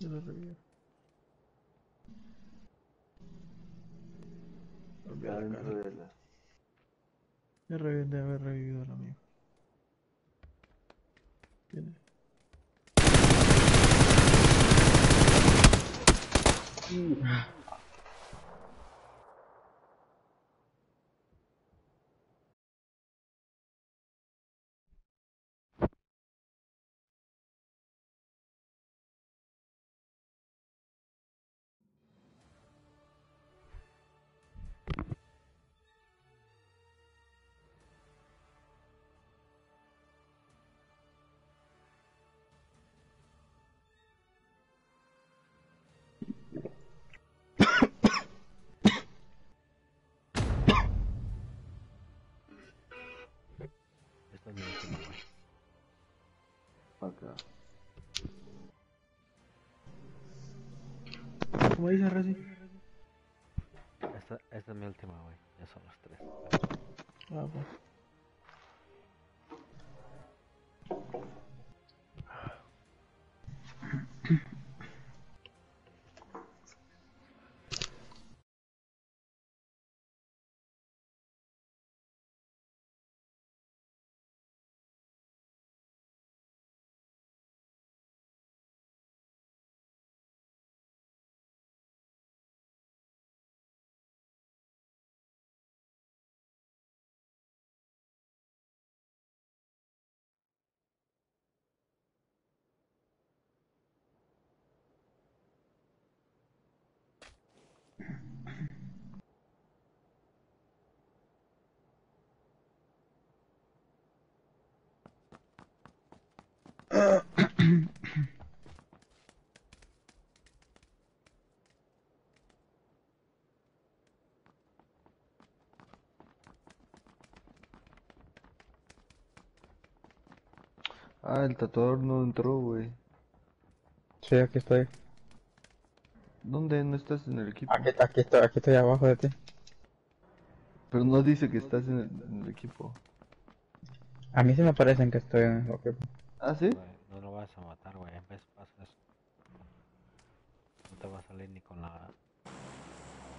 Yo lo revivo. La cara. haber revivido al amigo. Viene. Esta Acá. ¿Cómo dice Reci? Esta, esta es mi última, güey. Ya son las tres. Ah, pues. Ah, el tatuador no entró, güey. Sí, aquí estoy. ¿Dónde no estás en el equipo? Aquí, aquí, estoy, aquí estoy abajo de ti. Pero no dice que estás en el, en el equipo. A mí sí me parecen que estoy en el equipo. ¿Ah, sí? No lo vas a matar, güey. En vez pasa eso. No te va a salir ni con la.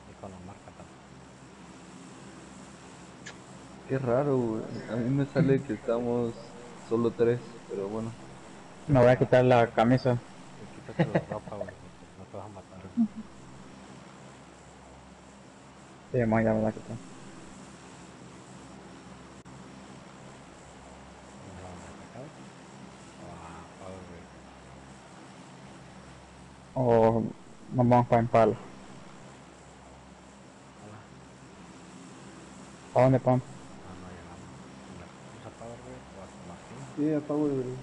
ni con la marca tampoco. Qué raro, güey. A mí me sale que estamos solo tres, pero bueno. Me voy a quitar la camisa. Quítate la ropa, güey. No te vas a matar. Sí, mo, ya me la quité. ¿Dónde la vamos a sacar? O a Power nos vamos para Impala. ¿A dónde, Pam? No, no llegamos. ¿En la ¿Vamos a Power? Sí, a Power, güey.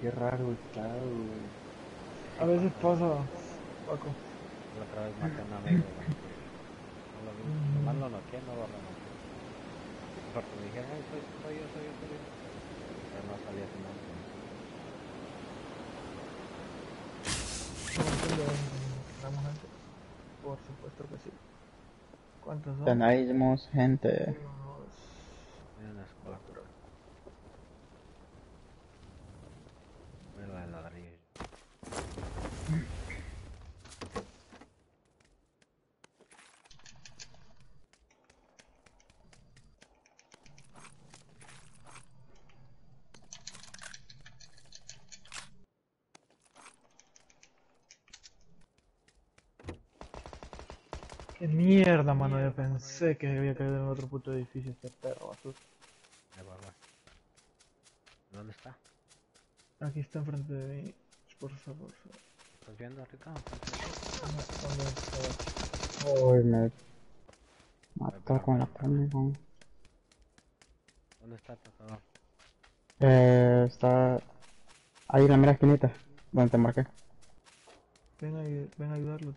Qué raro está, güey. A veces pasa, Paco. La otra vez maté a un amigo, güey. No lo vi. Nomás lo noqué, no lo rematé. Porque me dije, ay, soy, soy yo, soy yo, soy yo. No salía. Por supuesto que sí. ¿Cuántos son? Tenemos gente. Unos- En la escuela. Voy a la de ladrillo. Qué mierda, mano. Yo pensé que había caído en otro puto edificio este perro azul. Ahí va, va. ¿Dónde está? Aquí está enfrente de mí. Por favor. ¿Estás viendo, está? Uy, me mató con la carne. ¿Dónde está el? Eh, está ahí en la mera esquinita, donde te marqué. Ven a, ven a ayudarlo.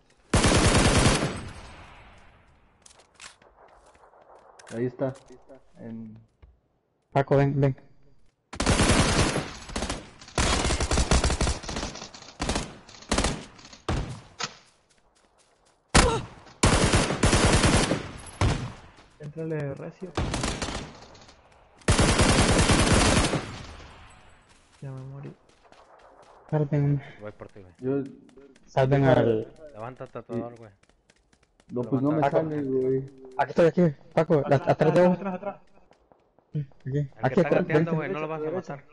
Ahí está. En... Paco, ven, ven. Entrale recio. Ya me morí. Salven, Voy por ti, güey. Yo... salven al... Levanta el tratador, güey. No, pues no me sale, güey. Aquí estoy, aquí, Paco, la- atrás de vos. atrás, atrás. Aquí, El aquí, que está atrás, gateando, güey, no lo vas a matar.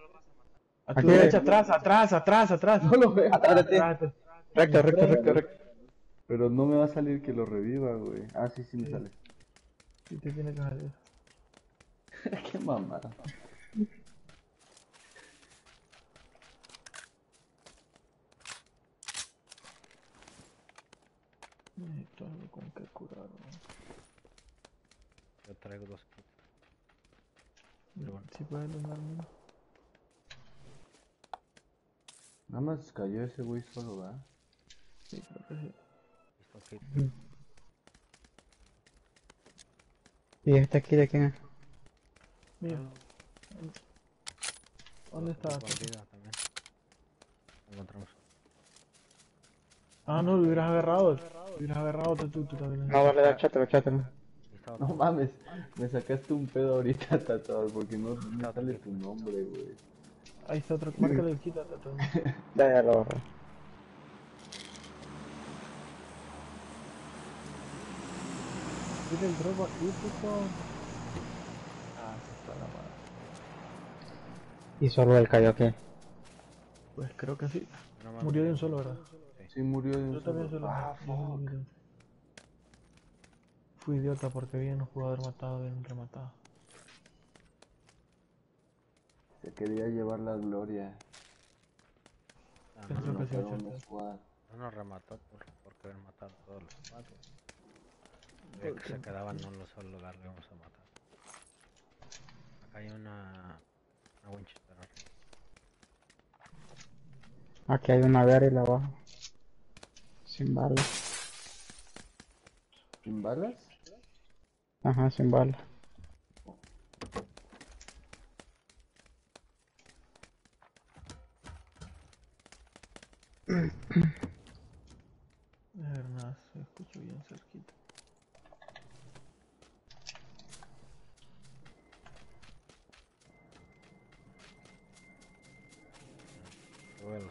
A tu Aquí. derecha, atrás, atrás, atrás, atrás. No lo veo. Atrás de ti. Atrás. Recto, recto, recto, recto. Pero no me va a salir que lo reviva, güey. Ah, sí, sí me Sí. sale. Sí, te tiene que salir. Qué mamada. Necesito algo con que curar. Yo traigo dos kits. ¿no? Si puedes donarme uno. Nada más cayó ese güey solo, ¿verdad? Sí, creo que sí. Listo, kit. ¿Y este aquí de quién es? Mira. ¿Dónde está? También. Encontramos. Ah, no, lo hubieras agarrado. Lo hubieras agarrado tú, tú, tú también. No, dale, dale, chátelo, chátelo. No mames, me sacaste un pedo ahorita, tatuador, porque no me sale tu nombre, güey. Ahí está otro. Márcale el quita, tatu. Ya, ya lo borré. Mira el drop aquí, puto. Ah, se está la madre. Y solo él cayó aquí. Pues creo que sí. No. Murió de un solo, ¿verdad? Sí, murió de un Yo también solo. solo. Ah, fuck. Fui idiota porque bien no pudo haber matado, bien rematado. Se quería llevar la gloria. Ah, no, que no, nos remató por, por querer matar a todos los cuatro. Que se quedaban en un solo lugar, le vamos a matar. Acá hay una. Una Winchester arriba. Aquí hay una la abajo. Sin balas. ¿Sin balas? Ajá, sin bala. Ver, nada, se bien cerquita.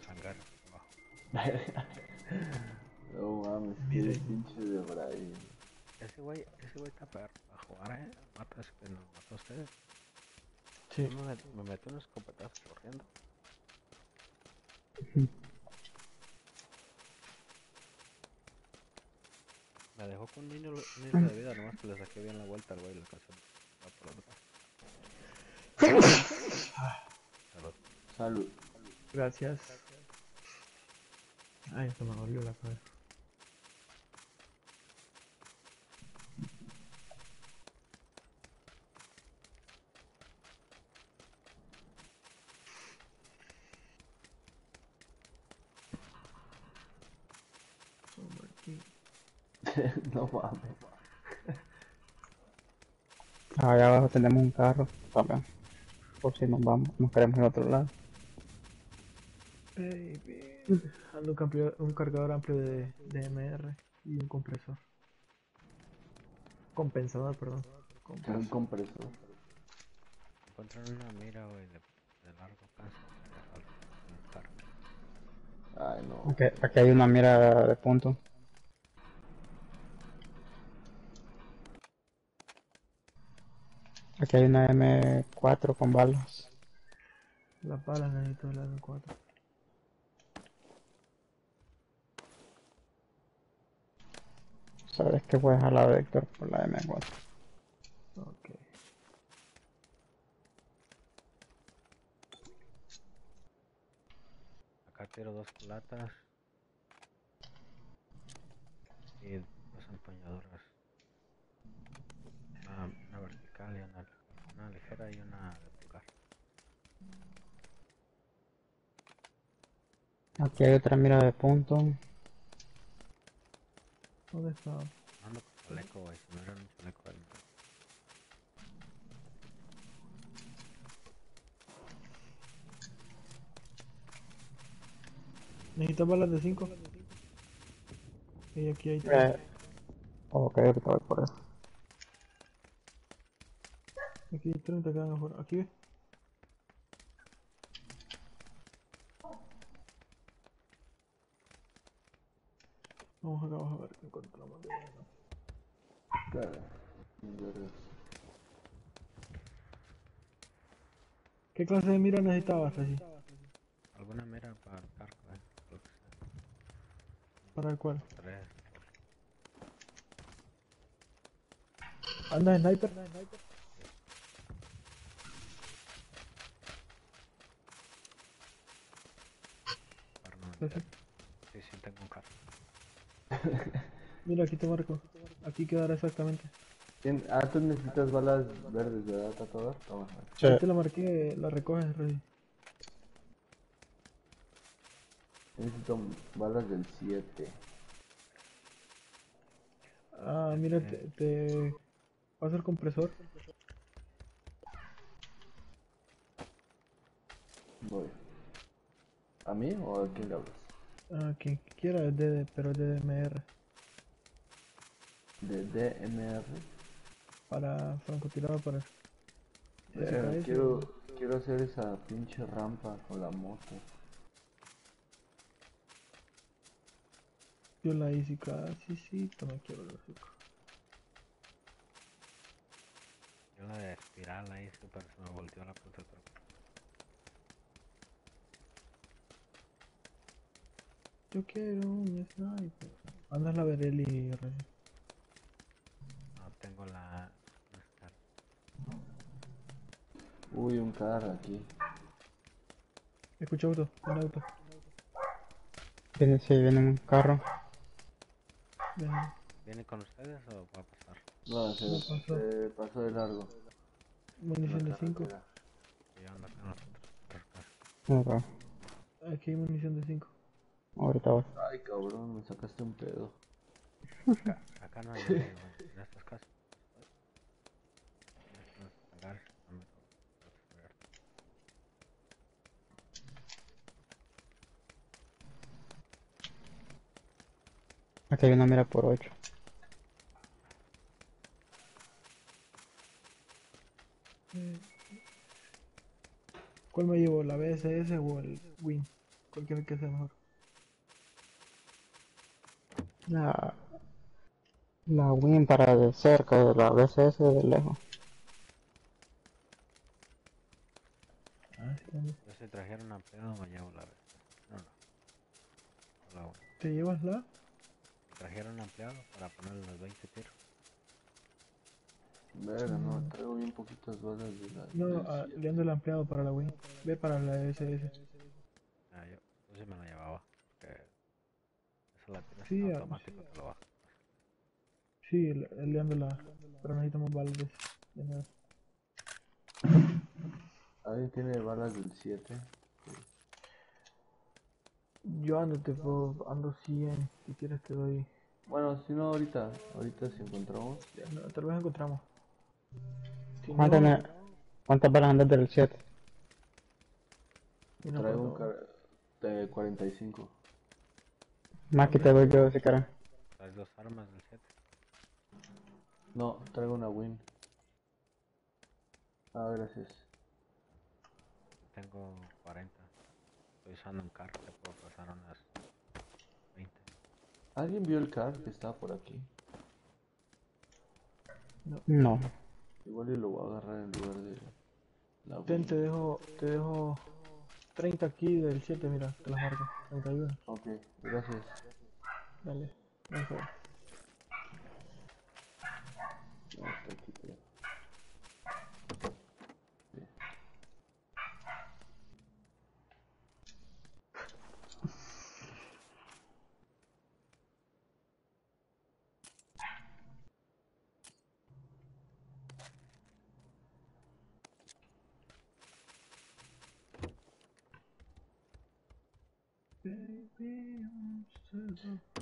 Sangar. No, mames, que pinche de Ese jugar, eh. Mata ese que nos mató a ustedes. Sí. Yo Me, met- me meto unos escopetazos corriendo. Me dejó con un niño, hilo de vida, nomás que le saqué bien la vuelta al güey y por la otra. Salud. Salud. Gracias. Ay, se me dolió la cabeza. Sobre aquí. No mames. Allá abajo tenemos un carro también. Por si nos vamos, nos queremos ir a otro lado. Baby. Ando un, un cargador amplio de, de MR y un compresor. Compensador, perdón. Un compresor. Encontraron una mira, güey, de, de largo carro. Ay, no. Aquí hay una mira de punto. Aquí hay una M4 con balas. Las balas necesito de la M4. Sabes que puedes jalar a Víctor por la M4. Ok. Acá quiero dos latas. Y dos empuñaduras. Una, una vertical y una, ligera y una de pulgar. Aquí hay otra mira de punto. ¿Dónde está? Ando con chaleco, güey. Si me dieran un chaleco del ¿Necesitas balas de 5? Y aquí hay Eh, ok, ahorita voy por eso. Aquí hay 30 quedan afuera. Aquí ve. Vamos acá, vamos a ver qué encontramos de bueno. Claro. ¿Qué clase de mira necesitabas, Regi? Alguna mira para el carro, eh. ¿Para el cual? Tres. ¿Anda sniper? Para no Sí, sí. Sí, tengo un carro. Mira, aquí te marco. Aquí quedará exactamente. ¿Quién- Ah, tú necesitas balas verdes, ¿verdad, tatuador? Toma. Sí. Aquí te la marqué, la recoges, Regi. Necesito balas del 7. Ah, mira, te, te paso el compresor. Voy. ¿A mí o a quién le hablas? Ah, quien quiera, es de, pero es de DMR. De DMR. Para francotirador, para... Eh, quiero, quiero hacer esa pinche rampa con la moto. Yo la hice casi, sí, me quiero el hocico. Yo la de espiral ahí, super, se me volteó la puta troca. Yo quiero un sniper. Andas la Bereli. No tengo la... Uy, un carro aquí. Escucha auto, un auto. Viene, sí, viene un carro. Ven, ¿Viene con ustedes o va a pasar? No, se, No pasó. se pasó de largo. munición de 5. Carretera. Y yo ando con nosotros. por acá. Ok, Aquí hay munición de 5. Ahorita voy. Ay, cabrón, me sacaste un pedo. Acá, acá no hay nadie, güey, en estas casas. Aquí hay una mira por 8. ¿Cuál me llevo? ¿La BSS o el Win? Cualquiera que sea mejor. La, la Win para de cerca, la BCS de lejos. Ah, si trajeron ampliado me llevo la vez. No, no. La una. ¿Te llevas la? Trajeron ampliado para ponerle los 20 tiros. Verga, no, traigo bien poquitas balas de la. No, del ah, le ando el ampliado para la Win. Ve para la SS. Ah, yo, sí me la llevaba. La tienes Sí, en automático, te lo baja. Sí, le, le ando la. Pero necesitamos balas de, de nuevo. ¿Alguien tiene balas del 7? Yo ando, te puedo, ando 100. Si quieres te doy. Bueno, si no, ahorita. Ahorita si encontramos. ya. No, tal vez encontramos. Si no, ¿Cuántas, ne- ¿Cuántas balas andas del 7? si no, Traigo un car de 45. Más que te doy yo si quieres. Traes dos armas del 7. No, traigo una win. Ah, gracias. Tengo 40. Estoy usando un carro, te puedo pasar unas 20. ¿Alguien vio el car que estaba por aquí? No. Igual y lo voy a agarrar en lugar de la Ten, win. te dejo, te dejo 30 aquí del 7, mira, te las marco. 31. Ok, gracias. Dale. Vamos a ver.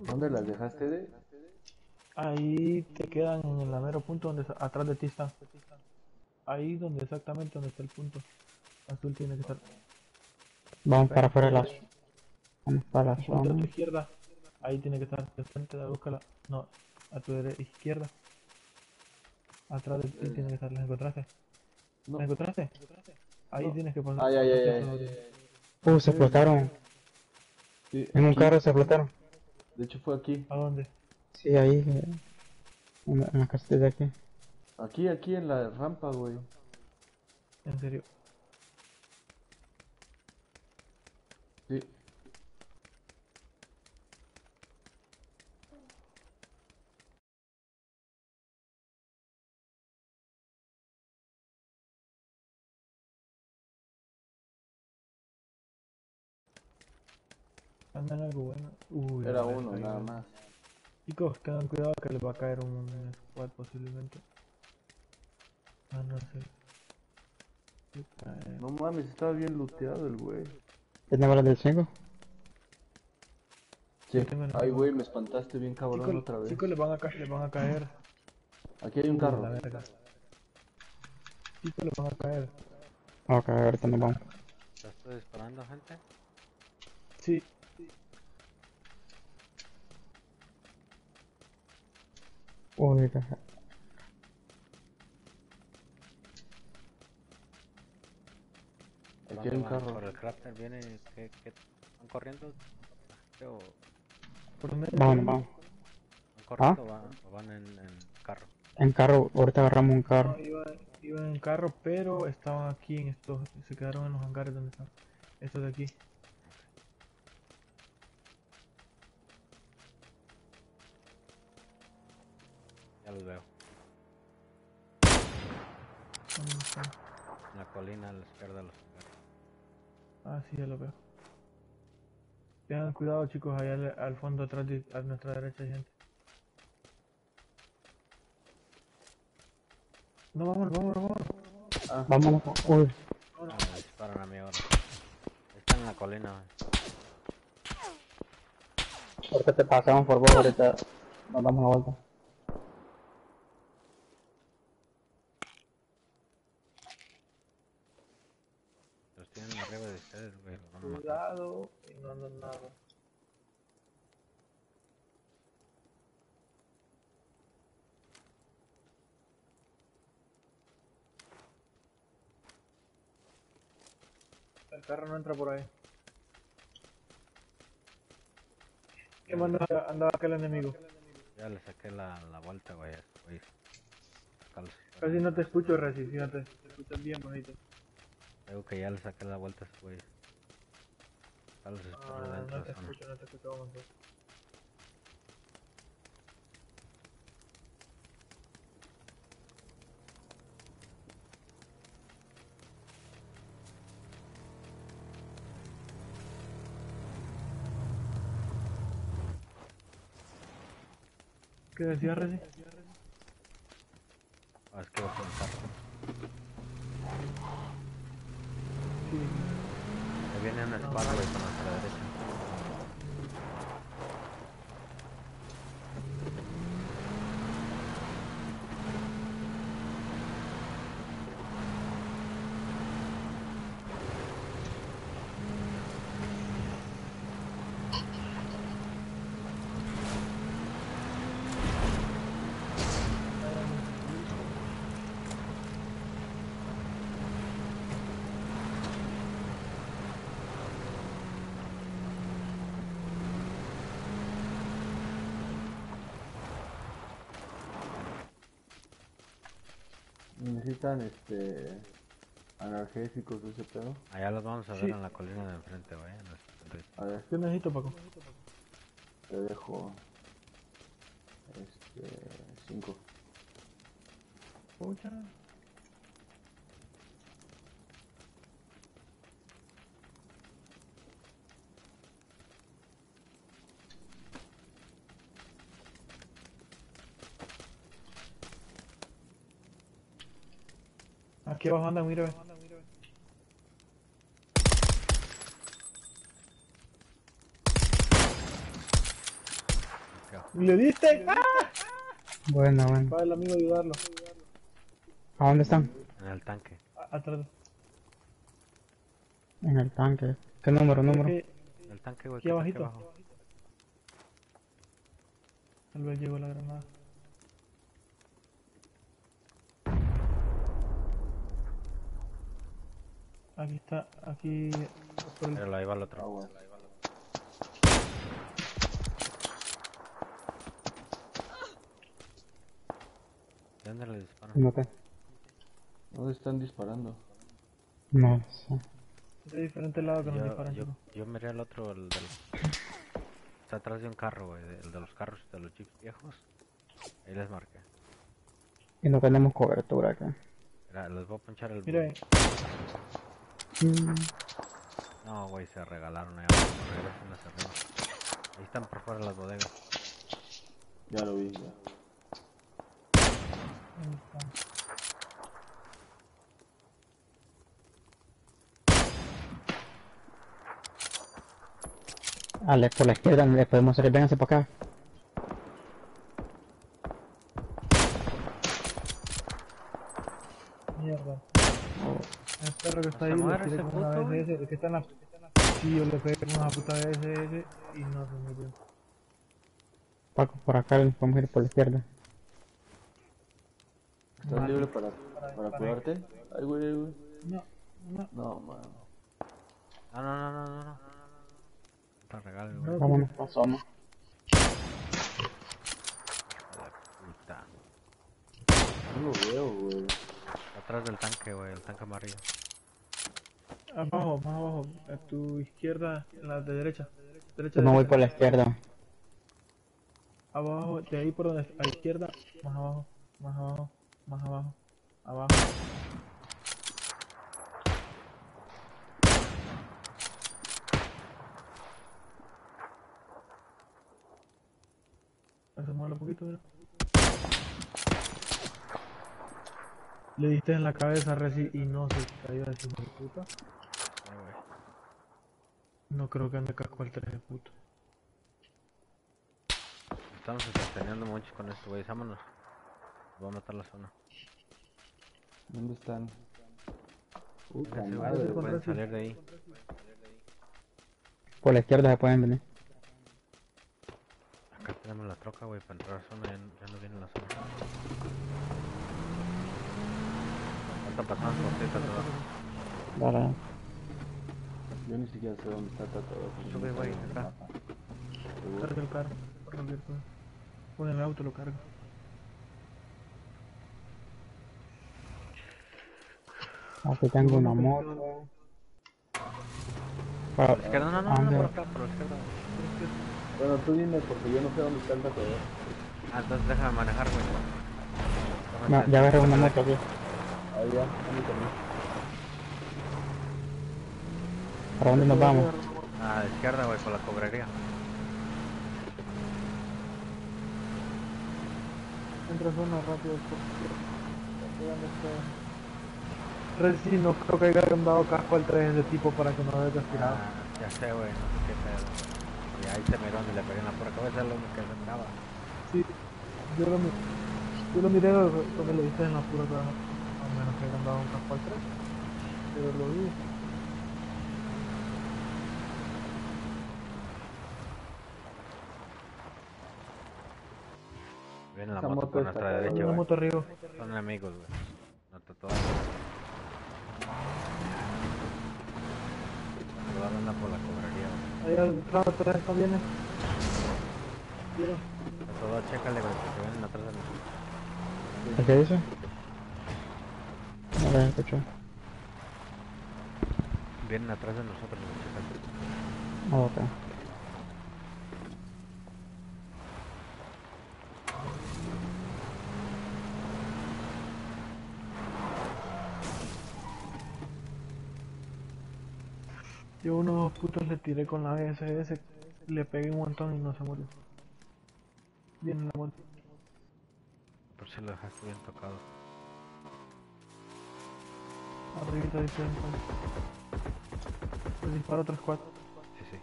¿Dónde las dejaste de? Ahí te quedan en el mero punto donde atrás de ti están. Ahí donde exactamente donde está el punto. Azul tiene que estar. Vamos para afuera de la Vamos para la a tu izquierda. Ahí tiene que estar. De frente, búscala. No, a tu dere- izquierda. Atrás de ti tiene que estar. ¿Las encontraste? No. ¿Las encontraste? Ahí No. tienes que poner. Ay, ay, ay, ay. Uh, se explotaron. Sí, En un carro se explotaron. De hecho fue aquí. ¿A dónde? Sí, ahí. eh, En, la- en las casitas de aquí. Aquí, aquí en la rampa, güey. En serio. Sí. Andan algo bueno. Uy, Era uno, nada más. Chicos, tengan cuidado que les va a caer un squad posiblemente. Ah, no sé. No mames, estaba bien looteado el güey. ¿Tiene balas del 5? Sí. Ay, güey, me espantaste bien cabrón Chicos, otra vez. chicos les van a, ca- les van a caer. Aquí hay un carro. la. Chicos les van a caer. Ok, ahorita nos vamos. ¿Ya estoy disparando, gente? Sí. Uy, caja. Aquí hay un carro. Por el crafter viene. ¿qué, qué, ¿Van corriendo? ¿O ¿Por dónde? Vamos, vamos. van corriendo o van, o van en, en carro? En carro, ahorita agarramos un carro. No, iban, iban en carro, pero estaban aquí en estos. Se quedaron en los hangares donde están. Estos de aquí. Ya los veo. ¿Dónde están? En la colina a la izquierda de los. Ah, sí, ya lo veo. Tengan cuidado, chicos, allá al, al fondo, atrás de, a nuestra derecha hay gente. No, vámonos, vámonos, vámonos. Vámonos. Uy, Ah, me disparan a mí ahora. Están en la colina. ahorita te pasamos por vos, ahorita nos damos la vuelta. y no andan nada. El carro no entra por ahí. ¿Qué más andaba, aquel enemigo? Ya le saqué la, la vuelta, güey. güey. Casi no te escucho, Resi, fíjate. Te escuchas bien bonito. Digo que ya le saqué la vuelta a ese güey. Ah, dentro no de te zona. escucho, no te escucho. vamos, pues. ¿Qué decía? Ah, es que va a contar. Sí. Me viene una espada, güey, por nuestra derecha. Necesitan este analgésicos de ese pedo. Allá los vamos a ver Sí. en la colina de enfrente, güey. A ver, ¿Qué necesito, Paco? te dejo este 5. Pucha. Aquí abajo anda, mira. ve. ¿Le diste? ¡Ah! Bueno, bueno. Va el amigo a ayudarlo. ¿A dónde están? En el tanque. A- Atrás. En el tanque. ¿Qué número, número? Aquí, En el tanque, güey. aquí abajito. abajo. Tal vez llegó la granada. Aquí está, aquí por el- Pero ahí va el otro. Agua. ¿De dónde le disparan? No te. ¿Dónde están disparando? No sé. de diferente lado que nos Yo, disparan, yo, yo miré el otro, el del... Está atrás de un carro, güey. de- El de los carros de los jeeps viejos. Ahí les marqué. Y no tenemos cobertura acá. Mira, les voy a ponchar el... Mira, ahí. No, güey, se regalaron ahí abajo. Regresen hacia arriba. Ahí están por fuera las bodegas. Ya lo vi, ya. Ale, por la izquierda le podemos hacer. Vénganse para acá. Mierda. El perro que está ¿Se ahí, le muere tiré ese puto, el que está en la... Sí, yo le pegué una puta BSS y no se murió. Paco, por acá podemos ir por la izquierda. ¿Estás libre para, Para- para para- curarte? Ay, güey, güey. No, no. No, man. No, no, no, no, no, no. no. Te regalo, güey. No. Vámonos, pasamos. Puta. No lo veo, güey. Atrás del tanque, güey. El tanque amarillo. Abajo, más abajo, a tu izquierda, en la de derecha. Derecha, me voy por la izquierda. Abajo, de ahí por donde, a la izquierda, más abajo, más abajo, más abajo, abajo. Asomarlo un poquito, mira. Le diste en la cabeza, Reci, y no se cayó de su puta. No creo que ande casco al 3 de puto. Estamos entreteniendo mucho con esto, güey. Vámonos. Voy a matar la zona. ¿Dónde están? Puta Vénganse, madre, güey. con Pueden salir de ahí. Por la izquierda se pueden venir. Acá tenemos la troca, güey. Para entrar a zona. Ya, ya no viene la zona. Faltan personas por ti, atrás. Yo ni siquiera sé dónde está el tatuador. Sube, güey, en el acá. Carga el carro. carga el carro. Pon el auto, lo carga. Aquí tengo una moto. Por Ah, la izquierda, no, no, no, por acá, por la izquierda. Bueno, tú dime porque yo no sé dónde está el tatuador. Ah, entonces déjame manejar, güey. No, ya agarré una moto aquí. Ahí ya, a mí también. ¿Para dónde nos vamos? A la izquierda, güey, por la cobrería. Entra zona rápido. ¿Dónde está? Reci, no creo que hayan dado casco al 3 de tipo para que no haya tirado. Ah, ya sé, güey, no sé qué pedo. Y ahí se miró y le pegué en la pura cabeza, es lo único que se miraba. Sí, yo lo, yo lo miré cuando lo viste en la pura cara. A menos que hayan dado un casco al 3. Pero lo vi. Viene la moto moto por nuestra derecha, güey. moto arriba. Son enemigos, güey. No te todo. Cuidado, anda por la cobrería, güey. Ahí al lado atrás está bien. ¿Vieron? Todo, chécale, güey, porque vienen atrás de nosotros. ¿Qué dice? No lo escucho. Vienen atrás de nosotros, güey, chécale. Ah, ok. Yo unos putos le tiré con la SS, le pegué un montón y no se murió. Viene la moto. Por si lo dejaste bien tocado. Arribita dice entonces. Le disparo otros cuatro. Sí, sí.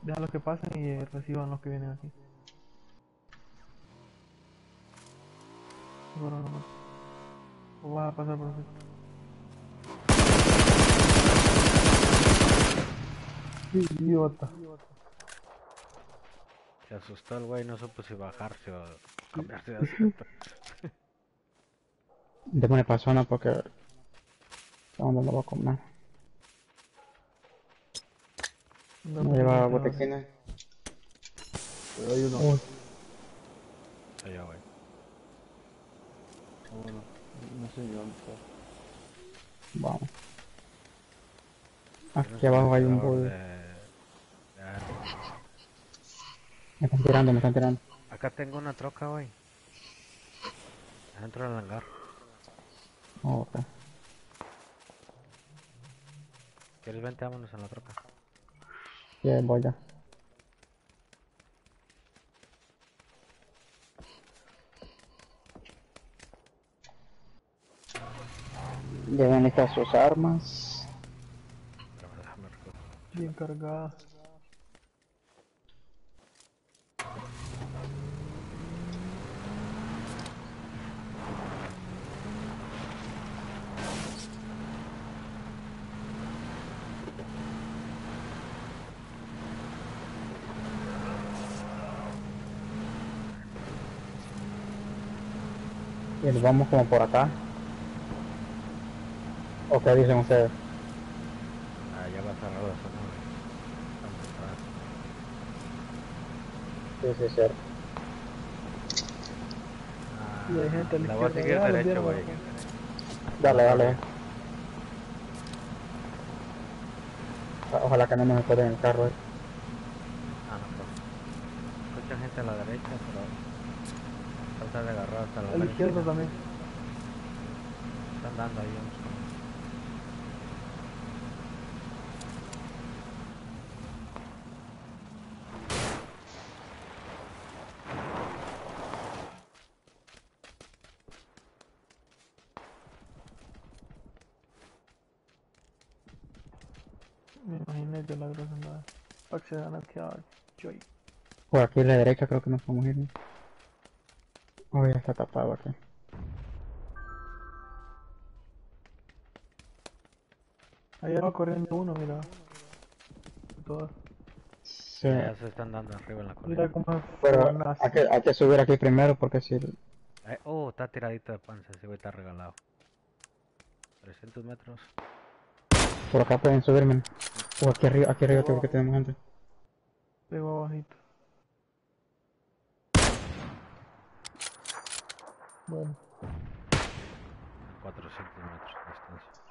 Deja los que pasen y eh, reciban los que vienen aquí. Seguro no más. O vas a pasar por aquí. Idiota. Se asustó el güey, no supo si bajarse o cambiarse de asiento. Démosle pasona porque... ¿Dónde lo voy a comer? No, No lleva no te va. botequines. Pero hay uno. Uy, Allá, güey. Ah, bueno, no sé ni dónde está. vamos. Aquí abajo hay un de- aire. Me están tirando, me están tirando. Acá tengo una troca, güey. Adentro del hangar. Oh, ok. ¿Quieres vente? Vámonos en la troca. Sí, ahí voy ya. Deben estar sus armas. Bien cargada. Nos vamos como por acá. ¿O qué dicen ustedes? Ah, ya va a cerrar la zona, güey. Estamos atrás. Sí, sí, cierto. Ah, Y hay gente la la voy a seguir derecho, güey. Dale, dale. Ojalá que no nos esperen en el carro. eh. Ah, no, pues. Escucha gente a la derecha, pero. Trata de agarrar hasta la A la izquierda también. Están dando ahí unos. Me imaginé que la grosa andaba. Para que se van a quedar. Joy. Por aquí a la derecha creo que nos podemos ir. Oh, ya está tapado aquí. Allá va corriendo uno, mira. Todas. Sí. Ya se están dando arriba en la Mira colina. cómo Pero hay que, hay que subir aquí primero porque si... Eh, oh, está tiradito de panza, ese güey está regalado. 300 metros. Por acá pueden subirme. O aquí arriba, aquí arriba creo que tenemos gente. Pego abajito. Bueno, 4 centímetros de distancia.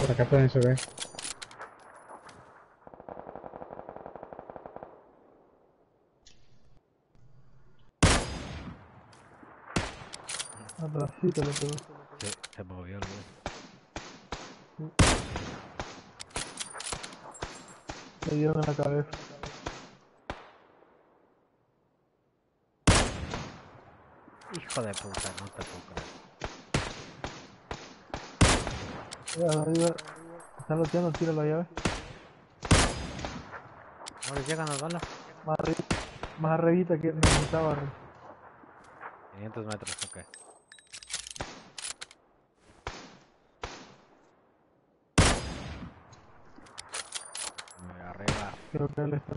Por acá pueden subir. atrásito le pego. Se, se movió el Le dieron en la cabeza. Hijo de puta, no te puedo creer. Ya, arriba. Están loteando, tira la llave. No le llegan las balas. Más arriba. Más arribita que necesitaba. Rey. 500 metros, ok. Muy arriba. Creo que él está.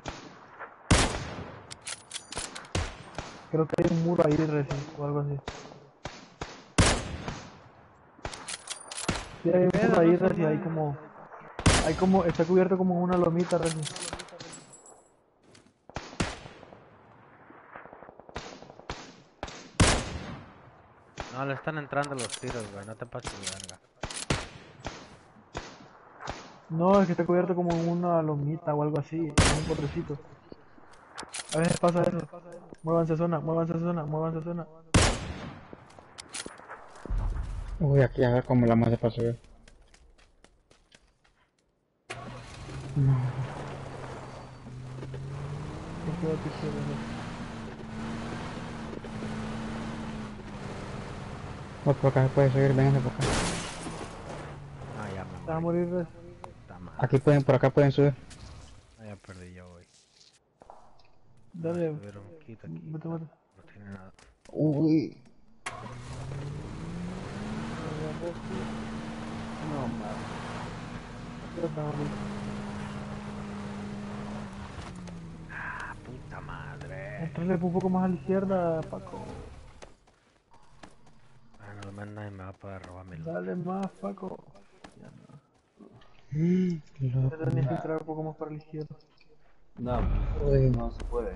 Creo que hay un muro ahí recién o algo así. Sí, hay un muro ahí recién, hay como. Hay como. Está cubierto como una lomita recién. No, le están entrando los tiros, güey. No te pases de verga. No, es que está cubierto como en una lomita o algo así, en un potrecito. A veces pasa eso. Muévanse a zona, muévanse a zona, muévanse a zona. Uy, aquí a ver cómo la más para subir. No. Voy por acá se puede subir, vénganse por acá. Ah, ya me Te va a morir, madre. Aquí pueden, por acá pueden subir. Ah, ya perdí yo, güey. Dale, Tuvieron quita aquí. vete, vete. No tiene nada. Uy. No, mames. Ya. Ah, puta madre. Entrale un poco más a la izquierda, Paco. Bueno, al menos nadie me va a poder robarme el Dale más, Paco. Te loco. tenés que entrar un poco más para la izquierda. No, Uy. no se puede.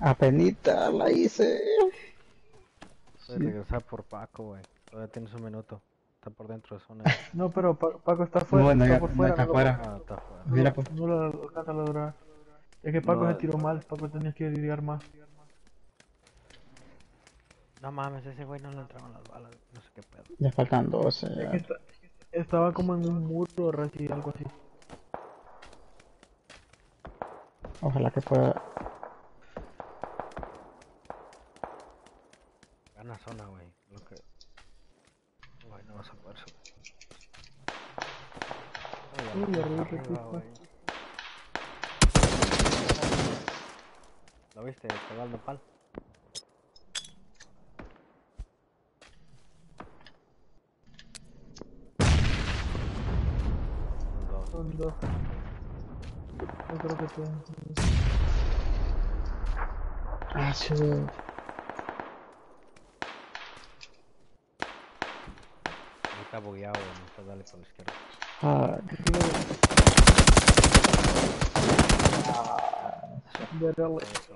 Apenita la hice. Voy a regresar por Paco, güey. Todavía tienes un minuto. Está por dentro de zona. No, pero Pa- Paco está fuera, Bueno, está ya- por fuera. está no fuera. Está fuera. No, Mira, pues. no lo alcanza a lograr. Es que Paco No, se tiró mal, Paco tenías que lidiar más. No mames, ese güey no le entraban las balas. No sé qué pedo. Ya faltan 12. Es que. Esta- estaba como en un muro, reci, algo así. Ojalá que pueda. Gana zona, güey. Lo que. Güey, no vas a poder subir. Uy, arriba. ¿Lo viste? Pegó al nopal. Dos. Son dos. Yo creo que te... Ah, sí. Ahí está bugueado, güey. Necesitas darle por la izquierda. Ah, Dale. Eso.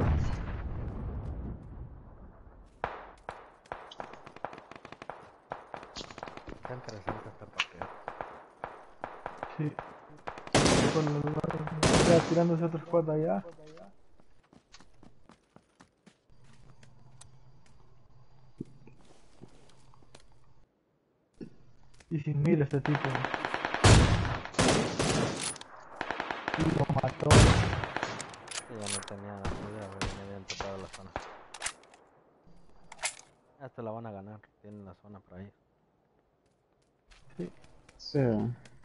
Está interesante esta partida. Sí. Con Ya tirándose otro squad allá. Y sin mira este tipo. Y lo mató. Y ya no tenía idea, güey. Me habían tocado la zona. Hasta la van a ganar. Tienen la zona por ahí. sí. Aunque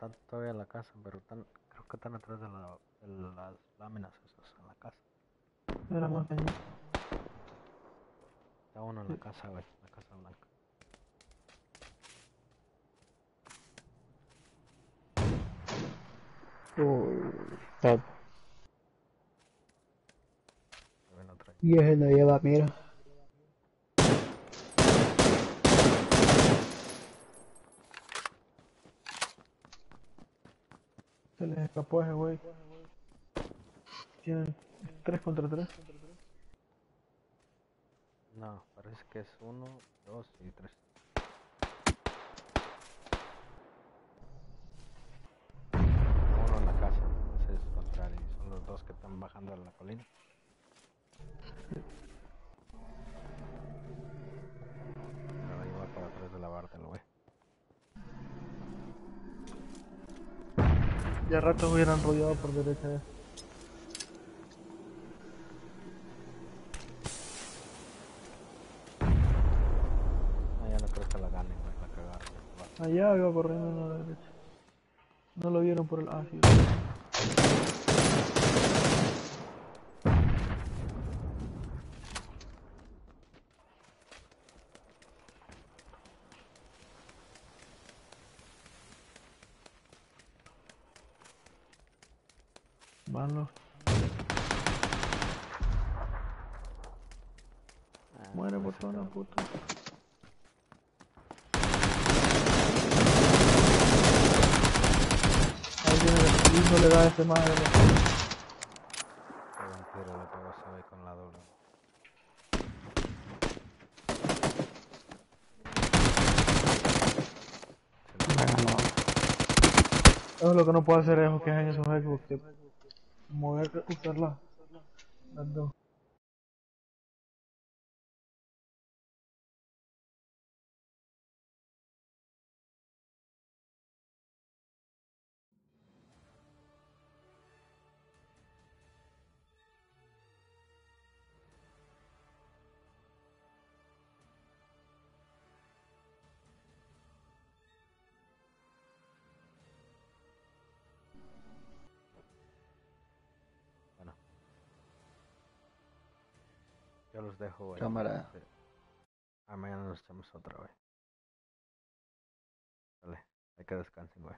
están todavía en la casa, pero están, creo que están atrás de, la, de las láminas esas en la casa. Era más allá. Está uno en la casa, güey. La casa blanca. Uy, está- y ese no lleva mira. Se les escapó ese güey. Tienen 3 contra 3. No, parece que es uno, dos y tres. Uno en la casa, ese es contrario. Son los dos que están bajando a la colina. Pero ahí va para atrás de la barda el güey. Ya rato hubieran rodeado por derecha. ya. Ah. Allá iba corriendo a la derecha. No lo vieron por el. Ah, sí. Van los. Muere botona, puto. Ahí tiene el lindo le da a ese madre. Tiro le pegó ese güey con la doble. Eso es lo que no puedo hacer es que en esos Xbox que mover, usarla. Las dos. Dejo, güey. Cámara. Ah, mañana nos echamos otra, güey. Dale, hay que descansen, güey.